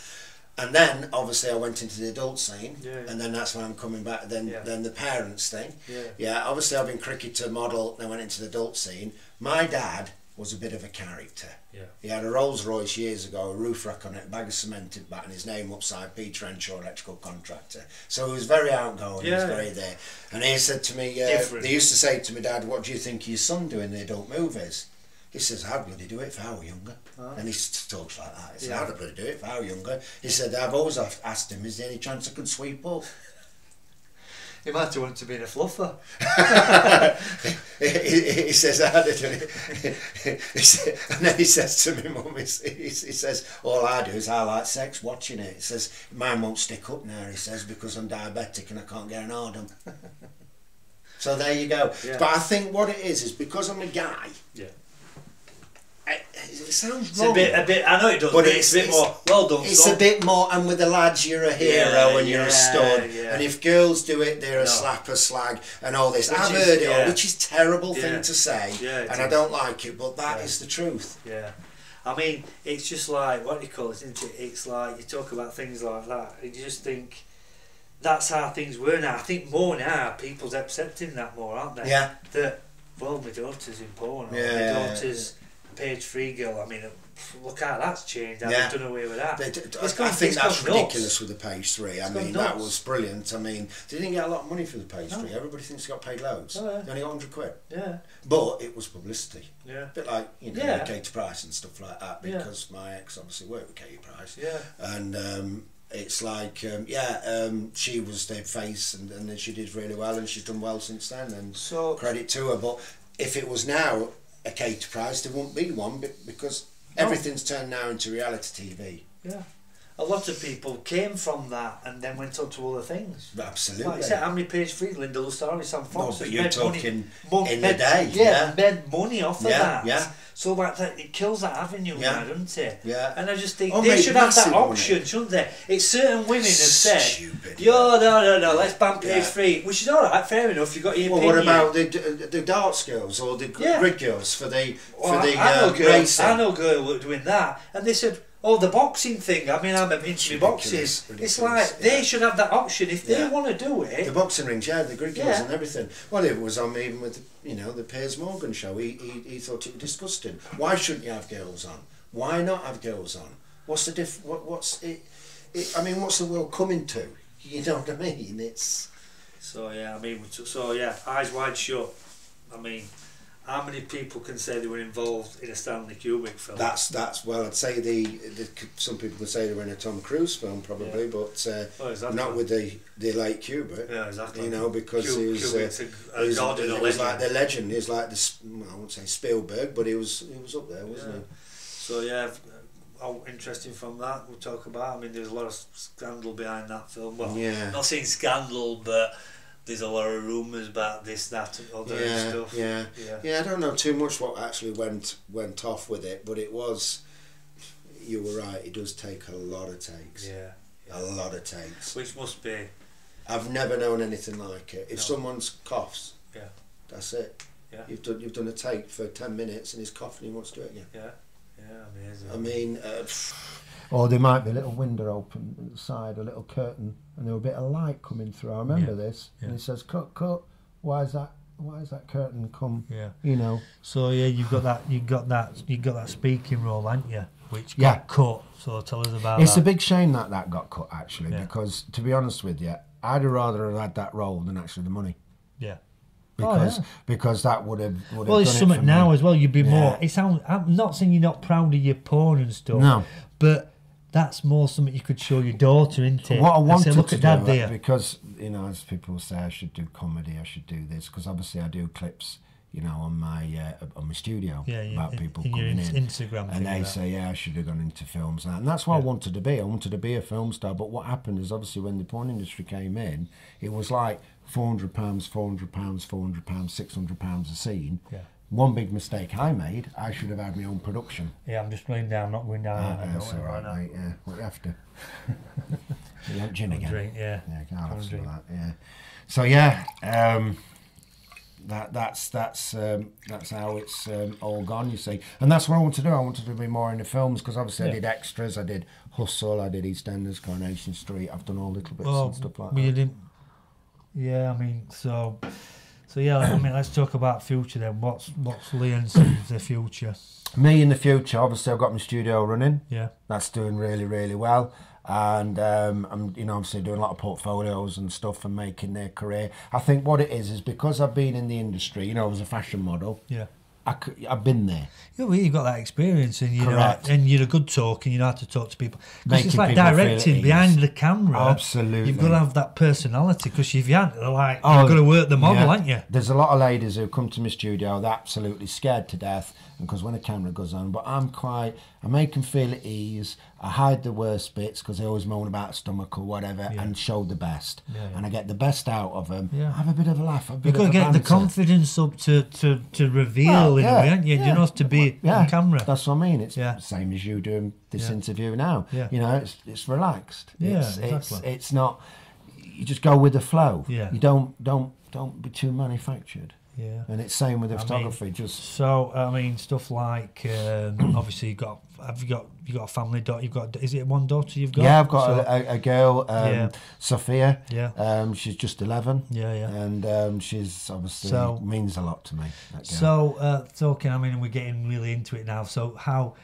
[SPEAKER 2] And then obviously I went into the adult scene,
[SPEAKER 1] Yeah, yeah.
[SPEAKER 2] and then that's when I'm coming back. Then
[SPEAKER 1] Yeah.
[SPEAKER 2] then the parents thing.
[SPEAKER 1] Yeah.
[SPEAKER 2] Yeah, obviously I've been cricketer, model, then went into the adult scene. My dad was a bit of a character.
[SPEAKER 1] Yeah.
[SPEAKER 2] He had a Rolls Royce years ago, a roof rack on it, a bag of cemented back, and his name upside, Peter Henshaw, electrical contractor. So he was very outgoing, he was very there. And he said to me, uh, they used to say to me, Dad, what do you think of your son doing in the adult movies? He says, I'd bloody do it if I were younger.
[SPEAKER 1] Ah.
[SPEAKER 2] And he talks like that. He said,
[SPEAKER 1] Yeah.
[SPEAKER 2] I'd bloody do it if I were younger. He said, I've always asked him, is there any chance I could sweep up?
[SPEAKER 1] He might have wanted to be a fluffer.
[SPEAKER 2] he, he, he says, I did it. He said- and then he says to me, Mum, he, he, says, all I do is I like sex watching it. He says, mine won't stick up now, he says, because I'm diabetic and I can't get an Ardum. so there you go.
[SPEAKER 1] Yeah.
[SPEAKER 2] But I think what it is, is because I'm a guy,
[SPEAKER 1] Yeah.
[SPEAKER 2] It sounds
[SPEAKER 1] It's
[SPEAKER 2] wrong.
[SPEAKER 1] a bit, a bit. I know it does,
[SPEAKER 2] But
[SPEAKER 1] but, it's, a bit more. Well done.
[SPEAKER 2] It's
[SPEAKER 1] son.
[SPEAKER 2] a bit more, and with the lads, you're a hero
[SPEAKER 1] Yeah,
[SPEAKER 2] and you're
[SPEAKER 1] yeah,
[SPEAKER 2] a stud.
[SPEAKER 1] yeah.
[SPEAKER 2] And if girls do it, they're a slapper, slag, and all this.
[SPEAKER 1] Which
[SPEAKER 2] I've
[SPEAKER 1] is-
[SPEAKER 2] heard it all, which is terrible thing to say, and I don't like it, but that is the truth.
[SPEAKER 1] Yeah. I mean, it's just like what do you call it? Isn't it? It's like you talk about things like that. and You just think that's how things were now. I think more now people's accepting that more, aren't they?
[SPEAKER 2] Yeah,
[SPEAKER 1] That well, my daughter's in porn. Or
[SPEAKER 2] Yeah,
[SPEAKER 1] my daughter's page three girl. I mean, look how that's changed. How
[SPEAKER 2] Yeah.
[SPEAKER 1] they've done away with that.
[SPEAKER 2] They d-
[SPEAKER 1] It's
[SPEAKER 2] I
[SPEAKER 1] gone-
[SPEAKER 2] think that's
[SPEAKER 1] nuts.
[SPEAKER 2] ridiculous with the page three. I
[SPEAKER 1] It's
[SPEAKER 2] mean, that was brilliant. I mean, they didn't get a lot of money for the page
[SPEAKER 1] No.
[SPEAKER 2] three. Everybody thinks they got paid loads.
[SPEAKER 1] Oh, yeah.
[SPEAKER 2] They only got 100 quid.
[SPEAKER 1] Yeah,
[SPEAKER 2] But it was publicity.
[SPEAKER 1] yeah,
[SPEAKER 2] A bit like, you know,
[SPEAKER 1] Yeah.
[SPEAKER 2] Katie Price and stuff like that,
[SPEAKER 1] Yeah.
[SPEAKER 2] because my ex obviously worked with Katie Price.
[SPEAKER 1] yeah.
[SPEAKER 2] and um, it's like um, yeah um, she was their face and, and then she did really well and she's done well since then and
[SPEAKER 1] So
[SPEAKER 2] credit to her but if it was now a Katie Price, there won't be one be- because
[SPEAKER 1] No.
[SPEAKER 2] everything's turned now into reality TV
[SPEAKER 1] yeah, a lot of people came from that and then went on to other things.
[SPEAKER 2] absolutely
[SPEAKER 1] Like I said, how many page three Linda Lusardi, Sam Fox.
[SPEAKER 2] no,
[SPEAKER 1] but
[SPEAKER 2] you're
[SPEAKER 1] made money,
[SPEAKER 2] talking in
[SPEAKER 1] made-
[SPEAKER 2] the day
[SPEAKER 1] yeah,
[SPEAKER 2] yeah
[SPEAKER 1] made money off of
[SPEAKER 2] Yeah,
[SPEAKER 1] that.
[SPEAKER 2] yeah.
[SPEAKER 1] So like that, it kills that avenue
[SPEAKER 2] Yeah.
[SPEAKER 1] now, doesn't it?
[SPEAKER 2] yeah
[SPEAKER 1] And I just think
[SPEAKER 2] Oh,
[SPEAKER 1] they
[SPEAKER 2] mate,
[SPEAKER 1] should have that
[SPEAKER 2] massive money.
[SPEAKER 1] option, shouldn't they? It's certain women have said,
[SPEAKER 2] stupid
[SPEAKER 1] "Yo, no, no, no, let's ban page
[SPEAKER 2] Yeah.
[SPEAKER 1] three," which is all right, fair enough. You got your
[SPEAKER 2] well,
[SPEAKER 1] opinion.
[SPEAKER 2] what about the the darts girls or the
[SPEAKER 1] Yeah.
[SPEAKER 2] grid girls for the
[SPEAKER 1] Well,
[SPEAKER 2] for the
[SPEAKER 1] I, I know
[SPEAKER 2] uh,
[SPEAKER 1] girls.
[SPEAKER 2] racing?
[SPEAKER 1] I know girl were doing that, and they said, "Oh, the boxing thing." I mean, I'm into my
[SPEAKER 2] ridiculous.
[SPEAKER 1] It's like they should have that option if they
[SPEAKER 2] Yeah.
[SPEAKER 1] want to do it.
[SPEAKER 2] The boxing rings, yeah, the grid girls
[SPEAKER 1] Yeah.
[SPEAKER 2] and everything. Well, it was on even with you know the Piers Morgan show. He, he he thought it was disgusting. Why shouldn't you have girls on? Why not have girls on? What's the diff? What, what's it, it? I mean, what's the world coming to? You know what I mean? It's
[SPEAKER 1] So yeah, I mean, so yeah, eyes wide shut. I mean, how many people can say they were involved in a Stanley Kubrick film?
[SPEAKER 2] that's that's well, I'd say the, the some people would say they were in a Tom Cruise film probably, but uh,
[SPEAKER 1] oh, exactly.
[SPEAKER 2] not with the the late Kubrick.
[SPEAKER 1] yeah, exactly.
[SPEAKER 2] You know, because he was. Uh,
[SPEAKER 1] a, a
[SPEAKER 2] He was,
[SPEAKER 1] god and a
[SPEAKER 2] he was like the legend. He was like the I won't say Spielberg, but he was he was up there, wasn't
[SPEAKER 1] Yeah. So yeah, oh, interesting from that we'll talk about. I mean, there's a lot of scandal behind that film. Well.
[SPEAKER 2] Yeah.
[SPEAKER 1] not saying scandal, but there's a lot of rumours about this, that, and other
[SPEAKER 2] yeah,
[SPEAKER 1] stuff.
[SPEAKER 2] yeah,
[SPEAKER 1] yeah.
[SPEAKER 2] yeah. I don't know too much what actually went went off with it, but it was. You were right. It does take a lot of takes.
[SPEAKER 1] Yeah.
[SPEAKER 2] A lot of takes.
[SPEAKER 1] Which must be
[SPEAKER 2] I've never known anything like it. If
[SPEAKER 1] No.
[SPEAKER 2] someone's coughs,
[SPEAKER 1] Yeah.
[SPEAKER 2] that's it.
[SPEAKER 1] Yeah.
[SPEAKER 2] You've done you've done a take for ten minutes and he's coughing. He wants to do it again.
[SPEAKER 1] yeah, yeah, amazing.
[SPEAKER 2] I mean, uh, Or there might be a little window open at the side, a little curtain, and there be a bit of light coming through. I remember
[SPEAKER 1] Yeah,
[SPEAKER 2] this.
[SPEAKER 1] yeah.
[SPEAKER 2] And he says, "Cut, cut. Why is that? Why is that curtain come?
[SPEAKER 1] Yeah.
[SPEAKER 2] You know."
[SPEAKER 1] So yeah, you've got that. You've got that. You've got that speaking role, haven't you? Which got
[SPEAKER 2] Yeah.
[SPEAKER 1] cut. So tell us about
[SPEAKER 2] It's
[SPEAKER 1] that.
[SPEAKER 2] a big shame that that got cut actually,
[SPEAKER 1] Yeah.
[SPEAKER 2] because to be honest with you, I'd rather have had that role than actually the money.
[SPEAKER 1] yeah.
[SPEAKER 2] Because
[SPEAKER 1] Oh, yeah.
[SPEAKER 2] because that would have would have
[SPEAKER 1] Well, it's
[SPEAKER 2] done it
[SPEAKER 1] something now
[SPEAKER 2] me.
[SPEAKER 1] as well. You'd be more.
[SPEAKER 2] Yeah.
[SPEAKER 1] It sounds. I'm not saying you're not proud of your porn and stuff.
[SPEAKER 2] No.
[SPEAKER 1] But that's more something you could show your daughter, isn't it?
[SPEAKER 2] What I wanted
[SPEAKER 1] say, look
[SPEAKER 2] to
[SPEAKER 1] at dad
[SPEAKER 2] do,
[SPEAKER 1] there.
[SPEAKER 2] because you know, as people say, I should do comedy, I should do this, because obviously I do clips, you know, on my uh, on my studio
[SPEAKER 1] Yeah, yeah,
[SPEAKER 2] about people
[SPEAKER 1] in
[SPEAKER 2] coming in,
[SPEAKER 1] Instagram
[SPEAKER 2] and they say, yeah, I should have gone into films, and, that's what I wanted to be. I wanted to be a film star, but what happened is obviously when the porn industry came in, it was like four hundred pounds, four hundred pounds, four hundred pounds, six hundred pounds a scene.
[SPEAKER 1] Yeah.
[SPEAKER 2] One big mistake I made, I should have had my own production.
[SPEAKER 1] Yeah, I'm just going down, not going down.
[SPEAKER 2] Ah,
[SPEAKER 1] I
[SPEAKER 2] that's all right,
[SPEAKER 1] right
[SPEAKER 2] mate. Yeah, what you have to. you want gin again?
[SPEAKER 1] Drink, yeah.
[SPEAKER 2] Yeah, I'll have some of that. Yeah. So yeah, um, that that's that's um, that's how it's um, all gone. You see, and that's what I want to do. I wanted to be more in the films because obviously I
[SPEAKER 1] Yeah.
[SPEAKER 2] did extras. I did Hustle. I did EastEnders, Coronation Street. I've done all little bits
[SPEAKER 1] Well,
[SPEAKER 2] and stuff like
[SPEAKER 1] well, you
[SPEAKER 2] that.
[SPEAKER 1] didn't. Yeah, I mean, so, so yeah. I mean, let's talk about future then. What's what's Leon's the future?
[SPEAKER 2] Me in the future, obviously, I've got my studio running.
[SPEAKER 1] Yeah,
[SPEAKER 2] that's doing really really well and um, I'm you know obviously doing a lot of portfolios and stuff and making their career I think what it is is because I've been in the industry you know as a fashion model
[SPEAKER 1] yeah.
[SPEAKER 2] I I've been there
[SPEAKER 1] Yeah, well, you've got that experience, and you know, and you're a good talker, and you know how to talk to people. Because it's like
[SPEAKER 2] people feel at
[SPEAKER 1] directing behind the camera.
[SPEAKER 2] Absolutely.
[SPEAKER 1] you've got to have that personality. Because if you haven't, they're like
[SPEAKER 2] Oh,
[SPEAKER 1] you've got to work the model,
[SPEAKER 2] yeah.
[SPEAKER 1] haven't you?
[SPEAKER 2] There's a lot of ladies who come to my studio, they're absolutely scared to death because when a camera goes on, but I'm quite, I make them feel at ease. I hide the worst bits because they always moan about stomach or whatever
[SPEAKER 1] Yeah.
[SPEAKER 2] and show the best.
[SPEAKER 1] Yeah, yeah.
[SPEAKER 2] And I get the best out of them.
[SPEAKER 1] Yeah.
[SPEAKER 2] Have a bit of a laugh. Have a bit
[SPEAKER 1] You've got to get the confidence up to to, to reveal
[SPEAKER 2] Well,
[SPEAKER 1] in a way, you?
[SPEAKER 2] yeah.
[SPEAKER 1] You know, to be
[SPEAKER 2] yeah,
[SPEAKER 1] on camera.
[SPEAKER 2] That's what I mean. It's
[SPEAKER 1] Yeah.
[SPEAKER 2] the same as you doing this
[SPEAKER 1] Yeah.
[SPEAKER 2] interview now.
[SPEAKER 1] Yeah.
[SPEAKER 2] You know, it's it's relaxed.
[SPEAKER 1] Yeah,
[SPEAKER 2] it's, it's
[SPEAKER 1] exactly.
[SPEAKER 2] it's not. You just go with the flow.
[SPEAKER 1] Yeah.
[SPEAKER 2] You don't don't don't be too manufactured.
[SPEAKER 1] Yeah.
[SPEAKER 2] And it's same with the
[SPEAKER 1] I mean,
[SPEAKER 2] photography. just
[SPEAKER 1] So I mean, stuff like um, obviously you got have you got you got a family daughter? You've got is it one daughter you've got?
[SPEAKER 2] yeah, I've got
[SPEAKER 1] So-
[SPEAKER 2] a, a, a girl, um,
[SPEAKER 1] Yeah.
[SPEAKER 2] Sophia.
[SPEAKER 1] Yeah.
[SPEAKER 2] Um, she's just eleven.
[SPEAKER 1] Yeah, yeah.
[SPEAKER 2] And um, she's obviously
[SPEAKER 1] So-
[SPEAKER 2] means a lot to me.
[SPEAKER 1] So, uh, talking, I mean, we're getting really into it now. So, how,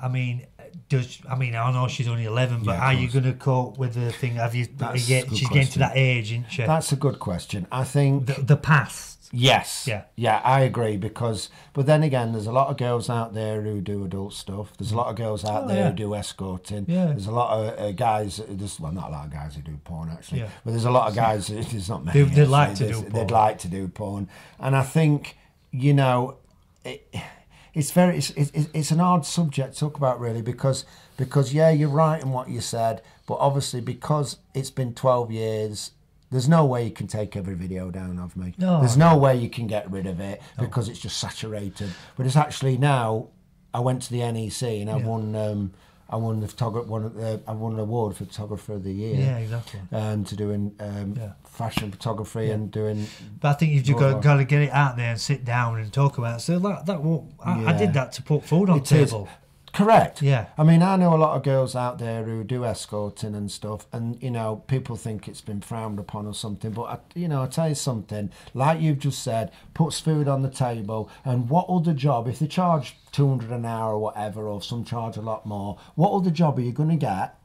[SPEAKER 1] I mean, does I mean, I know she's only eleven, but
[SPEAKER 2] Yeah,
[SPEAKER 1] are you going to cope with the thing? Have you?
[SPEAKER 2] That's
[SPEAKER 1] you get,
[SPEAKER 2] a good
[SPEAKER 1] she's getting to that age, isn't she?
[SPEAKER 2] that's a good question. I think
[SPEAKER 1] the, the past.
[SPEAKER 2] Yes.
[SPEAKER 1] Yeah.
[SPEAKER 2] Yeah, I agree because, but then again, there's a lot of girls out there who do adult stuff. There's a lot of girls out
[SPEAKER 1] Oh,
[SPEAKER 2] there
[SPEAKER 1] yeah.
[SPEAKER 2] who do escorting.
[SPEAKER 1] Yeah.
[SPEAKER 2] There's a lot of uh, guys. There's well, not a lot of guys who do porn actually,
[SPEAKER 1] Yeah.
[SPEAKER 2] but there's a lot of guys. There's not many.
[SPEAKER 1] They- they'd like to do porn.
[SPEAKER 2] They'd like to do porn, and I think you know, it, it's very. It's, it's it's an odd subject to talk about really because because yeah, you're right in what you said, but obviously because it's been 12 years. There's no way you can take every video down of me.
[SPEAKER 1] No.
[SPEAKER 2] There's no way you can get rid of it because it's just saturated. But it's actually now. I went to the NEC and I
[SPEAKER 1] Yeah.
[SPEAKER 2] won. Um, I won the photographer. One of the, I won an award for photographer of the year.
[SPEAKER 1] Yeah, exactly.
[SPEAKER 2] Um, to doing um,
[SPEAKER 1] Yeah.
[SPEAKER 2] fashion photography
[SPEAKER 1] Yeah.
[SPEAKER 2] and doing.
[SPEAKER 1] But I think you've just got, got to get it out there and sit down and talk about it. So that that will, I, I did that to put food on
[SPEAKER 2] It is. Correct.
[SPEAKER 1] Yeah.
[SPEAKER 2] I mean, I know a lot of girls out there who do escorting and stuff, and you know, people think it's been frowned upon or something. But I, you know, I tell you something. Like you've just said, puts food on the table, and what other job? If they charge two hundred an hour or whatever, or some charge a lot more, what other job are you going to get?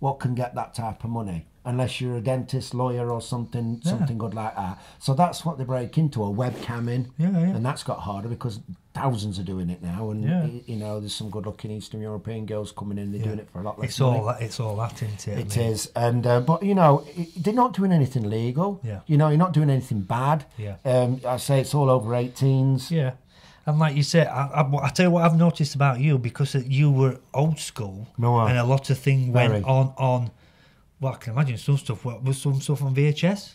[SPEAKER 2] What can get that type of money? Unless you're a dentist, lawyer, or something,
[SPEAKER 1] Yeah.
[SPEAKER 2] something good like that. So that's what they break into a webcamming,
[SPEAKER 1] Yeah, yeah.
[SPEAKER 2] and that's got harder because thousands are doing it now, and
[SPEAKER 1] Yeah.
[SPEAKER 2] you know, there's some good-looking Eastern European girls coming in. They're
[SPEAKER 1] Yeah.
[SPEAKER 2] doing it for a lot less
[SPEAKER 1] It's
[SPEAKER 2] money.
[SPEAKER 1] all that. It's all that, isn't it? I mean,
[SPEAKER 2] is, and uh, but you know, it, they're not doing anything legal.
[SPEAKER 1] Yeah.
[SPEAKER 2] You know, you're not doing anything bad.
[SPEAKER 1] Yeah.
[SPEAKER 2] Um, I say it's all over 18s.
[SPEAKER 1] Yeah. And like you said, I, I, I tell you what I've noticed about you because you were old school,
[SPEAKER 2] No,
[SPEAKER 1] and a lot of things went on on. Well, I can imagine some stuff. What was some stuff on VHS?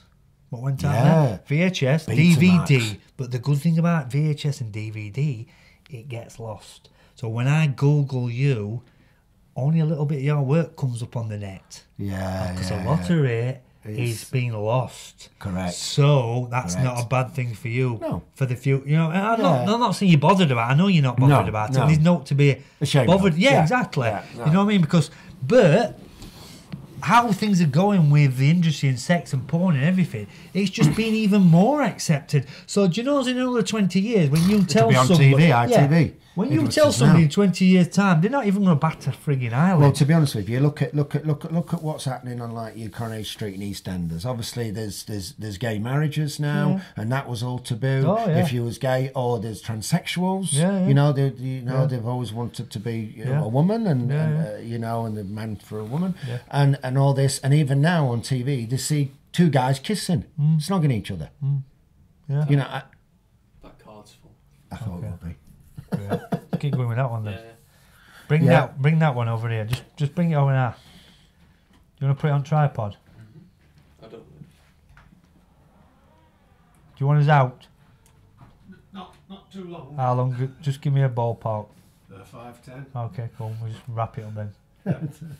[SPEAKER 1] What went out
[SPEAKER 2] Yeah.
[SPEAKER 1] there? VHS,
[SPEAKER 2] Betamax.
[SPEAKER 1] DVD. But the good thing about VHS and DVD, it gets lost. So when I Google you, only a little bit of your work comes up on the net
[SPEAKER 2] Yeah.
[SPEAKER 1] Uh, because
[SPEAKER 2] yeah,
[SPEAKER 1] a lot
[SPEAKER 2] yeah.
[SPEAKER 1] of it is being lost.
[SPEAKER 2] Correct.
[SPEAKER 1] So that's
[SPEAKER 2] Correct.
[SPEAKER 1] not a bad thing for you.
[SPEAKER 2] No.
[SPEAKER 1] For the future, you know, I'm, not, I'm not saying you're bothered about. it. I know you're not bothered
[SPEAKER 2] No,
[SPEAKER 1] about it.
[SPEAKER 2] no.
[SPEAKER 1] There's no to be
[SPEAKER 2] Ashamed
[SPEAKER 1] bothered. Yeah,
[SPEAKER 2] Yeah,
[SPEAKER 1] exactly.
[SPEAKER 2] yeah, no.
[SPEAKER 1] You know what I mean? Because But how things are going with the industry and sex and porn and everything, it's just been even more accepted. So do you know, in another twenty years, when you tell
[SPEAKER 2] be on
[SPEAKER 1] somebody,
[SPEAKER 2] TV, ITV.
[SPEAKER 1] When you tell
[SPEAKER 2] just
[SPEAKER 1] somebody
[SPEAKER 2] now.
[SPEAKER 1] in twenty years' time, they're not even going to bat a frigging eyelid.
[SPEAKER 2] Well, to be honest with you, look at look at look at look at what's happening on like your Coronation Street and EastEnders. Obviously, there's there's there's gay marriages now, and that was all taboo.
[SPEAKER 1] Oh, yeah.
[SPEAKER 2] If you was gay, or there's transsexuals.
[SPEAKER 1] Yeah, yeah.
[SPEAKER 2] You know, they you know
[SPEAKER 1] Yeah.
[SPEAKER 2] they've always wanted to be you know,
[SPEAKER 1] Yeah.
[SPEAKER 2] a woman, and,
[SPEAKER 1] Yeah,
[SPEAKER 2] and. Uh, you know, and the man for a woman,
[SPEAKER 1] Yeah.
[SPEAKER 2] and and all this, and even now on TV, they see two guys kissing,
[SPEAKER 1] Mm.
[SPEAKER 2] snogging each other.
[SPEAKER 1] yeah.
[SPEAKER 2] You know, I,
[SPEAKER 3] That card's full.
[SPEAKER 2] I thought
[SPEAKER 1] Okay.
[SPEAKER 2] it would be.
[SPEAKER 1] Yeah. Keep going with that one then.
[SPEAKER 3] Yeah.
[SPEAKER 1] Bring
[SPEAKER 2] Yeah.
[SPEAKER 1] that bring that one over here. Just just bring it over now. You want to put it on tripod?
[SPEAKER 3] I don't.
[SPEAKER 1] Do you want us out?
[SPEAKER 4] Not not too long.
[SPEAKER 1] How long? Just give me a ballpark.
[SPEAKER 4] Uh, five ten.
[SPEAKER 1] Okay, cool. We'll just wrap it up then.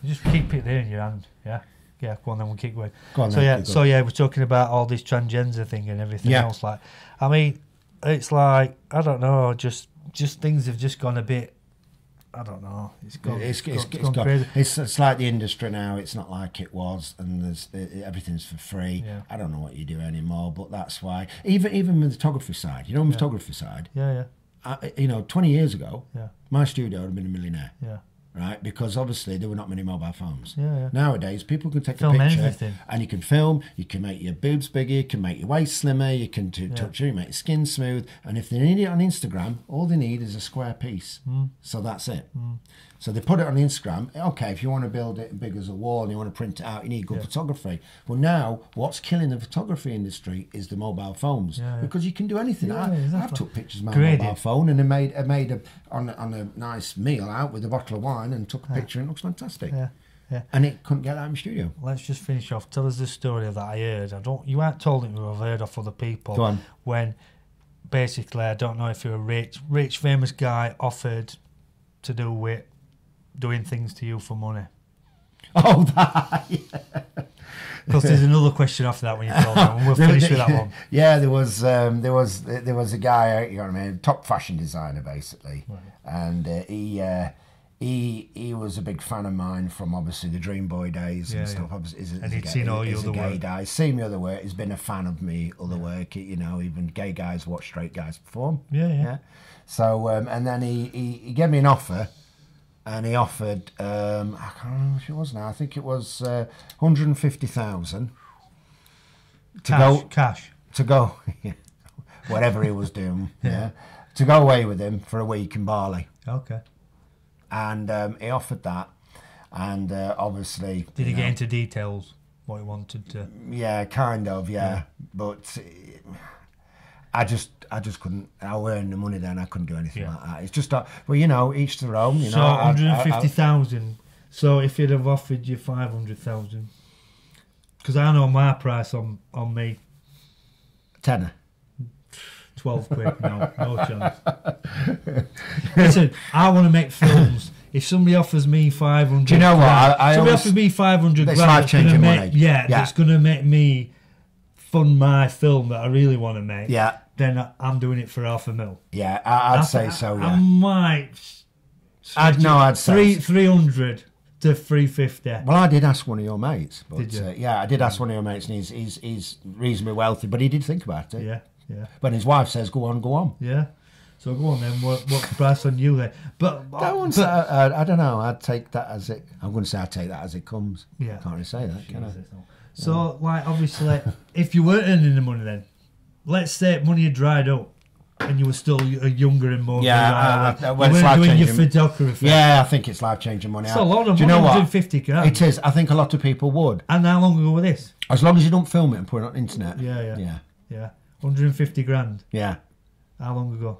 [SPEAKER 1] just keep it there in your hand. Yeah. Yeah, go on then. We'll keep going.
[SPEAKER 2] Go on
[SPEAKER 1] So
[SPEAKER 2] then,
[SPEAKER 1] yeah,
[SPEAKER 2] you go.
[SPEAKER 1] so yeah, we're talking about all this transgender thing and everything
[SPEAKER 2] Yeah.
[SPEAKER 1] else. Like, I mean, it's like I don't know, just just things have just gone a bit. I don't know. It's gone.
[SPEAKER 2] It's, it's,
[SPEAKER 1] it's
[SPEAKER 2] it's,
[SPEAKER 1] gone
[SPEAKER 2] it's, it's like the industry now. It's not like it was, and there's it, everything's for free.
[SPEAKER 1] Yeah.
[SPEAKER 2] I don't know what you do anymore, but that's why. Even even with the photography side, you know, the photography side.
[SPEAKER 1] Yeah, yeah,
[SPEAKER 2] I, you know, twenty years ago,
[SPEAKER 1] yeah,
[SPEAKER 2] my studio would have been a millionaire,
[SPEAKER 1] yeah,
[SPEAKER 2] right? Because obviously there were not many mobile phones.
[SPEAKER 1] yeah, yeah.
[SPEAKER 2] Nowadays, people can take
[SPEAKER 1] Film
[SPEAKER 2] a picture
[SPEAKER 1] anything.
[SPEAKER 2] and you can film. You can make your boobs bigger. You can make your waist slimmer. You can do, touch you, make your skin smooth. And if they need it on Instagram, all they need is a square piece.
[SPEAKER 1] Mm.
[SPEAKER 2] So that's it. So they put it on Instagram. Okay, if you want to build it big as a wall and you want to print it out, you need good photography. Well, now what's killing the photography industry is the mobile phones
[SPEAKER 1] Yeah, yeah.
[SPEAKER 2] because you can do anything.
[SPEAKER 1] Yeah,
[SPEAKER 2] I, I've took pictures of my
[SPEAKER 1] Graded.
[SPEAKER 2] mobile phone and I made I made a on on a nice meal out with a bottle of wine and took a picture and it looks fantastic.
[SPEAKER 1] Yeah, yeah.
[SPEAKER 2] And it couldn't get that in my studio.
[SPEAKER 1] Let's just finish off. Tell us the story that I heard. I don't. You aren't told it. I've heard off other people.
[SPEAKER 2] Go on.
[SPEAKER 1] When basically, I don't know if you're a rich, rich, famous guy offered to do with doing things to you for money.
[SPEAKER 2] Oh, that.
[SPEAKER 1] Because there's another question after that when you told me. We'll finish with that one.
[SPEAKER 2] Yeah, there was um, there was there was a guy, you know what I mean, top fashion designer basically, right. and uh, he uh, he he was a big fan of mine from obviously the Dream Boy days
[SPEAKER 1] Yeah,
[SPEAKER 2] and stuff.
[SPEAKER 1] yeah.
[SPEAKER 2] Obviously, he's a-
[SPEAKER 1] And
[SPEAKER 2] he's
[SPEAKER 1] he'd
[SPEAKER 2] gay-
[SPEAKER 1] seen all your other
[SPEAKER 2] gay
[SPEAKER 1] work.
[SPEAKER 2] guy. He's seen my other work. He's been a fan of me other work. You know, even gay guys watch straight guys perform.
[SPEAKER 1] Yeah, yeah.
[SPEAKER 2] Yeah. So um, and then he, he he gave me an offer, and he offered um, I can't remember what it was now. I think it was uh, hundred and fifty thousand to
[SPEAKER 1] Cash.
[SPEAKER 2] go
[SPEAKER 1] cash.
[SPEAKER 2] to go whatever he was doing. yeah. To go away with him for a week in Bali,
[SPEAKER 1] Okay.
[SPEAKER 2] and um, he offered that, and uh, obviously
[SPEAKER 1] Did he
[SPEAKER 2] you
[SPEAKER 1] get into details? What he wanted to.
[SPEAKER 2] Yeah, kind of. Yeah, but uh, I just. I just couldn't. I earned the money then. I couldn't do anything
[SPEAKER 1] Yeah.
[SPEAKER 2] like that. It's just, uh, well, you know, each to their own. You
[SPEAKER 1] so
[SPEAKER 2] know, I- I- I-
[SPEAKER 1] 150,000. So if he'd have offered you 500,000. Because I know my price on, on me,
[SPEAKER 2] tenner.
[SPEAKER 1] 12 quid. No, no chance. Listen, I want to make films. If somebody offers me 500
[SPEAKER 2] Do you know what?
[SPEAKER 1] grand-
[SPEAKER 2] I- I
[SPEAKER 1] somebody offers me 500
[SPEAKER 2] That's
[SPEAKER 1] grand,
[SPEAKER 2] life-changing
[SPEAKER 1] gonna make-
[SPEAKER 2] money.
[SPEAKER 1] Yeah,
[SPEAKER 2] Yeah.
[SPEAKER 1] that's going to make me fund my film that I really want to make.
[SPEAKER 2] Yeah,
[SPEAKER 1] Then I- I'm doing it for half a mil.
[SPEAKER 2] yeah. I, I'd
[SPEAKER 1] I-
[SPEAKER 2] say
[SPEAKER 1] I-
[SPEAKER 2] so.
[SPEAKER 1] I might.
[SPEAKER 2] I'd no. I'd say.
[SPEAKER 1] Three, 300 to 350.
[SPEAKER 2] Well, I did ask one of your mates, but
[SPEAKER 1] Did you?
[SPEAKER 2] Uh, yeah, I did ask one of your mates, and he's he's he's reasonably wealthy, but he did think about it.
[SPEAKER 1] Yeah, yeah.
[SPEAKER 2] But his wife says, "Go on, go on."
[SPEAKER 1] Yeah. So go on then. What what price on you then? But,
[SPEAKER 2] That one's,
[SPEAKER 1] but
[SPEAKER 2] uh, I, I don't know. I'd take that as it. I'm going to say I'd take that as it comes.
[SPEAKER 1] Yeah.
[SPEAKER 2] Can't really say that, can I?
[SPEAKER 1] so like obviously, if you weren't earning the money then, let's say money had dried up, and you were still y- younger and more.
[SPEAKER 2] Yeah, uh, uh,
[SPEAKER 1] you
[SPEAKER 2] well, it's
[SPEAKER 1] doing your photography.
[SPEAKER 2] Yeah, I think it's life changing money.
[SPEAKER 1] It's a lot of
[SPEAKER 2] Do you know what?
[SPEAKER 1] 150 grand.
[SPEAKER 2] It is. I think a lot of people would,
[SPEAKER 1] And how long ago was this?
[SPEAKER 2] as long as you don't film it and put it on the internet.
[SPEAKER 1] Yeah, yeah,
[SPEAKER 2] yeah,
[SPEAKER 1] yeah. 150 grand.
[SPEAKER 2] yeah.
[SPEAKER 1] How long ago?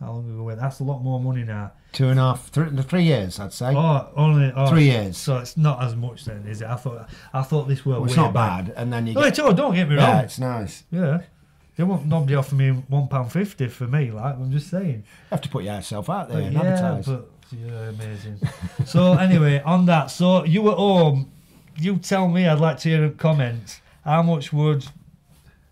[SPEAKER 1] How long ago? That's a lot more money now.
[SPEAKER 2] Two and a half, three, three years, I'd say.
[SPEAKER 1] Oh, only oh,
[SPEAKER 2] Three years.
[SPEAKER 1] So it's not as much then, is it? I thought I thought this were
[SPEAKER 2] Well, it's not
[SPEAKER 1] back.
[SPEAKER 2] bad, and then you
[SPEAKER 1] No,
[SPEAKER 2] get.
[SPEAKER 1] it's all, don't get me wrong.
[SPEAKER 2] Yeah, it's nice.
[SPEAKER 1] Yeah. They won't nobody offer me one pound fifty for me, like I'm just saying.
[SPEAKER 2] You have to put yourself out there
[SPEAKER 1] But
[SPEAKER 2] and
[SPEAKER 1] yeah,
[SPEAKER 2] advertise.
[SPEAKER 1] but yeah, amazing. so anyway, on that, so you at home, you tell me. I'd like to hear a comment. How much would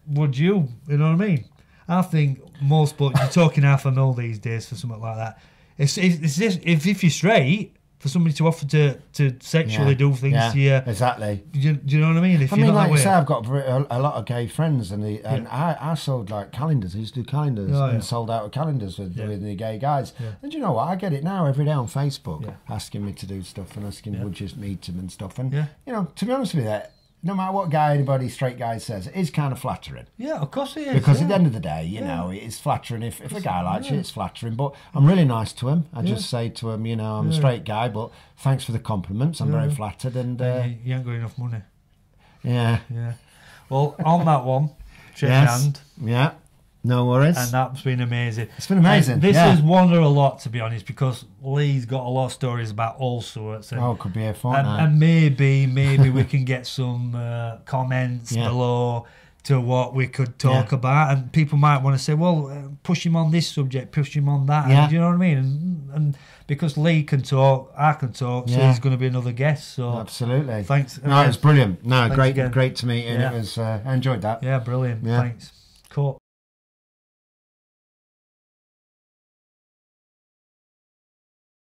[SPEAKER 1] would you? You know what I mean? I think most, but you're talking half a mil these days for something like that. It's, it's, it's just, if if you're straight, for somebody to offer to to sexually
[SPEAKER 2] Yeah.
[SPEAKER 1] do things
[SPEAKER 2] yeah,
[SPEAKER 1] to you.
[SPEAKER 2] exactly.
[SPEAKER 1] Do you, do you know what I mean? If
[SPEAKER 2] I mean, like you say. I've got a, a lot of gay friends, and, the, and I, I sold like calendars. I used to do calendars
[SPEAKER 1] Oh,
[SPEAKER 2] and sold out of calendars with,
[SPEAKER 1] Yeah.
[SPEAKER 2] with the gay guys.
[SPEAKER 1] Yeah.
[SPEAKER 2] And you know what? I get it now every day on Facebook,
[SPEAKER 1] Yeah.
[SPEAKER 2] asking me to do stuff and asking
[SPEAKER 1] Yeah.
[SPEAKER 2] would you meet him and stuff. And
[SPEAKER 1] Yeah.
[SPEAKER 2] you know, to be honest with you, no matter what guy, anybody, straight guy says, it is kind of flattering.
[SPEAKER 1] yeah, of course it is.
[SPEAKER 2] Because
[SPEAKER 1] yeah.
[SPEAKER 2] at the end of the day, you
[SPEAKER 1] Yeah.
[SPEAKER 2] know, it's flattering. If, if a guy likes you, it's flattering. But I'm really nice to him. I
[SPEAKER 1] Yeah.
[SPEAKER 2] just say to him, you know, I'm a straight guy, but thanks for the compliments. I'm very flattered. And uh,
[SPEAKER 1] And you, you ain't got enough money.
[SPEAKER 2] yeah,
[SPEAKER 1] Yeah. Well, on that one, shake
[SPEAKER 2] Yes.
[SPEAKER 1] hand,
[SPEAKER 2] yeah, no worries.
[SPEAKER 1] and that's been amazing.
[SPEAKER 2] It's been amazing,
[SPEAKER 1] And this
[SPEAKER 2] yeah.
[SPEAKER 1] has won her a lot, to be honest, because Lee's got a lot of stories about all sorts. And,
[SPEAKER 2] oh, could be a
[SPEAKER 1] and,
[SPEAKER 2] fortnight.
[SPEAKER 1] and maybe, maybe we can get some uh, comments
[SPEAKER 2] Yeah.
[SPEAKER 1] below to what we could talk
[SPEAKER 2] Yeah.
[SPEAKER 1] about, and people might want to say, "Well, uh, push him on this subject, push him on that."
[SPEAKER 2] Yeah.
[SPEAKER 1] And, do you know what I mean? And, and because Lee can talk, I can talk, so
[SPEAKER 2] Yeah.
[SPEAKER 1] he's going to be another guest. So
[SPEAKER 2] Absolutely.
[SPEAKER 1] thanks.
[SPEAKER 2] No, it's brilliant. No,
[SPEAKER 1] Thanks
[SPEAKER 2] great,
[SPEAKER 1] again.
[SPEAKER 2] great to meet you. and
[SPEAKER 1] Yeah.
[SPEAKER 2] It was. Uh, I enjoyed that.
[SPEAKER 1] yeah, brilliant.
[SPEAKER 2] Yeah.
[SPEAKER 1] Thanks. Cool.